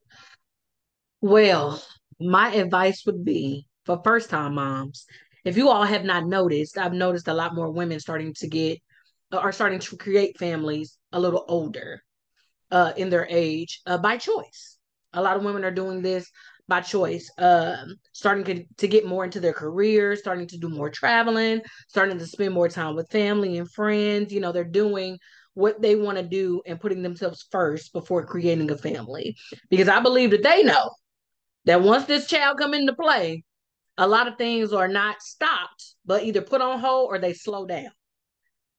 Well my advice would be for first time moms if you all have not noticed i've noticed a lot more women starting to get are starting to create families a little older uh, in their age uh, by choice a lot of women are doing this by choice, um, starting to, to get more into their career, starting to do more traveling, starting to spend more time with family and friends. You know, they're doing what they want to do and putting themselves first before creating a family. Because I believe that they know that once this child come into play, a lot of things are not stopped, but either put on hold or they slow down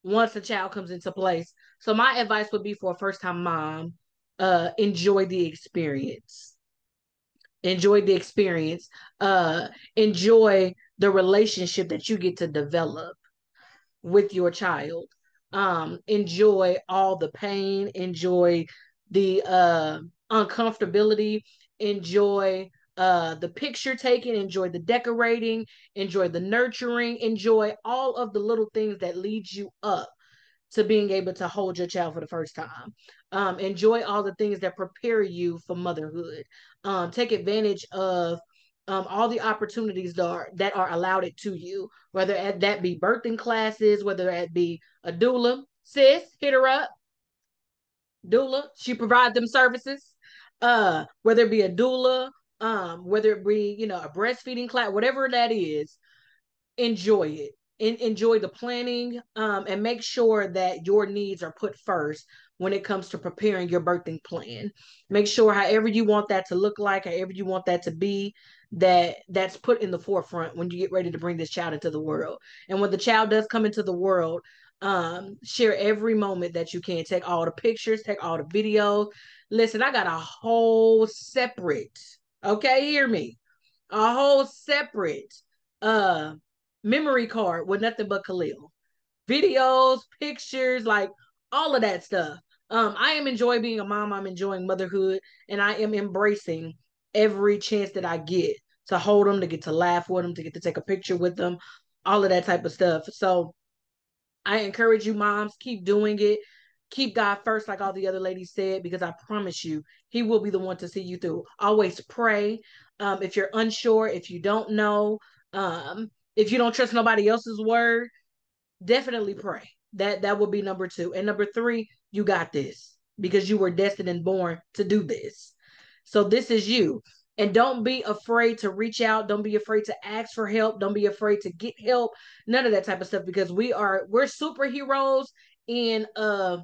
once the child comes into place. So my advice would be for a first time mom uh enjoy the experience. Enjoy the experience. Uh enjoy the relationship that you get to develop with your child. Um enjoy all the pain. Enjoy the uh uncomfortability. Enjoy uh the picture taking. Enjoy the decorating. Enjoy the nurturing. Enjoy all of the little things that leads you up to being able to hold your child for the first time. Um, enjoy all the things that prepare you for motherhood. Um, take advantage of um, all the opportunities that are, that are allowed it to you, whether that be birthing classes, whether that be a doula. Sis, hit her up. Doula, she provides them services. Uh, whether it be a doula, um, whether it be you know a breastfeeding class, whatever that is, enjoy it in, enjoy the planning um, and make sure that your needs are put first when it comes to preparing your birthing plan. Make sure however you want that to look like however you want that to be that that's put in the forefront when you get ready to bring this child into the world. And when the child does come into the world um share every moment that you can. Take all the pictures take all the videos. Listen i got a whole separate okay hear me? A whole separate uh memory card with nothing but Khalil. Videos, pictures, like all of that stuff. Um, I am enjoying being a mom. I'm enjoying motherhood, and I am embracing every chance that I get to hold them, to get to laugh with them, to get to take a picture with them, all of that type of stuff. So I encourage you, moms, keep doing it. Keep God first, like all the other ladies said, because I promise you, He will be the one to see you through. Always pray. Um, if you're unsure, if you don't know, um, if you don't trust nobody else's word, definitely pray. That that will be number two. And number three, you got this because you were destined and born to do this. So this is you. And don't be afraid to reach out. Don't be afraid to ask for help. Don't be afraid to get help. None of that type of stuff because we are we're superheroes and uh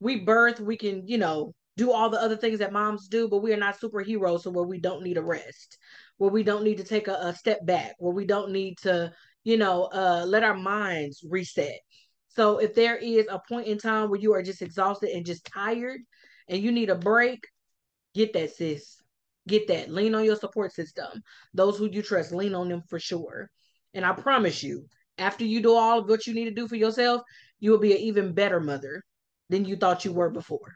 we birth, we can, you know, do all the other things that moms do, but we are not superheroes so where we don't need a rest where we don't need to take a, a step back, where we don't need to, you know, uh, let our minds reset. So if there is a point in time where you are just exhausted and just tired and you need a break, get that, sis. Get that. Lean on your support system. Those who you trust, lean on them for sure. And I promise you, after you do all of what you need to do for yourself, you will be an even better mother than you thought you were before.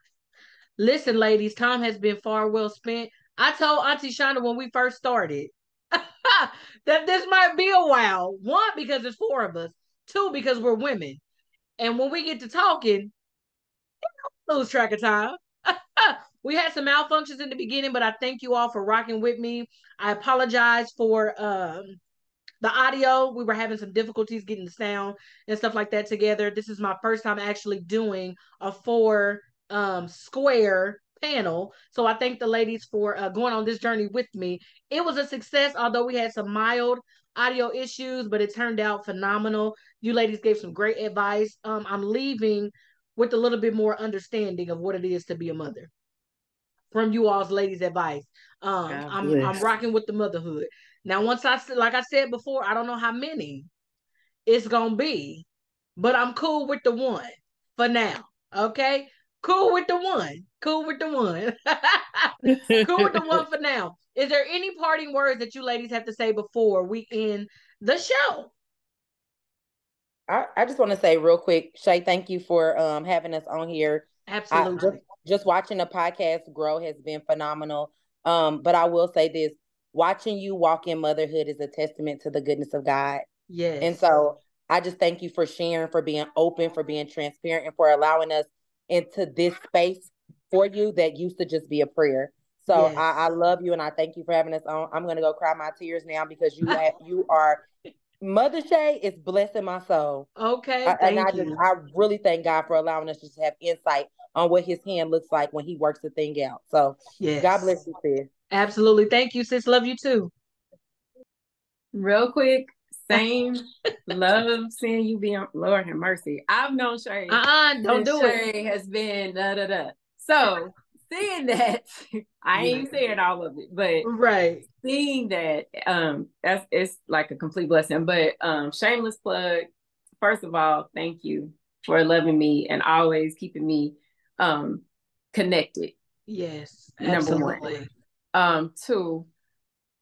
Listen, ladies, time has been far well spent. I told Auntie Shonda when we first started [laughs] that this might be a while. One, because it's four of us. Two, because we're women. And when we get to talking, lose track of time. [laughs] we had some malfunctions in the beginning, but I thank you all for rocking with me. I apologize for um the audio. We were having some difficulties getting the sound and stuff like that together. This is my first time actually doing a four um square panel. So I thank the ladies for uh, going on this journey with me. It was a success, although we had some mild audio issues, but it turned out phenomenal. You ladies gave some great advice. Um, I'm leaving with a little bit more understanding of what it is to be a mother from you all's ladies' advice. Um, I'm I'm rocking with the motherhood. Now, once I like I said before, I don't know how many it's gonna be, but I'm cool with the one for now. Okay, cool with the one. Cool with the one. [laughs] cool with the one for now. Is there any parting words that you ladies have to say before we end the show? I, I just want to say real quick, Shay, thank you for um having us on here. Absolutely. Just, just, watching the podcast grow has been phenomenal. Um, but I will say this watching you walk in motherhood is a testament to the goodness of God. Yes. And so I just thank you for sharing, for being open, for being transparent, and for allowing us into this space for you that used to just be a prayer. So yes. I, I, love you and I thank you for having us on. I'm gonna go cry my tears now because you have, [laughs] you are Mother Shay is blessing my soul. Okay. I, and I just I really thank God for allowing us to have insight on what his hand looks like when he works the thing out. So yes. God bless you, sis. Absolutely. Thank you, sis. Love you too. Real quick, same love seeing you be on Lord have mercy. I've known Shay. Uh-uh, don't do Shay it. has been da da da. So seeing that, [laughs] I ain't saying all of it, but right. Seeing that, um, that's it's like a complete blessing. But um, shameless plug. First of all, thank you for loving me and always keeping me um connected. Yes, absolutely. number one. Um, two,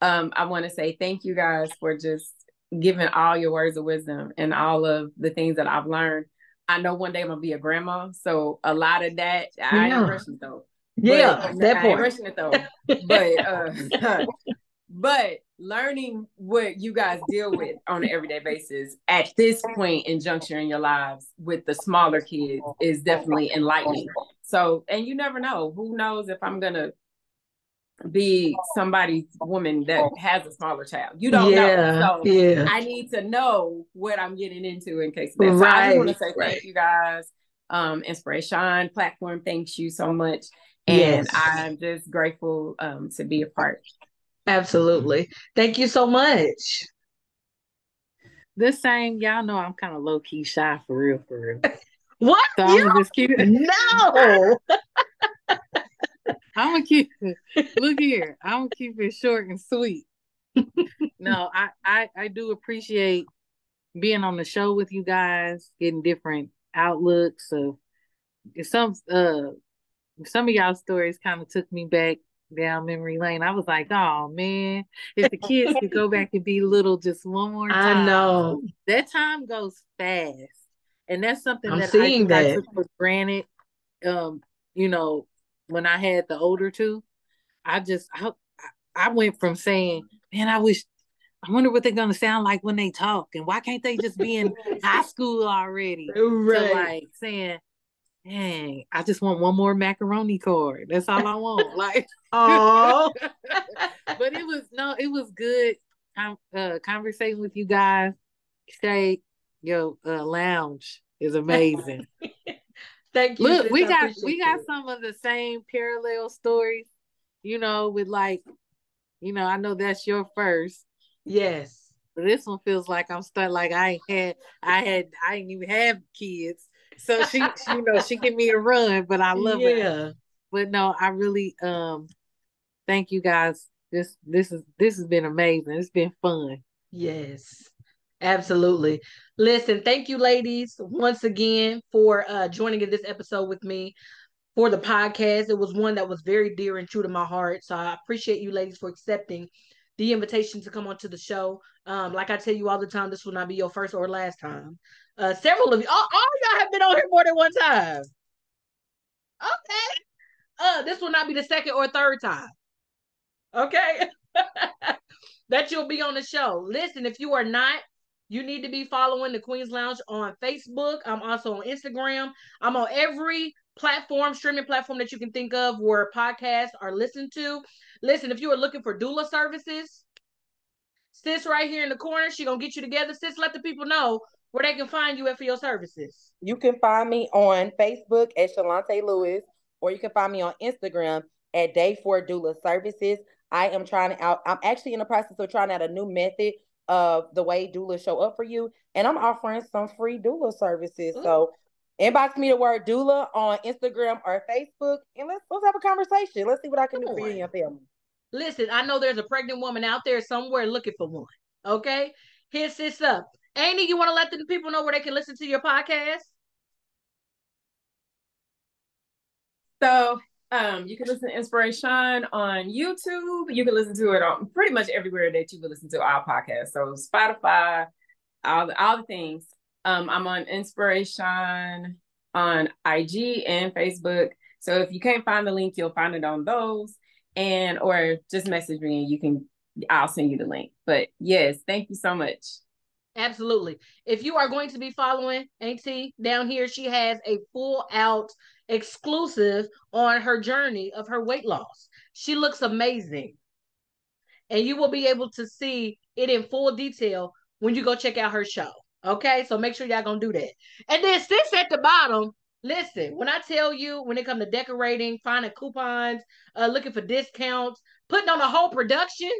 um, I want to say thank you guys for just giving all your words of wisdom and all of the things that I've learned. I know one day I'm gonna be a grandma, so a lot of that I ain't rushing though. Yeah, but, that I ain't rushing it though. [laughs] but uh, [laughs] but learning what you guys deal with on an everyday basis at this point in juncture in your lives with the smaller kids is definitely enlightening. So, and you never know. Who knows if I'm gonna be somebody's woman that has a smaller child. You don't Yeah, know. So yeah. I need to know what I'm getting into in case of that. So I just want to say right. thank you guys. Um, Inspiration platform, thanks you so much. And Yes. I'm just grateful um to be a part. Absolutely. Thank you so much. The same, y'all know I'm kind of low key shy for real, for real. [laughs] What? So I'm You? just keep. No. [laughs] I'm gonna keep [laughs] it. Look here, I'm gonna keep it short and sweet. no, I, I I do appreciate being on the show with you guys, getting different outlooks of some uh some of y'all stories kind of took me back down memory lane. I was like, oh man, if the kids could go back and be little just one more time. I know. that time goes fast and that's something I'm that I, I took for granted um you know when i had the older two i just i, I went from saying man i wish i wonder what they're going to sound like when they talk and why can't they just be in high [laughs] school already Right. like saying Dang, I just want one more macaroni card. That's all I want. [laughs] Like, Oh. [laughs] but it was no, it was good. Uh, conversating with you guys. Shay, your uh, lounge is amazing. Thank you. Look, we I got we got it. some of the same parallel stories. You know, with like, you know, I know that's your first, Yes. but this one feels like I'm stuck. Like I ain't had, I had, I didn't even have kids. So she, she you know, she give me a run, but I love it. yeah. But no, I really um thank you guys. This this is this has been amazing. It's been fun. Yes, absolutely. Listen, thank you, ladies, once again for uh, joining in this episode with me for the podcast. It was one that was very dear and true to my heart. So I appreciate you, ladies, for accepting the invitation to come onto the show. Um, like I tell you all the time, this will not be your first or last time. Uh, several of you, all, all y'all have been on here more than one time. Okay. Uh, this will not be the second or third time. Okay. [laughs] that you'll be on the show. Listen, if you are not, you need to be following the Queen's Lounge on Facebook. I'm also on Instagram. I'm on every platform, streaming platform that you can think of where podcasts are listened to. Listen, if you are looking for doula services, sis right here in the corner, she gonna get you together. Sis, let the people know where they can find you at for your services. You can find me on Facebook at Shalante Lewis, or you can find me on Instagram at Day for Doula Services. I am trying out, I'm actually in the process of trying out a new method of the way doulas show up for you. And I'm offering some free doula services. So inbox me the word doula on Instagram or Facebook and let's let's have a conversation. Let's see what I can do for you and your family. Listen, I know there's a pregnant woman out there somewhere looking for one. Okay, hit sis up. Amy, you want to let the people know where they can listen to your podcast? So um, you can listen to Inspiration on YouTube. You can listen to it on pretty much everywhere that you would listen to our podcast. So Spotify, all the all the things. Um, I'm on Inspiration on IG and Facebook. So if you can't find the link, you'll find it on those. And or just message me and you can I'll send you the link. But yes, thank you so much. Absolutely. If you are going to be following Auntie down here, she has a full out exclusive on her journey of her weight loss. She looks amazing. And you will be able to see it in full detail when you go check out her show. Okay, so make sure y'all gonna do that. And then sis at the bottom, listen, when I tell you when it comes to decorating, finding coupons, uh, looking for discounts, putting on a whole production,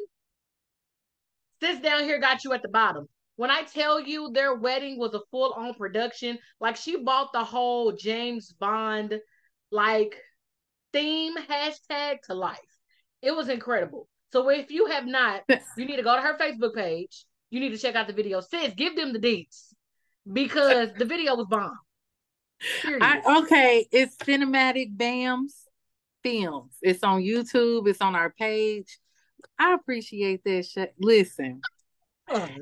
sis down here got you at the bottom. When I tell you their wedding was a full on production, like she bought the whole James Bond like theme hashtag to life. It was incredible. So if you have not, [laughs] you need to go to her Facebook page. You need to check out the video. Sis, give them the deets [laughs] because the video was bomb. I, okay, it's cinematic BAMs films. It's on YouTube. It's on our page. I appreciate that. Listen,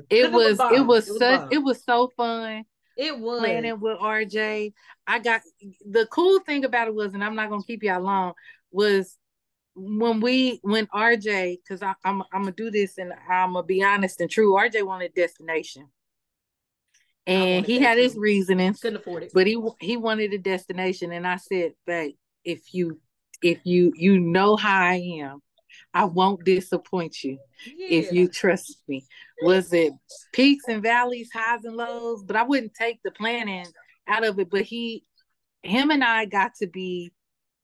it was bomb. it was such bomb. it was so fun it was planning with RJ. I got the cool thing about it was, and I'm not gonna keep y'all long, was when we when RJ, because I'm I'm gonna do this and I'm gonna be honest and true. RJ wanted destination, and he had his too. reasonings, Couldn't afford it. but he he wanted a destination, and I said, "Babe, if you if you you know how I am, I won't disappoint you if you trust me." Was it peaks and valleys, highs and lows? But I wouldn't take the planning out of it. But he, him, and I got to be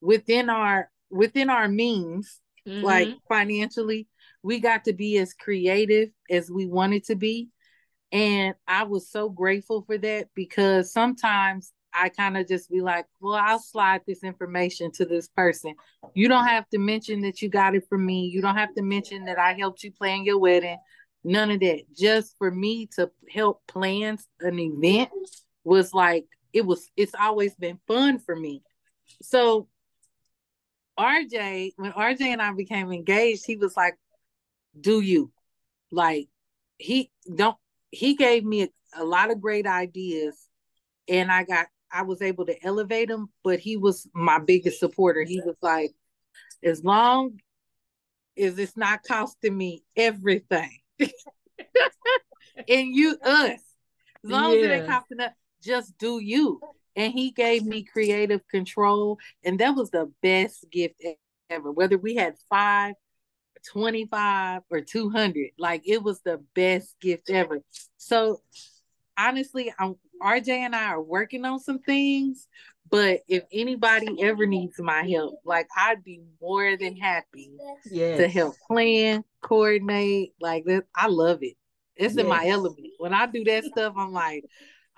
within our within our means Mhm. like financially we got to be as creative as we wanted to be and i was so grateful for that because sometimes i kind of just be like well i'll slide this information to this person you don't have to mention that you got it from me you don't have to mention that i helped you plan your wedding none of that just for me to help plan an event was like it was it's always been fun for me so RJ, when RJ and I became engaged, he was like, "Do you?" Like he don't. He gave me a, a lot of great ideas, and I got I was able to elevate him. But he was my biggest supporter. He was like, "As long as it's not costing me everything, [laughs] and you us, as long as it ain't Yeah. costing us, just do you." And he gave me creative control, and that was the best gift ever. Whether we had five, 25, or 200, like it was the best gift ever. So honestly, I'm RJ and I are working on some things, but if anybody ever needs my help, like I'd be more than happy Yes. to help plan, coordinate. Like that, I love it. It's in my element. When I do that stuff, I'm like,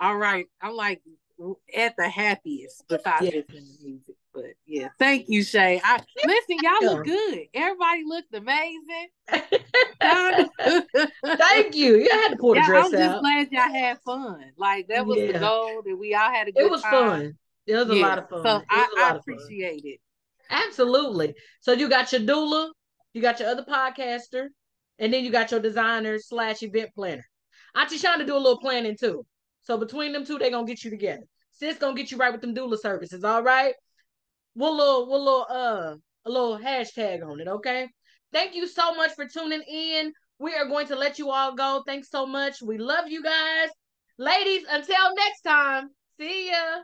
all right, I'm like at the happiest besides Yeah. listening to music. But yeah, thank you, Shay. I listen, y'all look good. Everybody looked amazing. [laughs] [laughs] Thank you. You had to pull the Yeah, dress I'm just out. glad y'all had fun. Like that was Yeah. the goal that we all had a good It was time. fun. It was a Yeah. lot of fun. So I, I lot of fun. appreciate it. Absolutely. So you got your doula, you got your other podcaster, and then you got your designer slash event planner. I just Auntie Shonda do a little planning too. So between them two, they're gonna get you together. Sis gonna get you right with them doula services. All right. We'll little, we'll little, uh, a little hashtag on it. Okay. Thank you so much for tuning in. We are going to let you all go. Thanks so much. We love you guys, ladies. Until next time. See ya.